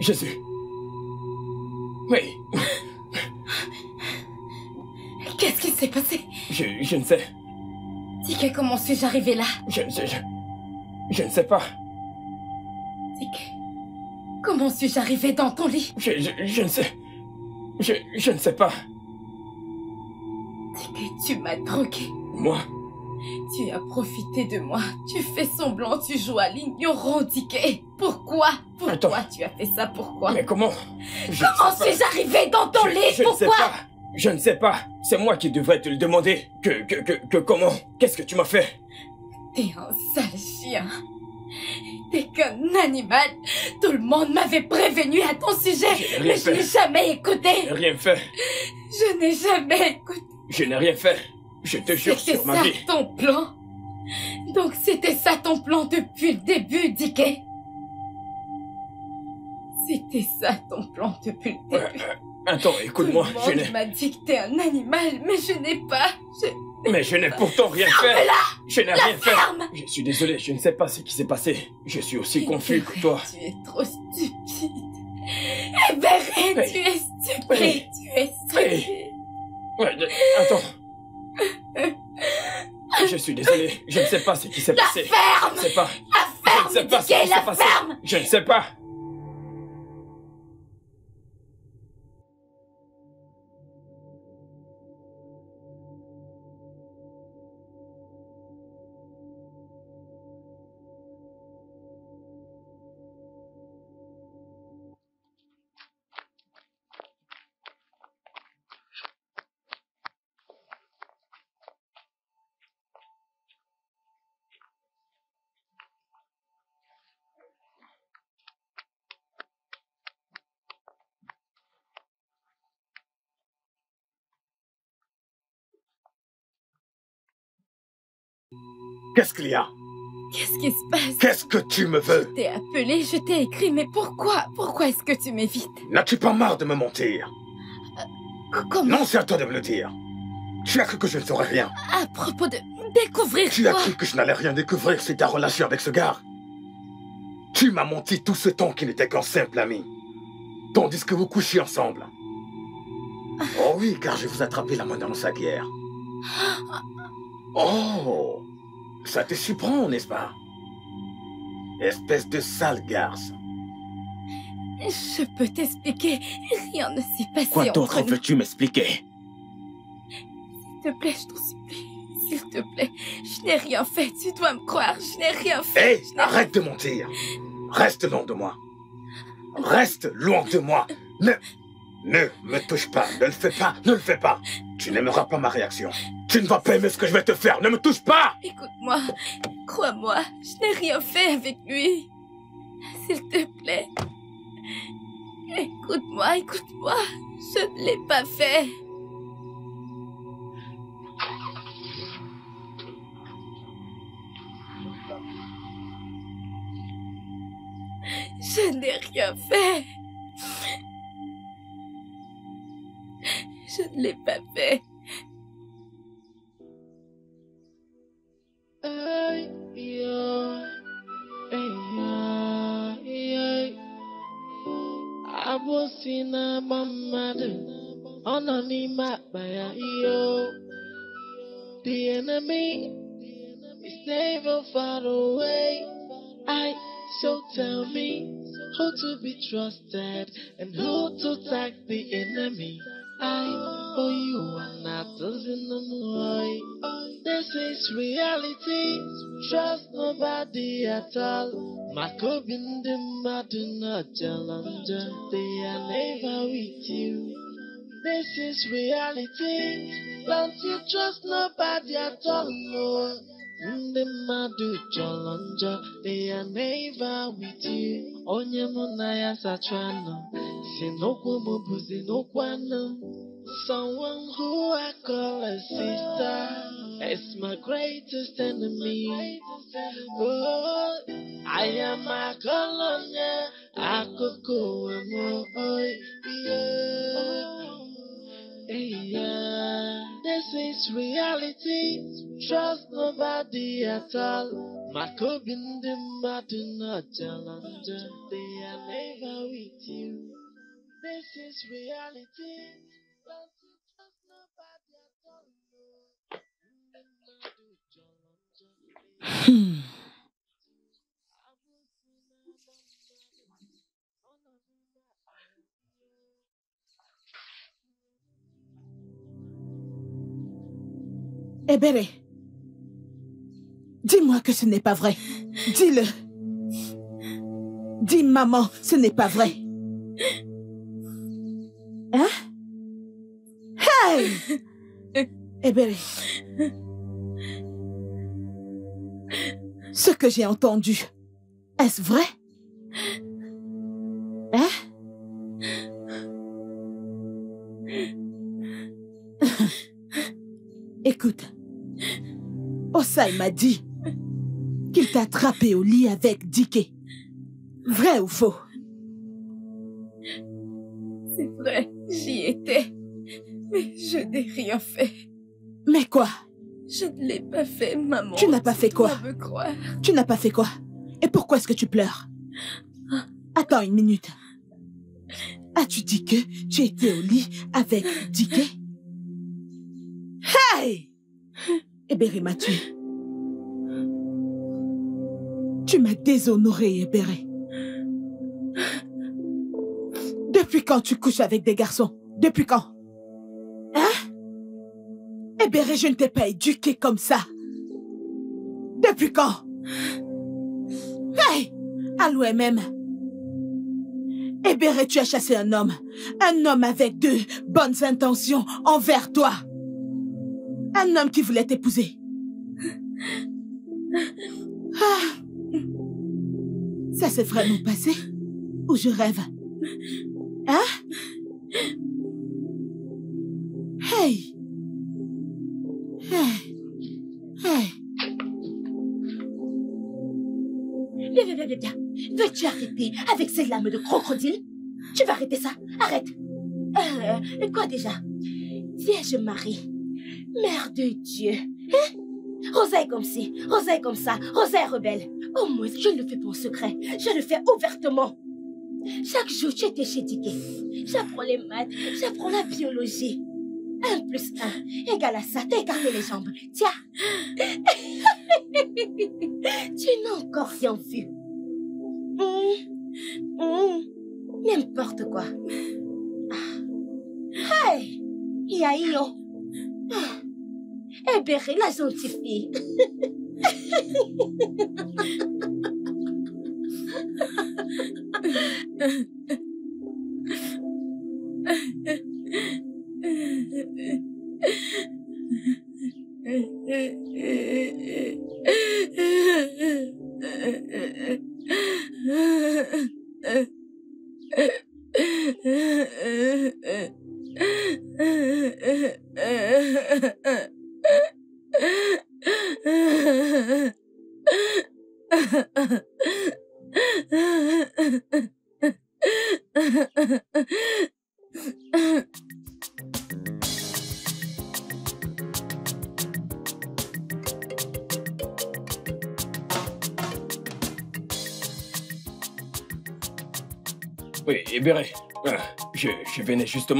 Jésus. Oui. Qu'est-ce qui s'est passé? Je, je ne sais. Tika, comment suis-je arrivé là? Je, je, je, je ne sais pas. Tika, comment suis-je arrivé dans ton lit? Je, je, je ne sais. Je, je ne sais pas. Tika, tu m'as drogué. Moi? Tu as profité de moi. Tu fais semblant, tu joues à l'ignorant. Pourquoi? Pourquoi Attends. tu as fait ça? Pourquoi? Mais comment? Je Comment suis-je arrivée dans ton Je- lit? je ne sais Pourquoi? pas. Je ne sais pas. C'est moi qui devrais te le demander. Que, que, que, que comment? Qu'est-ce que tu m'as fait? T'es un sale chien. T'es qu'un animal. Tout le monde m'avait prévenu à ton sujet, mais je n'ai jamais Je écouté. n'ai rien fait. Je n'ai jamais écouté. Je n'ai rien fait. Je te jure C'était sur ma ça vie. ton plan? Donc c'était ça ton plan depuis le début, Dickey C'était ça ton plan depuis le début. euh, attends, écoute-moi. Tout Je le m'a dit que t'es un animal, mais je n'ai pas. Je... Mais je n'ai pourtant rien fait. Je n'ai rien fait. Je suis désolé, je ne sais pas ce qui s'est passé. Je suis aussi confus que toi. Tu es trop stupide. Eberé, Hey. tu es stupide. Hey. Tu es stupide. Ouais, attends. Je suis désolé, je ne sais pas ce qui s'est La passé. ferme Je ne sais pas. La Je ne ferme, sais pas ce qui s'est passé. ferme Je ne sais pas. Qu'est-ce qu'il y a? Qu'est-ce qui se passe? Qu'est-ce que tu me veux? Je t'ai appelé, je t'ai écrit, mais pourquoi? Pourquoi est-ce que tu m'évites? N'as-tu pas marre de me mentir? Comment? Non, c'est à toi de me le dire. Tu as cru que je ne saurais rien. À propos de découvrir Tu as cru que je n'allais rien découvrir sur ta relation avec ce gars. Tu m'as menti tout ce temps qui n'était qu'un simple ami. Tandis que vous couchiez ensemble. Oh oui, car je vous attrapé la main dans sa guerre. Oh Ça te surprend, n'est-ce pas? Espèce de sale garce. Je peux t'expliquer, rien ne s'est passé Quoi d'autre veux-tu m'expliquer? S'il te plaît, je t'en supplie. S'il te plaît, je n'ai rien fait. Tu dois me croire, je n'ai rien fait. Hé, arrête de mentir. Reste loin de moi. Reste loin de moi. Ne, ne me touche pas. Ne le fais pas. Ne le fais pas. Tu n'aimeras pas ma réaction. Tu ne vas pas aimer ce que je vais te faire. Ne me touche pas. Écoute-moi, crois-moi, je n'ai rien fait avec lui. S'il te plaît. Écoute-moi, écoute-moi. Je ne l'ai pas fait. Je n'ai rien fait. N'ime akpa ya iyo. The enemy is never far away. I so tell me who to be trusted and who to tag the enemy. I owe you not in the moy. This is reality. Trust nobody at all. Makobin the maduna challenger. They are never with you. This is reality. Don't you trust nobody at all. No. Ndị mmadụ chọrọ njọ, they are never with you. Onye mụ na ya sacha anọ, si n'okwu m n'okwu anọ. Someone who I call a sister is my greatest enemy. Oh, I am a colonia, akụkụ onwe m. Oh, This is reality. Trust nobody at all. Obi ndị mmadụ nọchala njọ. They are never with you. This is reality. Trust nobody at all. Njọ. Ebere, Dis-moi que ce n'est pas vrai. Dis-le. Dis maman, ce n'est pas vrai. Hein? Hey Ebere. Ce que j'ai entendu, est-ce vrai? Osai m'a dit qu'il t'a attrapé au lit avec Diké. Vrai ou faux? C'est vrai, j'y étais. Mais je n'ai rien fait. Mais quoi? Je ne l'ai pas fait, maman. Tu n'as pas fait quoi? Me croire. Tu n'as pas fait quoi? Et pourquoi est-ce que tu pleures? Attends une minute. As-tu dit que tu étais au lit avec Diké Hey Ebere m'a tué. Tu m'as déshonoré, Ebere. Depuis quand tu couches avec des garçons? Depuis quand? Hein? Ebere, je ne t'ai pas éduqué comme ça. Depuis quand? Hey Alloué même. Ebere, tu as chassé un homme. Un homme avec de bonnes intentions envers toi. Un homme qui voulait t'épouser. Ah. Ça s'est vraiment passé Ou je rêve. Hein? Hey! Hey! Hey! Viens. Veux-tu arrêter avec ces lames de crocodile? Tu vas arrêter ça. Arrête. Euh, quoi déjà? Vierge Marie, Mère de Dieu. Hein? Rosa est comme ci, Rosa est comme ça, Rosa est rebelle. Au moins, je ne le fais pas en secret, je le fais ouvertement. Chaque jour, tu étais chez. J'apprends les maths, j'apprends la biologie. Un plus un égale à ça, t'as écarté les jambes. Tiens. tu n'as encore rien vu. Hum, hum, N'importe quoi. Ah. Hey, Yaïo. Ah. Ebere, la gentille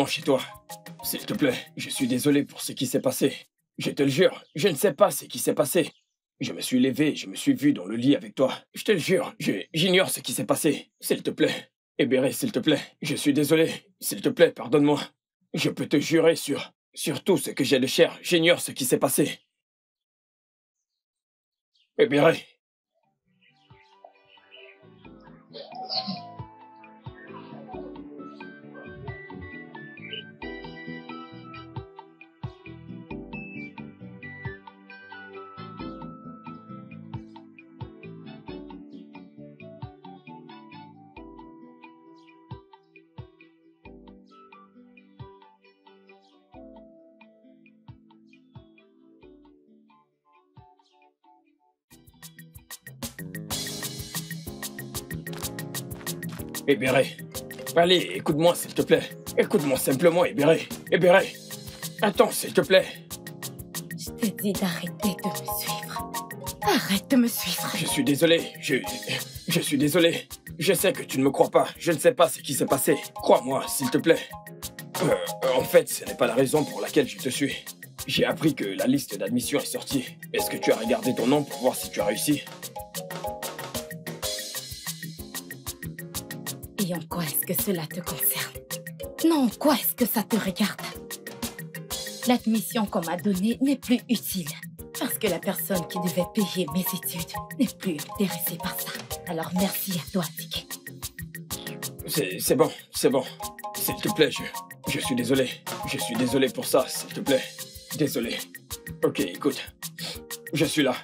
chez toi. S'il te plaît, je suis désolé pour ce qui s'est passé. Je te le jure, je ne sais pas ce qui s'est passé. Je me suis levé, je me suis vu dans le lit avec toi. Je te le jure, j'ignore ce qui s'est passé. S'il te plaît. Ebéré, s'il te plaît. Je suis désolé. S'il te plaît, pardonne-moi. Je peux te jurer sur, tout ce que j'ai de cher. J'ignore ce qui s'est passé. Ebéré. Ebéré. Allez, écoute-moi, s'il te plaît. Écoute-moi simplement, Ebéré. Ebéré. Attends, s'il te plaît. Je t'ai dit d'arrêter de me suivre. Arrête de me suivre. Je suis désolé. Je. Je suis désolé. Je sais que tu ne me crois pas. Je ne sais pas ce qui s'est passé. Crois-moi, s'il te plaît. Euh, en fait, ce n'est pas la raison pour laquelle je te suis. J'ai appris que la liste d'admission est sortie. Est-ce que tu as regardé ton nom pour voir si tu as réussi? En quoi est-ce que cela te concerne? Non, en quoi est-ce que ça te regarde? L'admission qu'on m'a donnée n'est plus utile. Parce que la personne qui devait payer mes études n'est plus intéressée par ça. Alors merci à toi. C'est c'est bon, c'est bon. S'il te plaît, je, je suis désolé. Je suis désolé pour ça, s'il te plaît. Désolé. Ok, écoute. Je suis là.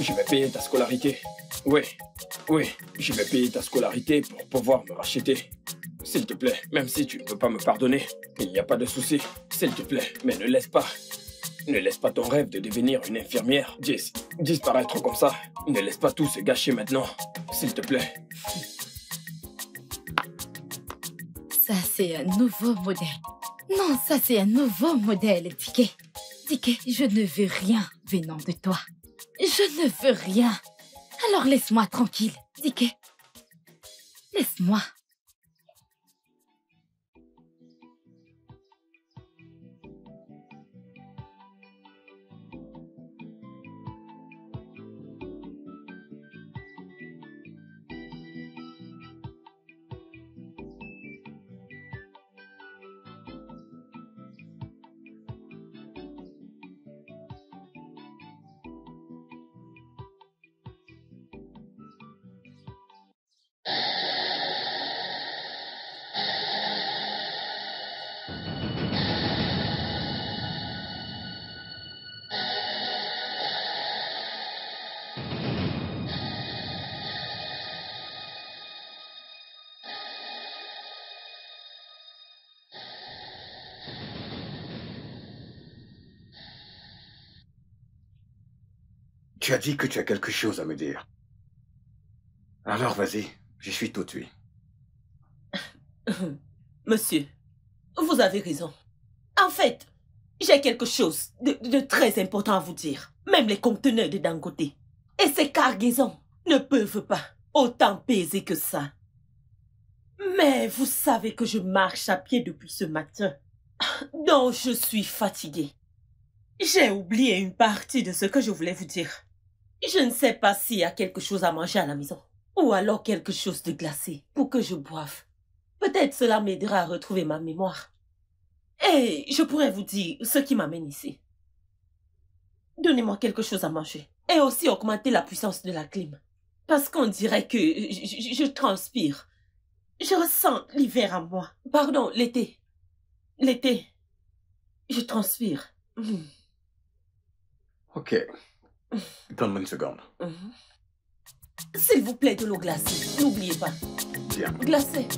Je vais payer ta scolarité. Oui, oui, je vais payer ta scolarité pour pouvoir me racheter. S'il te plaît, même si tu ne peux pas me pardonner, il n'y a pas de souci. S'il te plaît, mais ne laisse pas. Ne laisse pas ton rêve de devenir une infirmière dis, disparaître comme ça. Ne laisse pas tout se gâcher maintenant. S'il te plaît. Ça, c'est un nouveau modèle. Non, ça, c'est un nouveau modèle, Ticket. Ticket, je ne veux rien venant de toi. Je ne veux rien. Alors laisse-moi tranquille, Ticket. Laisse-moi. Tu as dit que tu as quelque chose à me dire. Alors vas-y, je suis tout oui. Monsieur, vous avez raison. En fait, j'ai quelque chose de, de très important à vous dire. Même les conteneurs de Dangote et ces cargaisons ne peuvent pas autant peser que ça. Mais vous savez que je marche à pied depuis ce matin. Donc je suis fatiguée. J'ai oublié une partie de ce que je voulais vous dire. Je ne sais pas s'il y a quelque chose à manger à la maison. Ou alors quelque chose de glacé pour que je boive. Peut-être cela m'aidera à retrouver ma mémoire. Et je pourrais vous dire ce qui m'amène ici. Donnez-moi quelque chose à manger. Et aussi augmenter la puissance de la clim. Parce qu'on dirait que je, je- transpire. Je ressens l'hiver à moi. Pardon, l'été. L'été. Je transpire. Mhm. Ok. Donne-moi une seconde. Mhm. S'il vous plaît, de l'eau glacée. N'oubliez pas. Bien. Glacée.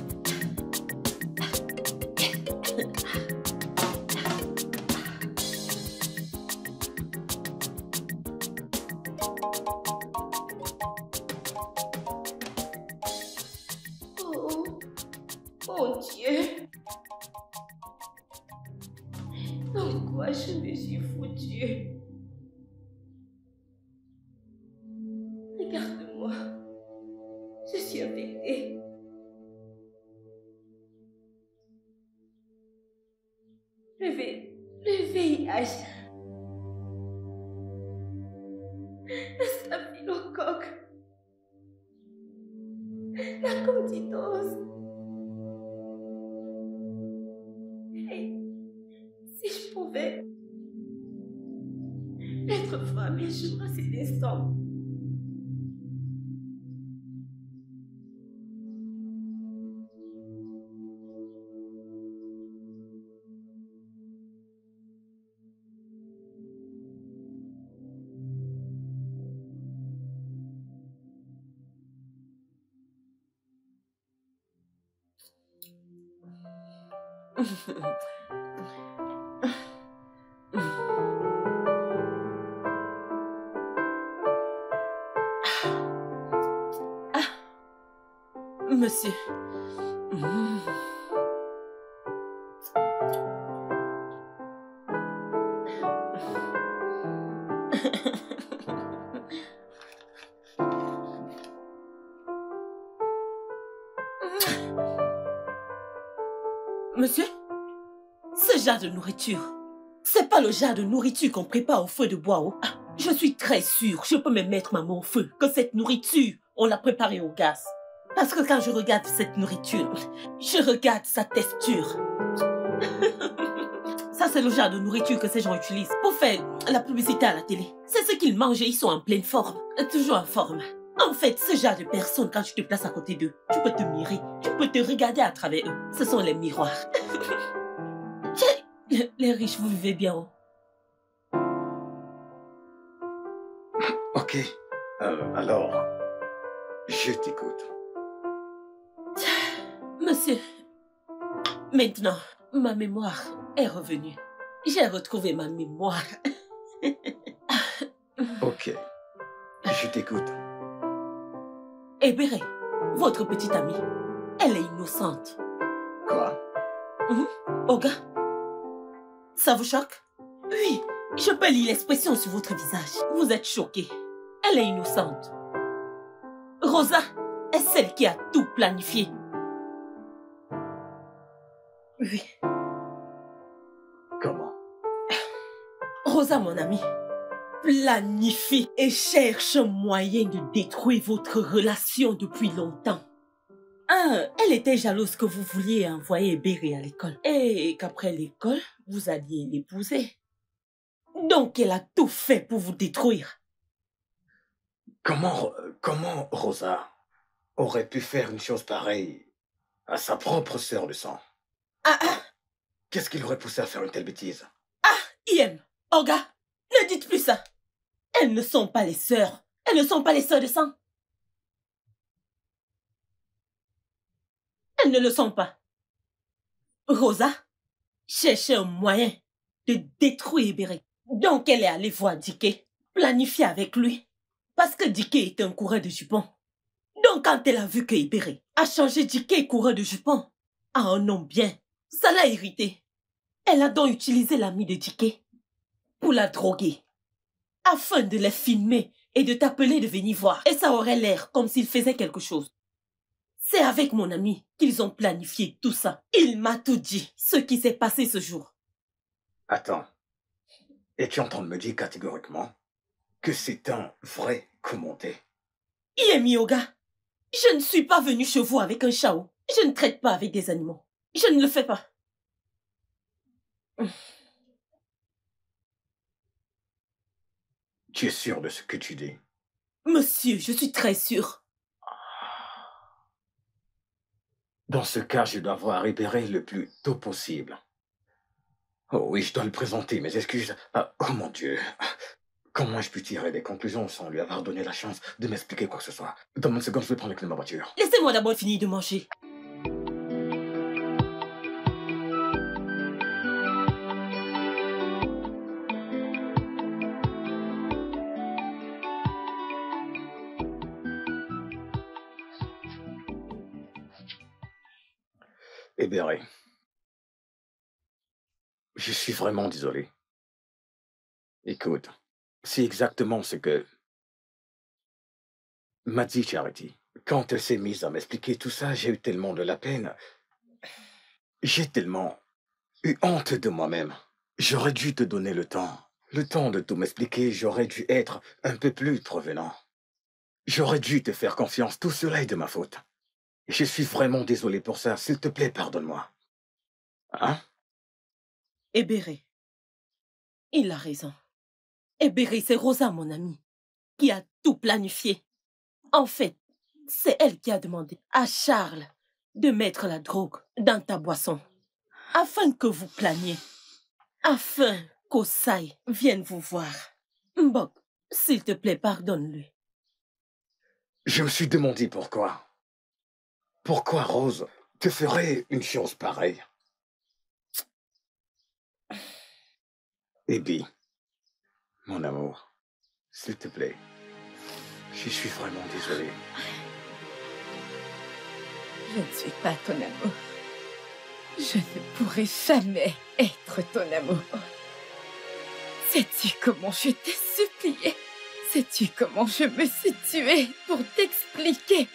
C'est pas le genre de nourriture qu'on prépare au feu de bois. oh. Ah, je suis très sûre, je peux me mettre ma main au feu, que cette nourriture, on l'a préparée au gaz. Parce que quand je regarde cette nourriture, je regarde sa texture. Ça, c'est le genre de nourriture que ces gens utilisent pour faire la publicité à la télé. C'est ce qu'ils mangent et ils sont en pleine forme. Toujours en forme. En fait, ce genre de personnes, quand tu te places à côté d'eux, tu peux te mirer, tu peux te regarder à travers eux. Ce sont les miroirs. Les riches, vous vivez bien. oh. Ok. Euh, alors, je t'écoute. Monsieur, maintenant, ma mémoire est revenue. J'ai retrouvé ma mémoire. Ok. Je t'écoute. Et Béré, votre petite amie, elle est innocente. Quoi? Mhm. Oga, ça vous choque? Oui, je peux lire l'expression sur votre visage. Vous êtes choqué. Elle est innocente. Rosa est celle qui a tout planifié. Oui. Comment? Rosa, mon amie, planifie et cherche un moyen de détruire votre relation depuis longtemps. Un, elle était jalouse que vous vouliez envoyer Berry à l'école et qu'après l'école, vous alliez l'épouser. Donc, elle a tout fait pour vous détruire. Comment, comment Rosa aurait pu faire une chose pareille à sa propre sœur de sang? Ah ah, Qu'est-ce qui l'aurait poussé à faire une telle bêtise? Iem, Olga, ne dites plus ça. Elles ne sont pas les sœurs. Elles ne sont pas les sœurs de sang. Elles ne le sont pas. Rosa cherchait un moyen de détruire Béré. Donc elle est allée voir Dicky, planifier avec lui. Parce que Dicky était un coureur de jupons. Donc quand elle a vu que Ibéré a changé Dicky coureur de jupons à un nom bien, ça l'a irrité. Elle a donc utilisé l'ami de Dicky pour la droguer, afin de les filmer et de t'appeler de venir voir. Et ça aurait l'air comme s'il faisait quelque chose. C'est avec mon ami qu'ils ont planifié tout ça. Il m'a tout dit, ce qui s'est passé ce jour. Attends. Et tu entends me dire catégoriquement que c'est un vrai commenté? Iemi Yoga, je ne suis pas venue chez vous avec un chao. Je ne traite pas avec des animaux. Je ne le fais pas. Tu es sûr de ce que tu dis? Monsieur, je suis très sûre. Dans ce cas, je dois voir Ibéré le plus tôt possible. Oh oui, je dois lui présenter mes excuses. Ah, oh mon Dieu. Comment ai-je pu tirer des conclusions sans lui avoir donné la chance de m'expliquer quoi que ce soit? Donne-moi une seconde, je vais prendre les clés de ma voiture. Laissez-moi d'abord finir de manger. Je suis vraiment désolé. Écoute, c'est exactement ce que m'a dit Charity. Quand elle s'est mise à m'expliquer tout ça, j'ai eu tellement de la peine. J'ai tellement eu honte de moi-même. J'aurais dû te donner le temps. Le temps de tout m'expliquer, j'aurais dû être un peu plus provenant. J'aurais dû te faire confiance. Tout cela est de ma faute. Je suis vraiment désolé pour ça. S'il te plaît, pardonne-moi. Hein? Ebéré. Il a raison. Ebéré, c'est Rosa, mon amie, qui a tout planifié. En fait, c'est elle qui a demandé à Charles de mettre la drogue dans ta boisson, afin que vous planiez, afin qu'Osai vienne vous voir. Mbok, s'il te plaît, pardonne-lui. Je me suis demandé pourquoi. Pourquoi Rose te ferait une chose pareille? Ebi, mon amour, s'il te plaît, je suis vraiment désolé. Je ne suis pas ton amour. Je ne pourrai jamais être ton amour. Sais-tu comment je t'ai supplié? Sais-tu comment je me suis tuée pour t'expliquer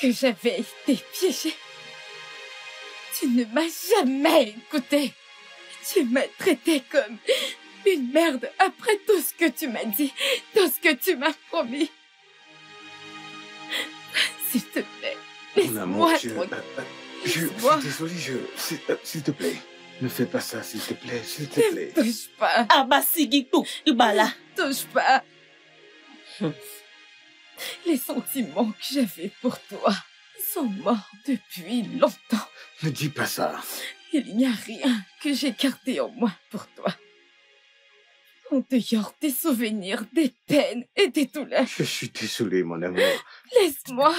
que j'avais été piégée? Tu ne m'as jamais écouté. Tu m'as traité comme une merde après tout ce que tu m'as dit, tout ce que tu m'as promis. S'il te plaît, Mon amour, laisse-moi je, je, je Laisse-moi. suis désolé, je... S'il euh, s'il te plaît. Ne fais pas ça, s'il te plaît, s'il te plaît. Touche pas. Ah bah Sigitou, Ibala. Touche pas. Les sentiments que j'avais pour toi sont morts depuis longtemps. Ne dis pas ça. Il n'y a rien que j'ai gardé en moi pour toi. En dehors des souvenirs, des peines et des douleurs. Je suis désolé, mon amour. Laisse-moi.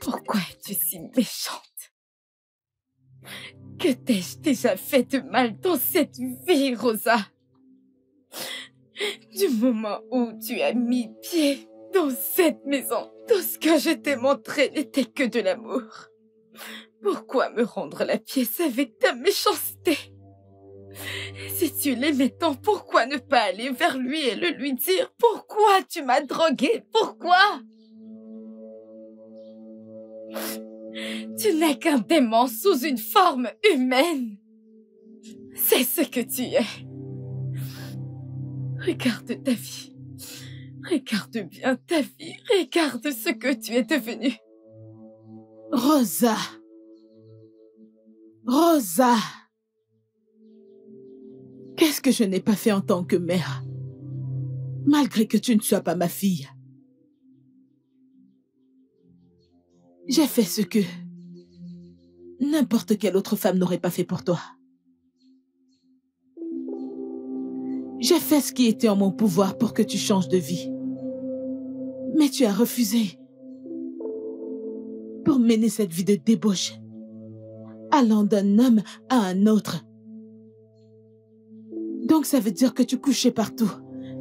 Pourquoi es-tu si méchante? Que t'ai-je déjà fait de mal dans cette vie, Rosa? Du moment où tu as mis pied dans cette maison, tout ce que je t'ai montré n'était que de l'amour. Pourquoi me rendre la pièce avec ta méchanceté? Si tu l'aimais tant, pourquoi ne pas aller vers lui et le lui dire Pourquoi tu m'as drogué? Pourquoi? Tu n'es qu'un démon sous une forme humaine. C'est ce que tu es. Regarde ta vie. Regarde bien ta vie. Regarde ce que tu es devenu. Rosa. Rosa. Qu'est-ce que je n'ai pas fait en tant que mère? Malgré que tu ne sois pas ma fille. J'ai fait ce que n'importe quelle autre femme n'aurait pas fait pour toi. J'ai fait ce qui était en mon pouvoir pour que tu changes de vie. Mais tu as refusé. Pour mener cette vie de débauche. Allant d'un homme à un autre. Donc ça veut dire que tu couchais partout,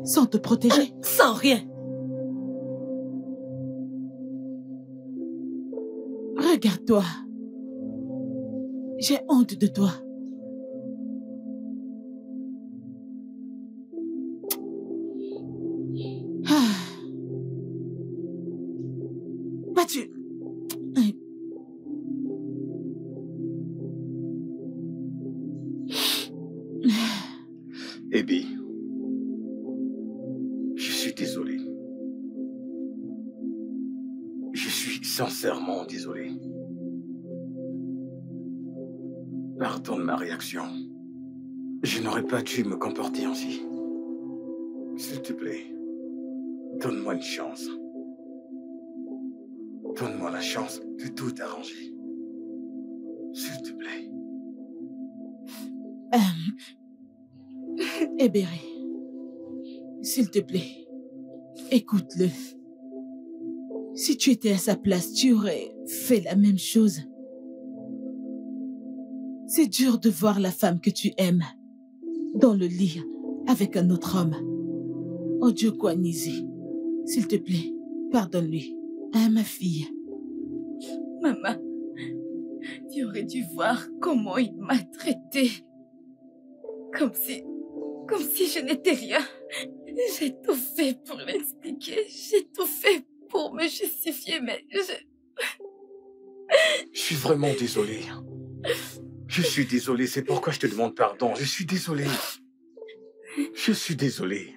sans te protéger Sans rien. Regarde-toi. J'ai honte de toi. Dû me comporter ainsi? S'il te plaît, donne-moi une chance. Donne-moi la chance de tout arranger. S'il te plaît. Euh... S'il te plaît, écoute-le. Si tu étais à sa place, tu aurais fait la même chose. C'est dur de voir la femme que tu aimes dans le lit avec un autre homme. Oh Dieu Kwanizi, s'il te plaît, pardonne-lui. Hein, ma fille. Maman, tu aurais dû voir comment il m'a traité. Comme si, comme si je n'étais rien. J'ai tout fait pour l'expliquer. J'ai tout fait pour me justifier, mais je... Je suis vraiment désolé. Je suis désolé, c'est pourquoi je te demande pardon. Je suis désolé. Je suis désolé.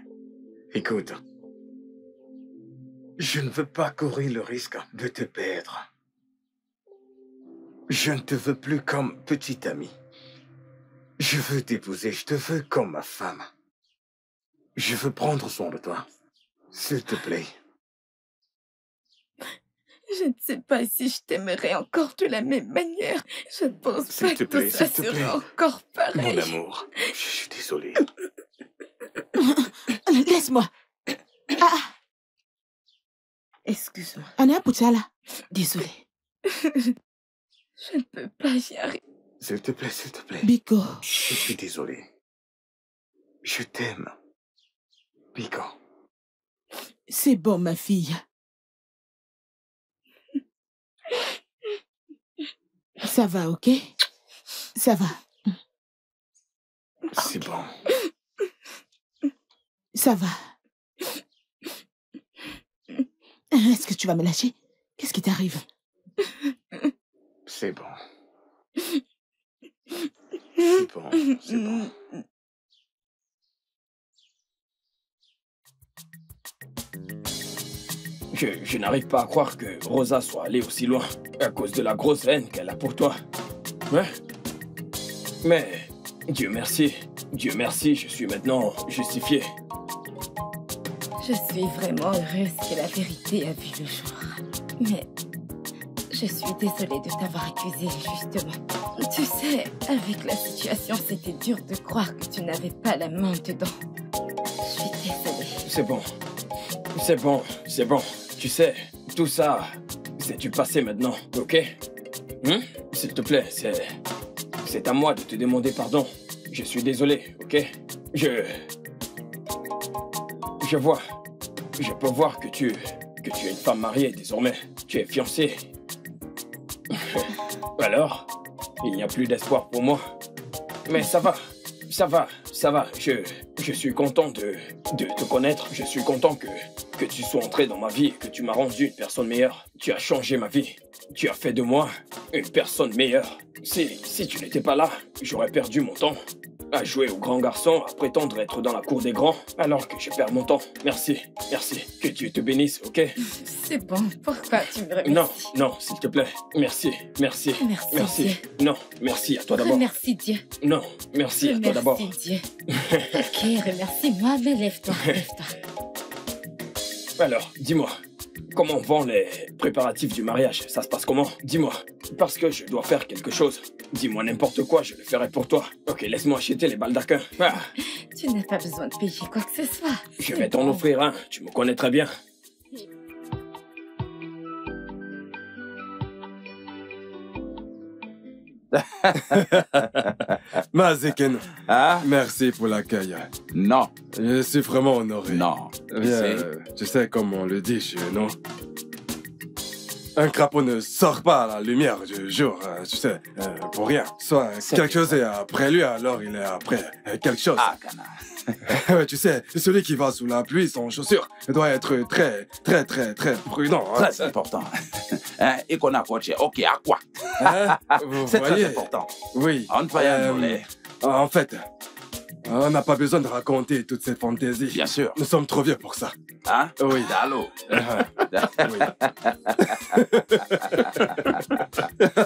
Écoute, je ne veux pas courir le risque de te perdre. Je ne te veux plus comme petite amie. Je veux t'épouser, je te veux comme ma femme. Je veux prendre soin de toi. S'il te plaît. Je ne sais pas si je t'aimerais encore de la même manière. Je ne pense pas te que plaît, ça te plaît. encore pareil. Mon amour, je suis désolé. Laisse-moi. Ah, Excuse-moi. Anna Pouchala. Désolée. je ne peux pas y arriver. S'il te plaît, s'il te plaît. Biko, Je suis désolé. Je t'aime. Pico. c'est bon, ma fille. Ça va, ok? Ça va. C'est bon. Ça va. Est-ce que tu vas me lâcher? Qu'est-ce qui t'arrive? C'est bon. C'est bon, c'est bon. Je, je n'arrive pas à croire que Rosa soit allée aussi loin à cause de la grosse haine qu'elle a pour toi. Mais Dieu merci, Dieu merci, je suis maintenant justifié. Je suis vraiment heureuse que la vérité a vu le jour. Mais je suis désolée de t'avoir accusé injustement. Tu sais, avec la situation, c'était dur de croire que tu n'avais pas la main dedans. Je suis désolée. C'est bon. C'est bon, c'est bon. Tu sais, tout ça, c'est du passé maintenant, ok? Hein? S'il te plaît, c'est. C'est à moi de te demander pardon. Je suis désolé, ok? Je. Je vois. Je peux voir que tu. que tu es une femme mariée désormais. Tu es fiancée. Alors Il n'y a plus d'espoir pour moi. Mais ça va. Ça va, ça va. Je. Je suis content de. de te connaître. Je suis content que. Que tu sois entré dans ma vie que tu m'as rendu une personne meilleure. Tu as changé ma vie. Tu as fait de moi une personne meilleure. Si, si tu n'étais pas là, j'aurais perdu mon temps à jouer au grand garçon, à prétendre être dans la cour des grands, alors que je perds mon temps. Merci, merci. Que Dieu te bénisse, ok? C'est bon, pourquoi tu me remercies? Non, non, s'il te plaît. Merci, merci. Merci, Merci. Dieu. Non, merci à toi d'abord. Remercie Dieu. Non, merci à toi d'abord. Remercie Dieu. ok, remercie-moi, mais lève-toi, lève-toi. Alors, dis-moi, comment vont les préparatifs du mariage? Ça se passe comment? Dis-moi. Parce que je dois faire quelque chose. Dis-moi n'importe quoi, je le ferai pour toi. Ok, laisse-moi acheter les balles d'arquin. Ah, Tu n'as pas besoin de payer quoi que ce soit. je vais t'en offrir un, tu me connais très bien. Mazeken, Ah merci pour l'accueil. Non, Je suis vraiment honoré. non. Bien, tu sais comme on le dit chez nous. Un crapaud ne sort pas à la lumière du jour, euh, tu sais, euh, pour rien. Soit quelque chose est après lui, alors il est après euh, quelque chose. Ah, cana. Tu sais, celui qui va sous la pluie sans chaussures doit être très, très, très, très prudent. hein. Très important. hein, et qu'on a coaché. Ok, à quoi? Hein, C'est très important. Oui. On ne peut rien Euh. En fait, on n'a pas besoin de raconter toutes ces fantaisies. Bien sûr. Nous sommes trop vieux pour ça. Hein? Oui. Allô? Oui.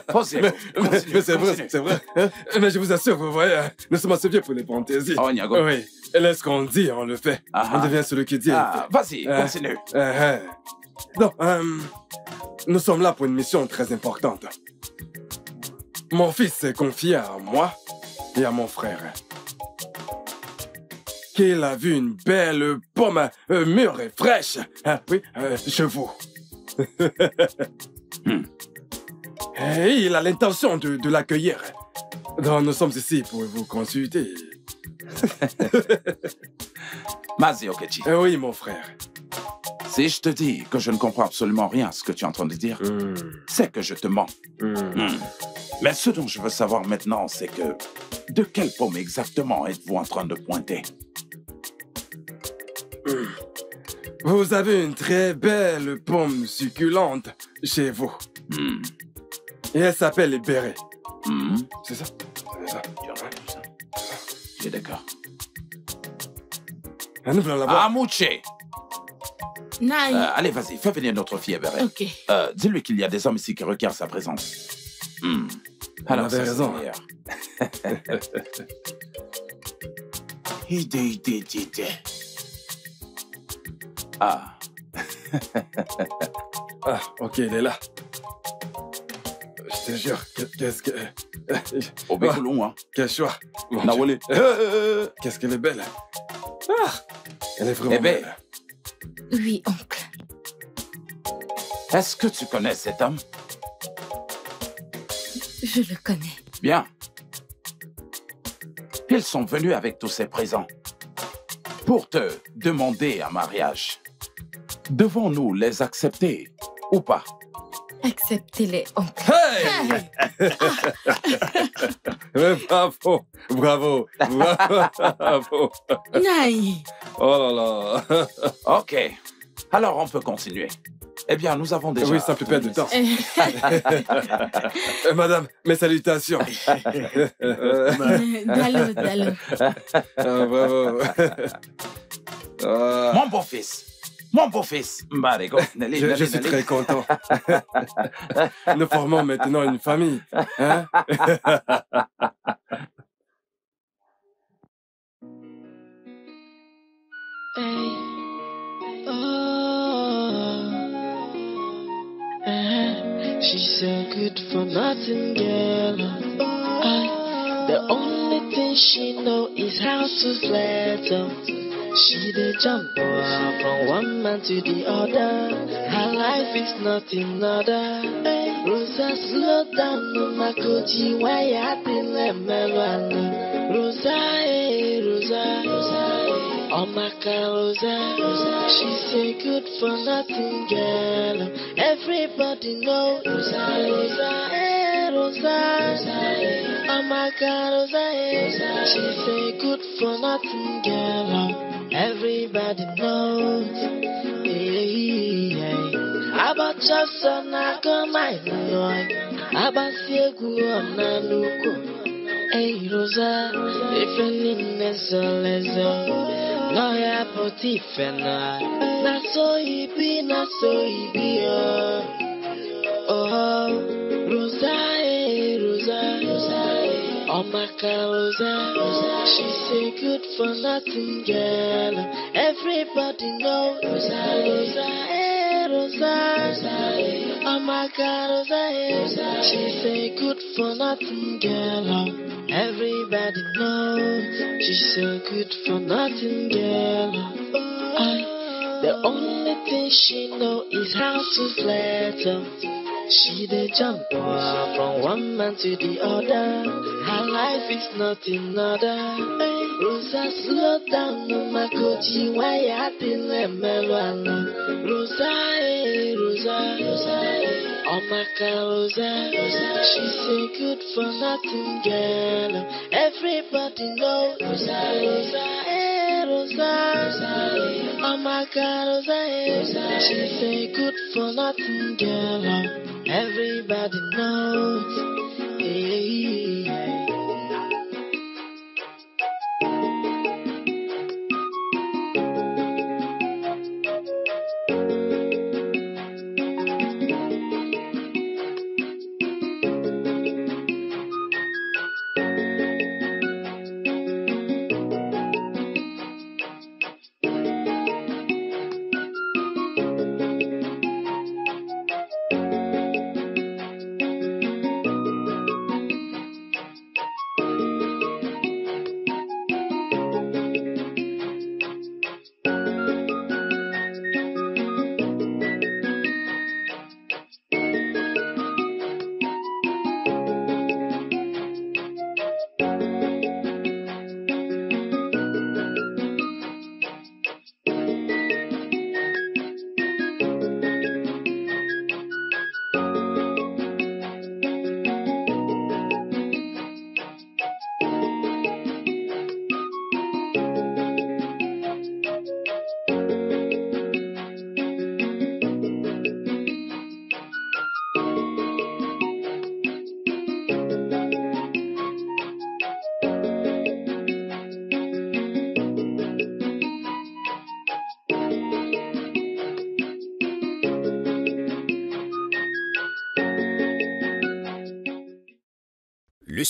Posez-vous. Mais, c'est vrai, c'est vrai. Mais je vous assure, vous voyez, nous sommes assez vieux pour les fantaisies. Oh, Niago. Oui. Et là, ce qu'on dit, on le fait. Ah, On ah. devient celui qui dit. Ah, vas-y, Euh, continue. Euh, euh. Non, euh, nous sommes là pour une mission très importante. Mon fils s'est confié à moi et à mon frère. Qu'il a vu une belle pomme euh, mûre et fraîche. Hein, oui, euh, chez vous. Hmm. Et il a l'intention de, de l'accueillir. Donc nous sommes ici pour vous consulter. Mazi Okechi, Eh oui, mon frère. si je te dis que je ne comprends absolument rien à ce que tu es en train de dire, Hmm, c'est que je te mens. Hmm. Mais ce dont je veux savoir maintenant, c'est que de quelle pomme exactement êtes-vous en train de pointer? Vous avez une très belle pomme succulente chez vous. Hmm. Et elle s'appelle les bérets. Hmm. C'est ça C'est ça. Tu as entendu ça J'ai d'accord. Ah. Euh, Allez, vas-y, fais venir notre fille Beret. Ok. Euh, Dis-lui qu'il y a des hommes ici qui requièrent sa présence. Hmm. Alors, ça, c'est raison. idée, idée, idée. Ah, Ah, ok, il est là. Je te jure, que- qu'est-ce que... au Bécoulon, hein. Quel choix. Nawole. Euh, Qu'est-ce qu'elle est belle. Ah, elle est vraiment Eh ben. belle. Oui, oncle. Est-ce que tu connais cet homme? Je le connais. Bien. Ils sont venus avec tous ces présents pour te demander un mariage. Devons-nous les accepter ou pas? Acceptez-les, oncle. Hey Ouais, Bravo, bravo, bravo. Naï. Oh là là. Ok. Alors on peut continuer. Eh bien, nous avons déjà... Oui, ça peut perdre de temps. Euh, Madame, mes salutations. Dalo, Dalo. ah, bravo. Ah, Mon beau-fils, Mon beau-fils. Nelly, Je, je suis très content. Nous formons maintenant une famille. Hein? Hey. Oh. Eh, She's so good for nothing, girl. I, the only thing she know is how to flirt. She the jump from one man to the other. Her life is nothing other. Hey, Rosa, slow down, no makoji, why you think let me run. Rosa, hey, Rosa, Rosa. Oh my Rosa, Rosa, she's a good for nothing girl. Everybody knows Rosa, Rosa, eh, Rosa, Rosa. Oh my Rosa, eh, she's a good for nothing girl. Everybody knows. Hey, hey. About your son, I go my boy. About Siegu, I'm not looking. Hey Rosa, if any nesolezo, no ya potifena, na so he be, na so he be, oh, oh, Rosa, my Rosa, Rosa, she's a good for nothing girl, everybody knows eh, Rosa, Rosa, hey Rosa, Rosa, oh my Rosa, hey, she's a good for nothing girl. Everybody knows she's so good for nothing, girl. I, the only thing she know is how to flirt. She the jump from one man to the other. Her life is nothing other. Rosa, slow down, no makoji, why acting like Meluana? Rosa, eh, Rosa, Rosa. Oh my Rosa, Rosa, she's a good for nothing girl. Everybody knows Rosa, Rosa, eh, Rosa, Rosa. Oh my Rosa, eh, she's a good for nothing girl. Everybody knows. Hey,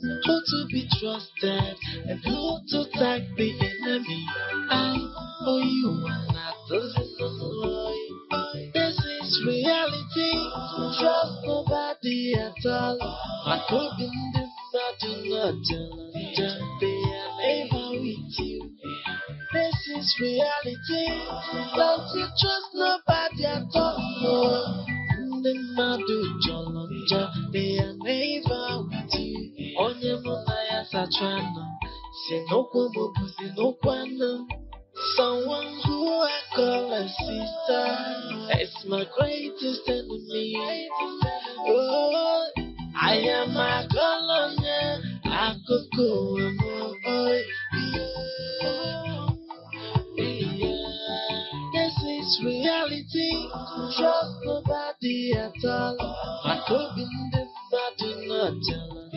Who to be trusted and who to tag the enemy. I or you are not the This is reality. Trust nobody at all. I could in the imagine they are never with you. This is reality. Don't you trust nobody at all. Ndị mmadụ jọrọ njọ, are never with you. Onye mụ na ya sachana, si n'okwu bụzi n'okwu anụ. Someone who I call a sister is my greatest enemy. Oh, I am a It's reality, just nobody at all. I could be this, I do not tell.